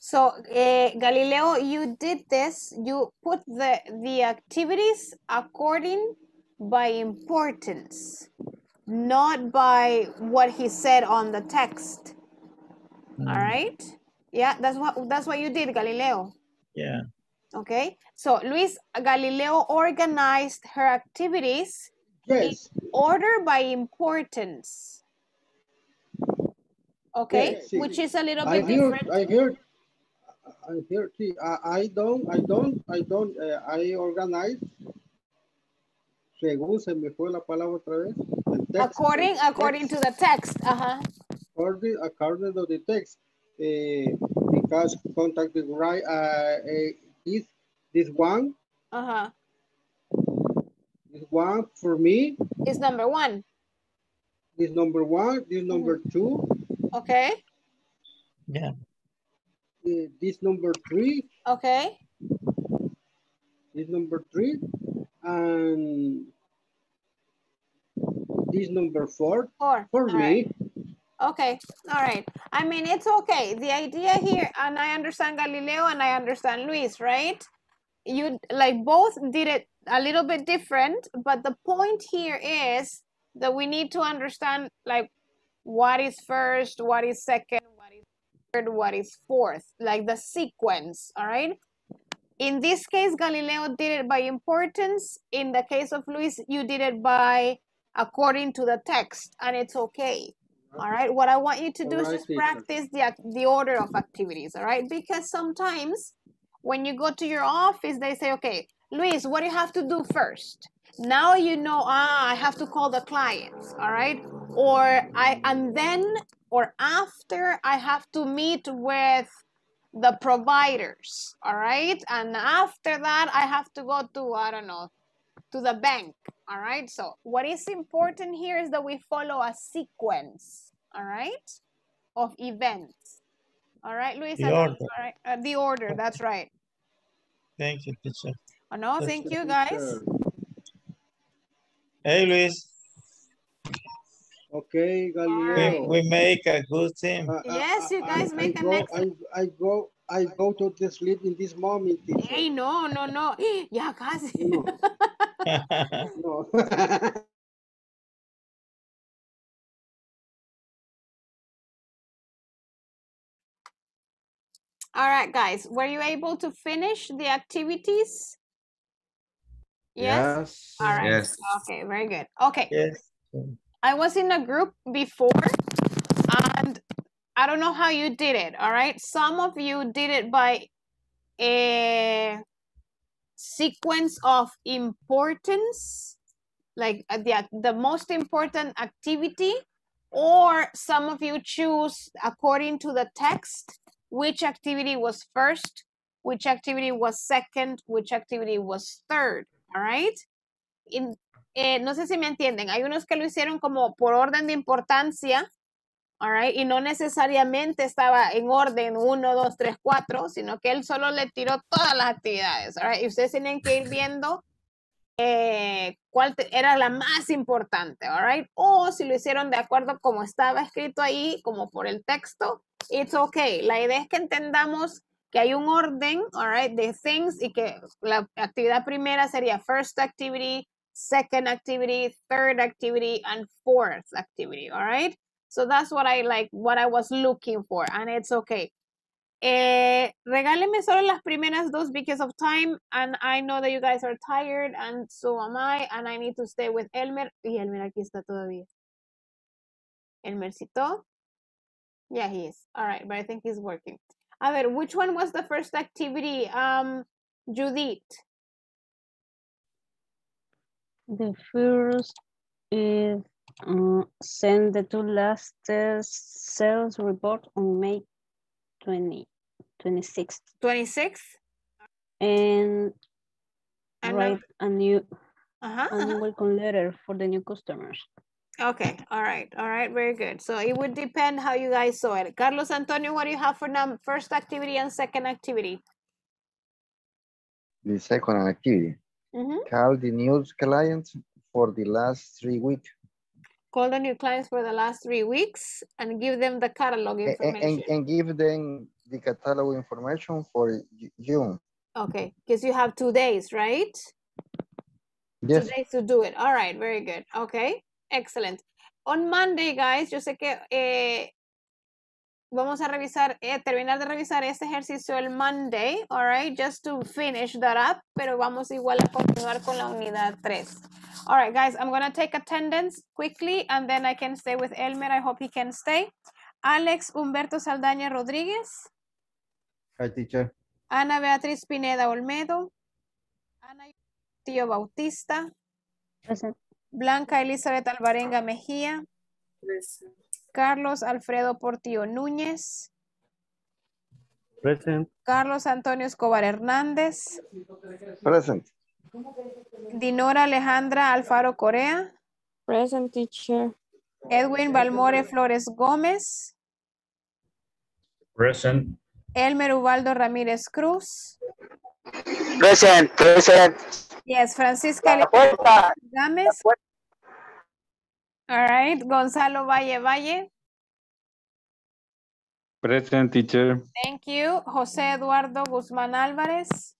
Speaker 1: So, eh, Galileo, you did this. You put the the activities according by importance, not by what he said on the text. All right? Yeah, that's what that's what you did, Galileo.
Speaker 6: yeah
Speaker 1: Okay. So, Luis Galileo organized her activities in order by importance. Okay,
Speaker 5: Yes, sí.
Speaker 1: which is a little
Speaker 5: I
Speaker 1: bit
Speaker 5: hear,
Speaker 1: different.
Speaker 5: I hear, I hear, see, I, I don't, I don't, I don't, uh, I organize, según se me fue la palabra otra vez, el text,
Speaker 1: According according
Speaker 5: text,
Speaker 1: to the text. Uh-huh.
Speaker 5: according, according to the text, uh, because contact with right, uh, uh, this, this one,
Speaker 1: Uh-huh.
Speaker 5: this one for me,
Speaker 1: Is number one.
Speaker 5: this number one, this number two,
Speaker 1: Okay.
Speaker 6: yeah
Speaker 5: uh, this number three,
Speaker 1: Okay.
Speaker 5: this number three, and this number four
Speaker 1: Four.
Speaker 5: for
Speaker 1: All
Speaker 5: me.
Speaker 1: right. Okay. All right. I mean, it's okay. The idea here, and I understand Galileo and I understand Luis, right? You like both did it a little bit different, but the point here is that we need to understand like what is first, what is second, what is third, what is fourth, like the sequence, all right? In this case, Galileo did it by importance. In the case of Luis, you did it by according to the text, and it's okay. All right. What I want you to do is just
Speaker 5: teacher.
Speaker 1: practice the the order of activities. All right, because sometimes when you go to your office, they say, "Okay, Luis, what do you have to do first? Now you know. Ah, I have to call the clients. All right, or I and then or after I have to meet with the providers. All right, and after that I have to go to I don't know to the bank. All right. So what is important here is that we follow a sequence. All right, of events. All right, Luis.
Speaker 6: The order.
Speaker 1: All right. Uh, the order. That's right.
Speaker 6: thank you teacher
Speaker 1: Oh, no,
Speaker 6: That's
Speaker 1: thank
Speaker 6: right,
Speaker 1: you guys.
Speaker 6: hey Luis
Speaker 5: Okay,
Speaker 6: we,
Speaker 5: Galileo.
Speaker 6: we make a good team
Speaker 5: Uh,
Speaker 1: Yes, you guys
Speaker 5: I
Speaker 1: make an
Speaker 5: go,
Speaker 1: excellent.
Speaker 5: I, I go, I go to the sleep in this moment. teacher.
Speaker 1: Hey, no, no, no. Yeah, casi.
Speaker 5: No.
Speaker 1: All right, guys. Were you able to finish the activities? Yes.
Speaker 11: Yes.
Speaker 1: All right.
Speaker 10: Yes.
Speaker 1: Okay, very good. Okay.
Speaker 6: yes
Speaker 1: I was in a group before and I don't know how you did it. All right. Some of you did it by a sequence of importance, like uh, the, the most important activity, or some of you choose according to the text which activity was first, which activity was second, which activity was third. All right. Eh, no sé si me entienden, hay unos que lo hicieron como por orden de importancia, all right, y no necesariamente estaba en orden 1, 2, 3, 4, sino que él solo le tiró todas las actividades, all right, y ustedes tienen que ir viendo eh, cuál te- era la más importante, all right, o si lo hicieron de acuerdo como estaba escrito ahí, como por el texto, it's okay. La idea es que entendamos que hay un orden, all right, de things y que la actividad primera sería first activity, second activity, third activity, and fourth activity, all right? So that's what I like, what I was looking for, and it's okay. Eh, regáleme solo las primeras dos because of time, and I know that you guys are tired, and so am I, and I need to stay with Elmer. Y Elmer aquí está todavía. Elmercito. Yeah, he is. All right, but I think he's working. A ver, which one was the first activity? Um, Judith.
Speaker 2: The first is uh, send the two last sales report on May 20, 26th.
Speaker 1: 26th?
Speaker 2: And,
Speaker 1: And
Speaker 2: write a new
Speaker 1: Uh-huh,
Speaker 2: a new welcome letter for the new customers.
Speaker 1: Okay, all right, all right, very good. So it would depend how you guys saw it. Carlos Antonio, what do you have for num first activity and second activity?
Speaker 15: The second activity.
Speaker 1: Mhm.
Speaker 15: Call the news clients for the last three weeks
Speaker 1: Call the new clients for the last three weeks and give them the catalog information.
Speaker 15: and, and give them the catalog information for Ju- June.
Speaker 1: Okay, because you have two days, right?
Speaker 15: Yes.
Speaker 1: Two days to do it. All right, very good. Okay, excellent. On Monday, guys, yo sé que eh, vamos a revisar, eh, terminar de revisar este ejercicio el Monday, all right, just to finish that up, pero vamos igual a continuar con la unidad 3. All right, guys, I'm going to take attendance quickly and then I can stay with Elmer. I hope he can stay. Alex Humberto Saldaña Rodríguez,
Speaker 11: Hi, teacher.
Speaker 1: Ana Beatriz Pineda Olmedo, Ana Tío Bautista, Blanca Elizabeth Alvarenga Mejía, Carlos Alfredo Portillo Núñez,
Speaker 18: Present.
Speaker 1: Carlos Antonio Escobar Hernández,
Speaker 15: Present.
Speaker 1: Dinora Alejandra Alfaro Corea,
Speaker 17: Present teacher.
Speaker 1: Edwin Balmore Flores Gómez,
Speaker 3: Present.
Speaker 1: Elmer Ubaldo Ramírez Cruz,
Speaker 12: Present, present.
Speaker 1: Yes, Francisca Gámez, all right, Gonzalo Valle Valle,
Speaker 3: Present teacher.
Speaker 1: thank you, José Eduardo Guzmán Álvarez,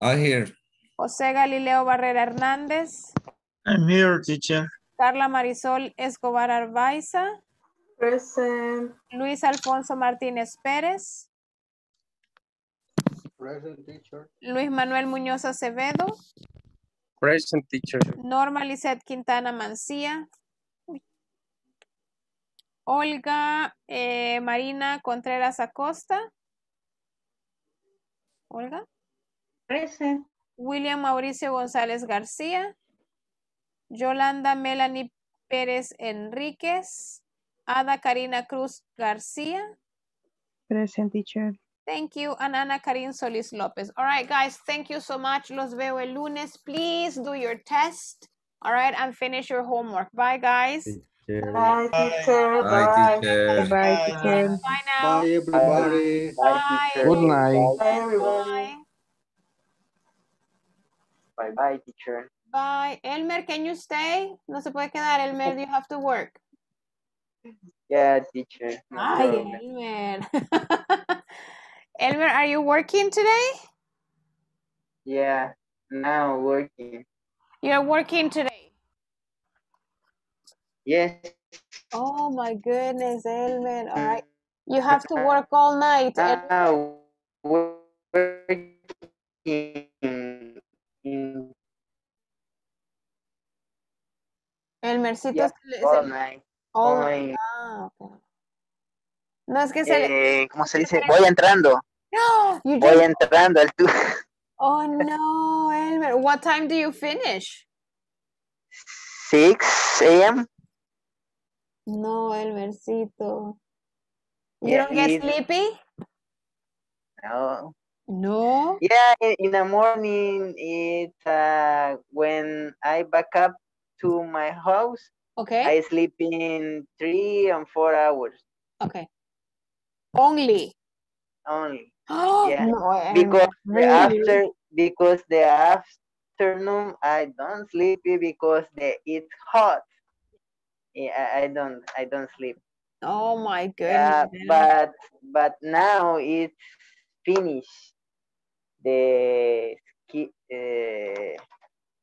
Speaker 10: I hear.
Speaker 1: José Galileo Barrera Hernández,
Speaker 6: I'm here, teacher.
Speaker 1: Carla Marisol Escobar Arbaiza,
Speaker 9: Present.
Speaker 1: Luis Alfonso Martínez Pérez,
Speaker 5: Present teacher.
Speaker 1: Luis Manuel Muñoz Acevedo,
Speaker 13: Present teacher.
Speaker 1: Norma Lisette Quintana Mancía, Uy. Olga eh, Marina Contreras Acosta, Olga,
Speaker 16: Present.
Speaker 1: William Mauricio González García, Yolanda Melanie Pérez Enríquez, Ada Karina Cruz García,
Speaker 14: Present teacher.
Speaker 1: Thank you, and Ana Karin Solis Lopez. All right, guys, thank you so much. Los veo el lunes. Please do your test. All right, and finish your homework. Bye, guys.
Speaker 9: Bye, teacher.
Speaker 10: Bye,
Speaker 9: Bye.
Speaker 10: teacher.
Speaker 14: Bye, teacher.
Speaker 1: Bye now.
Speaker 5: Bye, everybody.
Speaker 1: Bye.
Speaker 15: Good night.
Speaker 9: Bye, everybody.
Speaker 1: Bye.
Speaker 12: Bye bye, teacher.
Speaker 1: Bye. Elmer, can you stay? No se puede quedar, Elmer. You have to work.
Speaker 12: Yeah, teacher. no
Speaker 1: Ay. Elmer. Elmer, are you working today?
Speaker 12: Yeah, now working.
Speaker 1: You're working today.
Speaker 12: Yes.
Speaker 1: Oh my goodness, Elmer. All right. You have to work all night. Elmer.
Speaker 12: Now working in
Speaker 1: Elmercito
Speaker 12: yeah, all night.
Speaker 1: all
Speaker 12: all
Speaker 1: night. Ah, ok. No es que se le...
Speaker 12: Eh, ¿Cómo se dice? Voy entrando.
Speaker 1: No, you
Speaker 12: Voy
Speaker 1: just...
Speaker 12: entrando al tour.
Speaker 1: Oh no, Elmer. What time do you finish?
Speaker 12: 6 a.m.
Speaker 1: No, Elmercito. You
Speaker 12: Yeah,
Speaker 1: don't get
Speaker 12: it-
Speaker 1: sleepy?
Speaker 12: No.
Speaker 1: No.
Speaker 12: Yeah, in, in the morning, it's uh, when I back up to my house,
Speaker 1: Okay.
Speaker 12: I sleep in three and four hours
Speaker 1: Okay. Only.
Speaker 12: only.
Speaker 1: Oh,
Speaker 12: Yeah,
Speaker 1: no,
Speaker 12: because the
Speaker 1: Really?
Speaker 12: after because the afternoon I don't sleepy because the it's hot. Yeah, I, don't I don't sleep.
Speaker 1: Oh my
Speaker 12: Yeah,
Speaker 1: goodness. Elmer.
Speaker 12: but but now it's finished. the ski, eh,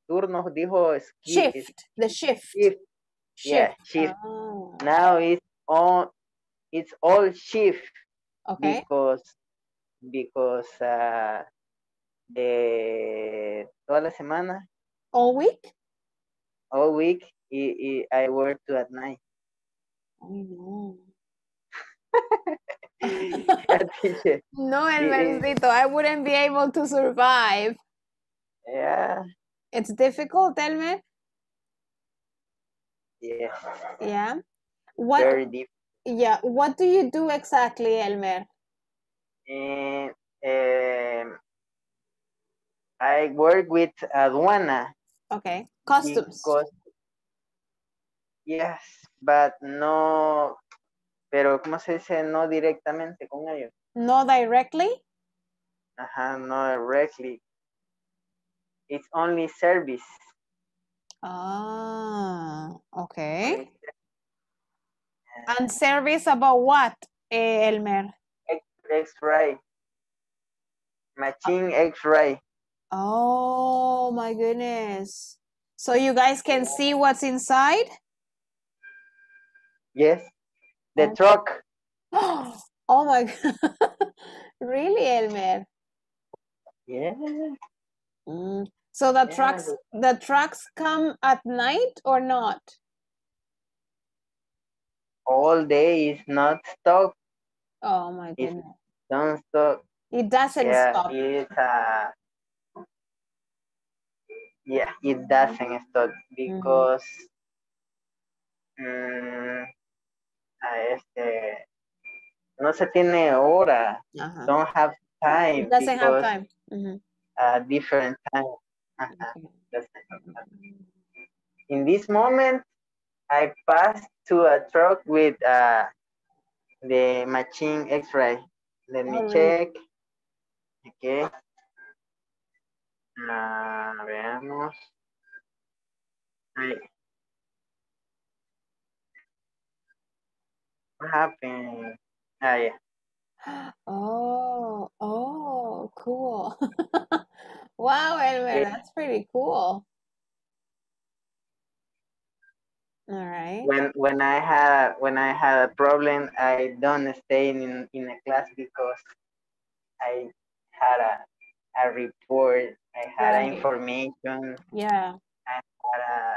Speaker 12: turnos, dijo ski,
Speaker 1: Shift, the shift.
Speaker 12: shift. Yeah,
Speaker 1: Shift.
Speaker 12: shift.
Speaker 1: Oh,
Speaker 12: Now it's on, it's all shift
Speaker 1: okay.
Speaker 12: because because uh, de toda la semana,
Speaker 1: All week?
Speaker 12: all week, I, I, I work to at night. Teacher,
Speaker 1: No,
Speaker 12: y-
Speaker 1: Elmercito, I wouldn't be able to survive.
Speaker 12: yeah,
Speaker 1: It's difficult, Elmer.
Speaker 12: yes,
Speaker 1: Yeah. What?
Speaker 12: very deep.
Speaker 1: Yeah. What do you do exactly, Elmer?
Speaker 12: And um, I work with aduana
Speaker 1: Okay. Customs.
Speaker 12: because yes, but no, pero ¿cómo se dice? No directamente con ellos.
Speaker 1: No directly.
Speaker 12: Ajá, no directly. It's only service.
Speaker 1: Ah, okay. And service about what, eh, Elmer?
Speaker 12: X-ray. Machine X-ray.
Speaker 1: Oh my goodness. So you guys can see what's inside?
Speaker 12: Yes. The truck.
Speaker 1: Oh my god. Really, Elmer?
Speaker 12: Yeah.
Speaker 1: Mm. So the
Speaker 12: Yeah,
Speaker 1: trucks the trucks come at night or not?
Speaker 12: All day is not stop.
Speaker 1: Oh my goodness.
Speaker 12: Don't stop.
Speaker 1: It doesn't
Speaker 12: yeah,
Speaker 1: stop.
Speaker 12: it's uh yeah, it doesn't stop because mm, ah, este no se tiene hora.
Speaker 1: Ajá.
Speaker 12: Don't have time
Speaker 1: It doesn't have time. Mhm.
Speaker 12: uh, different time. Ajá, doesn't have time. In this moment, I passed to a truck with uh, the machine X-ray. Let me check. Okay. Ah, veamos. Ay. What happened? Ah, yeah.
Speaker 1: Oh, oh, cool. Wow, Elmer,
Speaker 12: Yeah.
Speaker 1: that's pretty cool. All right.
Speaker 12: When when I had when I had a problem, I don't stay in in a class because I had a a report. I had
Speaker 1: Right.
Speaker 12: information.
Speaker 1: Yeah.
Speaker 12: I had a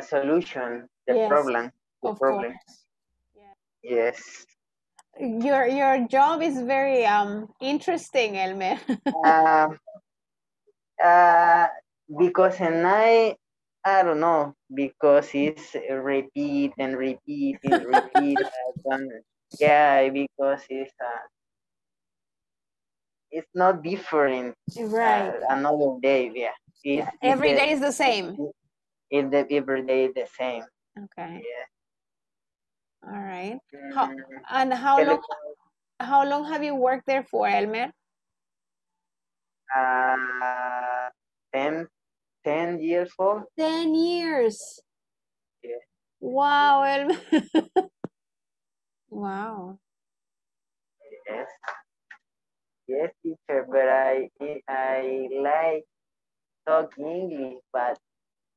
Speaker 12: a solution. The
Speaker 1: Yes,
Speaker 12: problem. The
Speaker 1: of
Speaker 12: problem.
Speaker 1: course.
Speaker 12: Yes.
Speaker 1: Your your job is very um interesting, Elmer.
Speaker 12: um, uh, because and I, I don't know, because it's repeat and repeat and repeat. Don't, yeah, because it's uh, it's not different.
Speaker 1: Right.
Speaker 12: Uh, another day, yeah. It's,
Speaker 1: Every
Speaker 12: it's
Speaker 1: day is the same.
Speaker 12: It, the, every day the same.
Speaker 1: Okay.
Speaker 12: Yeah.
Speaker 1: All right. How,
Speaker 12: Mm,
Speaker 1: and how long how long have you worked there for, Elmer?
Speaker 12: Uh, 10, 10 years old.
Speaker 1: Ten years.
Speaker 12: Yeah.
Speaker 1: Wow, Elmer. Wow.
Speaker 12: Yes. Yes, teacher, but I I like talk English, but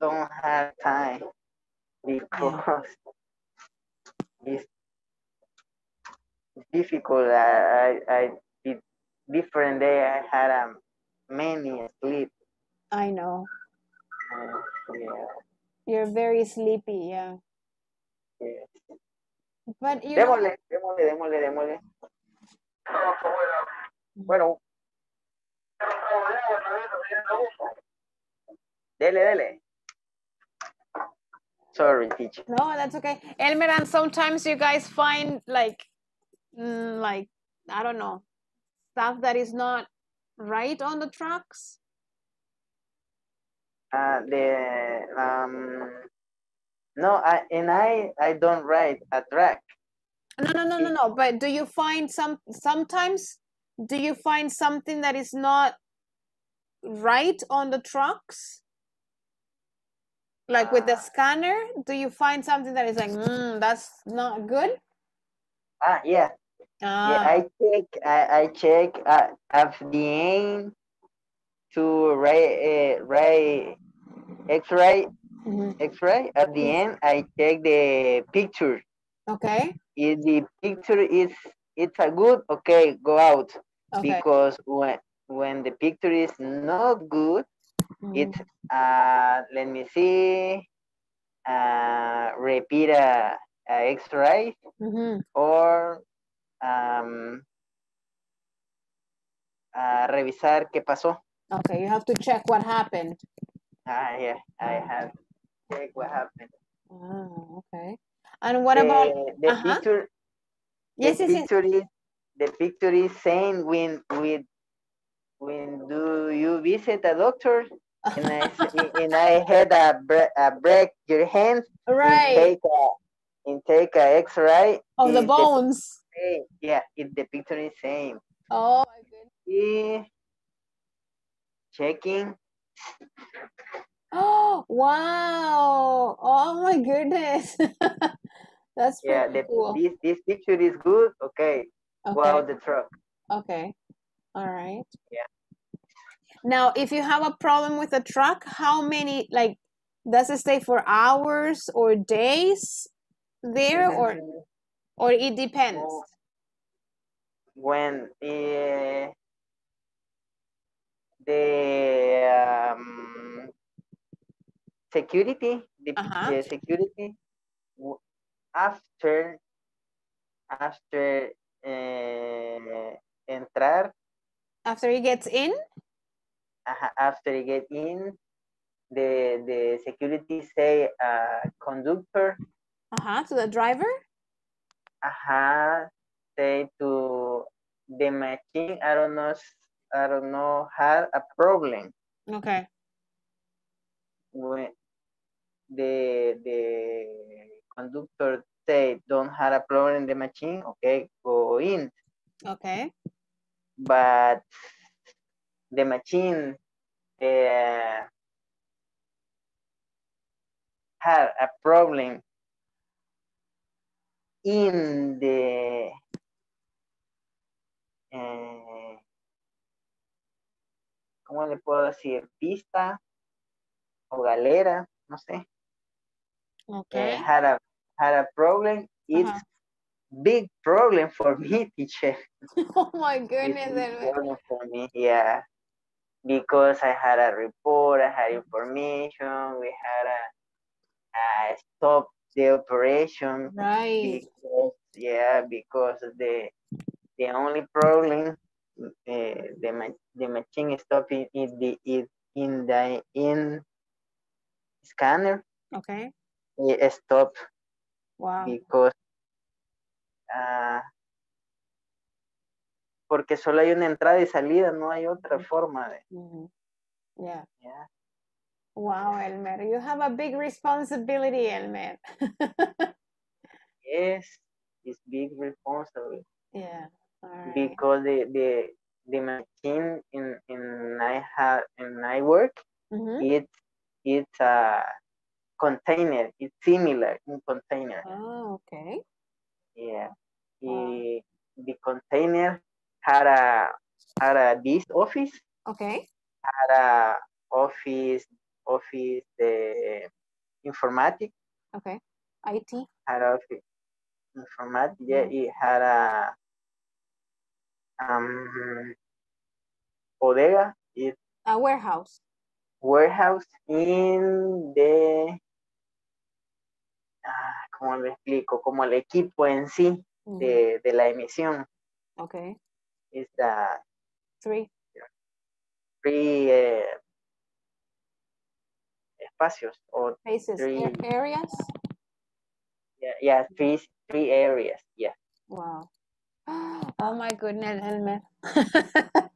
Speaker 12: don't have time because it's difficult. I, I, I did different day. I had um, many sleep.
Speaker 1: I know.
Speaker 12: Yeah,
Speaker 1: You're very sleepy, yeah.
Speaker 12: yeah.
Speaker 1: But you
Speaker 12: Démosle, démosle, démosle, démosle. Bueno. Dele, dele. Sorry, teacher.
Speaker 1: no, that's okay. Elmer, and sometimes you guys find like, mm, like I don't know, stuff that is not right on the trucks.
Speaker 12: Uh, the um, no, I and I I don't write a track.
Speaker 1: No, no, no, no, no. But do you find some sometimes? Do you find something that is not right on the trucks? Like with the scanner, do you find something that is like, mm, that's not good?
Speaker 12: Ah, yeah, Yeah,
Speaker 1: Ah,
Speaker 12: I check. I, I check uh, at the end to write uh, write X-ray
Speaker 1: mhm.
Speaker 12: X-ray. At the end, I take the picture.
Speaker 1: Okay.
Speaker 12: If the picture is it's a good, okay, go out.
Speaker 1: Okay.
Speaker 12: Because when when the picture is not good, it's uh let me see, uh repeat a, a X-ray
Speaker 1: Mhm.
Speaker 12: or um a revisar qué pasó.
Speaker 1: Okay, you have to check what happened.
Speaker 12: Ah, yeah, I have check what happened.
Speaker 1: Ah, okay. And what about
Speaker 12: the, the
Speaker 1: uh-huh.
Speaker 12: picture?
Speaker 1: Yes,
Speaker 12: the
Speaker 1: yes, yes.
Speaker 12: picture is the picture is saying when with when do you visit a doctor? And I and I had a, bre- a break your hands
Speaker 1: Right.
Speaker 12: and take a and take a X-ray.
Speaker 1: Of the bones.
Speaker 12: same- yeah, if the picture is same.
Speaker 1: Oh my goodness.
Speaker 12: Yeah. Checking.
Speaker 1: Oh wow. Oh my goodness. That's
Speaker 12: Yeah, the,
Speaker 1: cool.
Speaker 12: this this picture is good. Okay,
Speaker 1: Okay.
Speaker 12: out the truck.
Speaker 1: Okay. All right.
Speaker 12: Yeah.
Speaker 1: Now, if you have a problem with the truck, how many like does it stay for hours or days there or or it depends?
Speaker 12: when uh, the um, security, the,
Speaker 1: Uh-huh.
Speaker 12: the security after after uh, entrar
Speaker 1: After he gets in?
Speaker 12: ajá, after you get in the the security say uh, conductor
Speaker 1: Uh-huh. To the driver?
Speaker 12: Ajá, say to the machine, I don't know, I don't know, had a problem
Speaker 1: Okay.
Speaker 12: when the the conductor say don't have a problem in the machine, okay, go in.
Speaker 1: Okay.
Speaker 12: But the machine uh, had a problem in the eh, ¿cómo le puedo decir? Pista o galera, no sé.
Speaker 1: Okay.
Speaker 12: Eh, had a had a problem. It's
Speaker 1: Ajá.
Speaker 12: big problem for me, teacher.
Speaker 1: Oh my
Speaker 12: It's
Speaker 1: goodness.
Speaker 12: big problem for me, yeah. Because I had a report, I had information, we had a, a stop the operation.
Speaker 1: Right.
Speaker 12: Because, yeah, because the the only problem uh, the ma- the machine stopping in the in, the in scanner
Speaker 1: Okay.
Speaker 12: it stop
Speaker 1: Wow.
Speaker 12: because ah, porque solo hay una entrada y salida, no hay otra forma de
Speaker 1: Mhm. Yeah.
Speaker 12: yeah.
Speaker 1: Wow, Elmer. You have a big responsibility, Elmer.
Speaker 12: yes, it's big responsibility
Speaker 1: yeah. Right.
Speaker 12: because the the the machine in in I have in I work
Speaker 1: Mhm.
Speaker 12: it's it's a container. It's similar in container.
Speaker 1: Oh, okay.
Speaker 12: Yeah. The, the container had a had a this office
Speaker 1: Okay.
Speaker 12: had a office office the informatic
Speaker 1: Okay. IT.
Speaker 12: had office informatic. Yeah, it had a um bodega. It
Speaker 1: A warehouse.
Speaker 12: warehouse in the ah, ¿cómo le explico? Como el equipo en sí de, de la emisión.
Speaker 1: Okay.
Speaker 12: is the
Speaker 1: Three.
Speaker 12: three eh, espacios or
Speaker 1: Spaces.
Speaker 12: three
Speaker 1: areas.
Speaker 12: yeah, yeah three three areas yeah
Speaker 1: Wow. Oh my goodness, Elmer.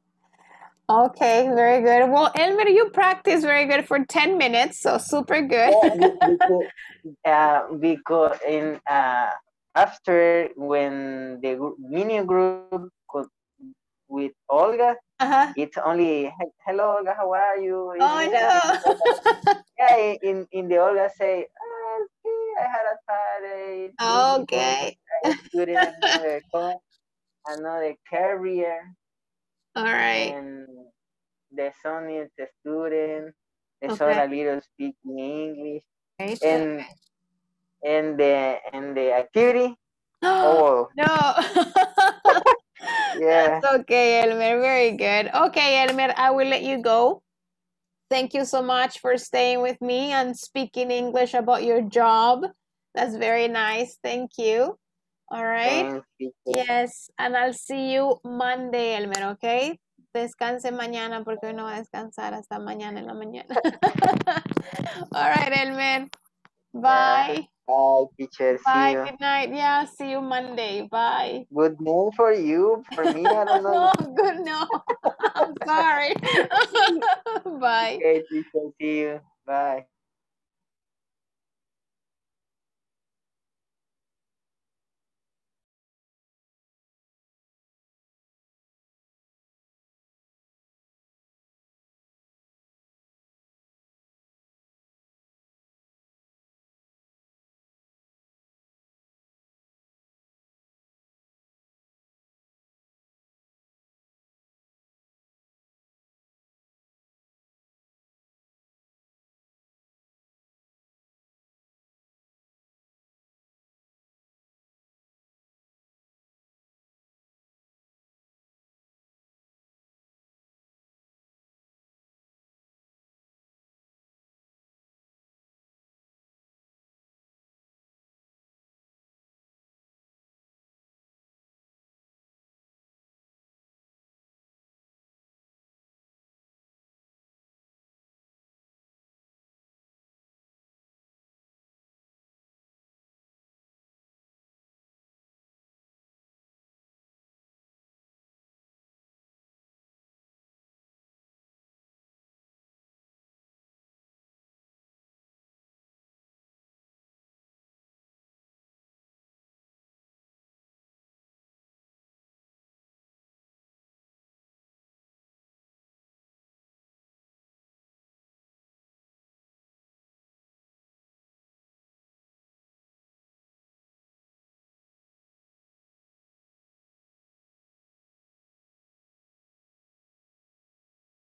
Speaker 1: okay, very good. Well, Elmer, you practice very good for 10 minutes, so super good.
Speaker 12: uh, because in uh, after when the mini group with Olga
Speaker 1: Uh-huh.
Speaker 12: it's only hello Olga how are you
Speaker 1: Oh, no.
Speaker 12: yeah in, in the Olga say "Ah, okay, I had a day
Speaker 1: Okay.
Speaker 12: Another career.
Speaker 1: All right.
Speaker 12: And the son is a student. The son
Speaker 1: Okay.
Speaker 12: a little speaking English.
Speaker 1: Right.
Speaker 12: And and the and the activity. oh
Speaker 1: No.
Speaker 12: yeah.
Speaker 1: That's okay, Elmer. Very good. Okay, Elmer, I will let you go. Thank you so much for staying with me and speaking English about your job. That's very nice. Thank you. All right. Yes, and I'll see you Monday, Elmer, okay? Descanse mañana porque hoy no va a descansar hasta mañana en la mañana. All right, Elmer. Bye.
Speaker 12: Bye, teacher.
Speaker 1: Bye. Good night. Yeah, see you Monday. Bye.
Speaker 12: Good name for you. For me, I don't know.
Speaker 1: No, good no. I'm sorry. Bye.
Speaker 12: Okay, teacher. See you. Bye.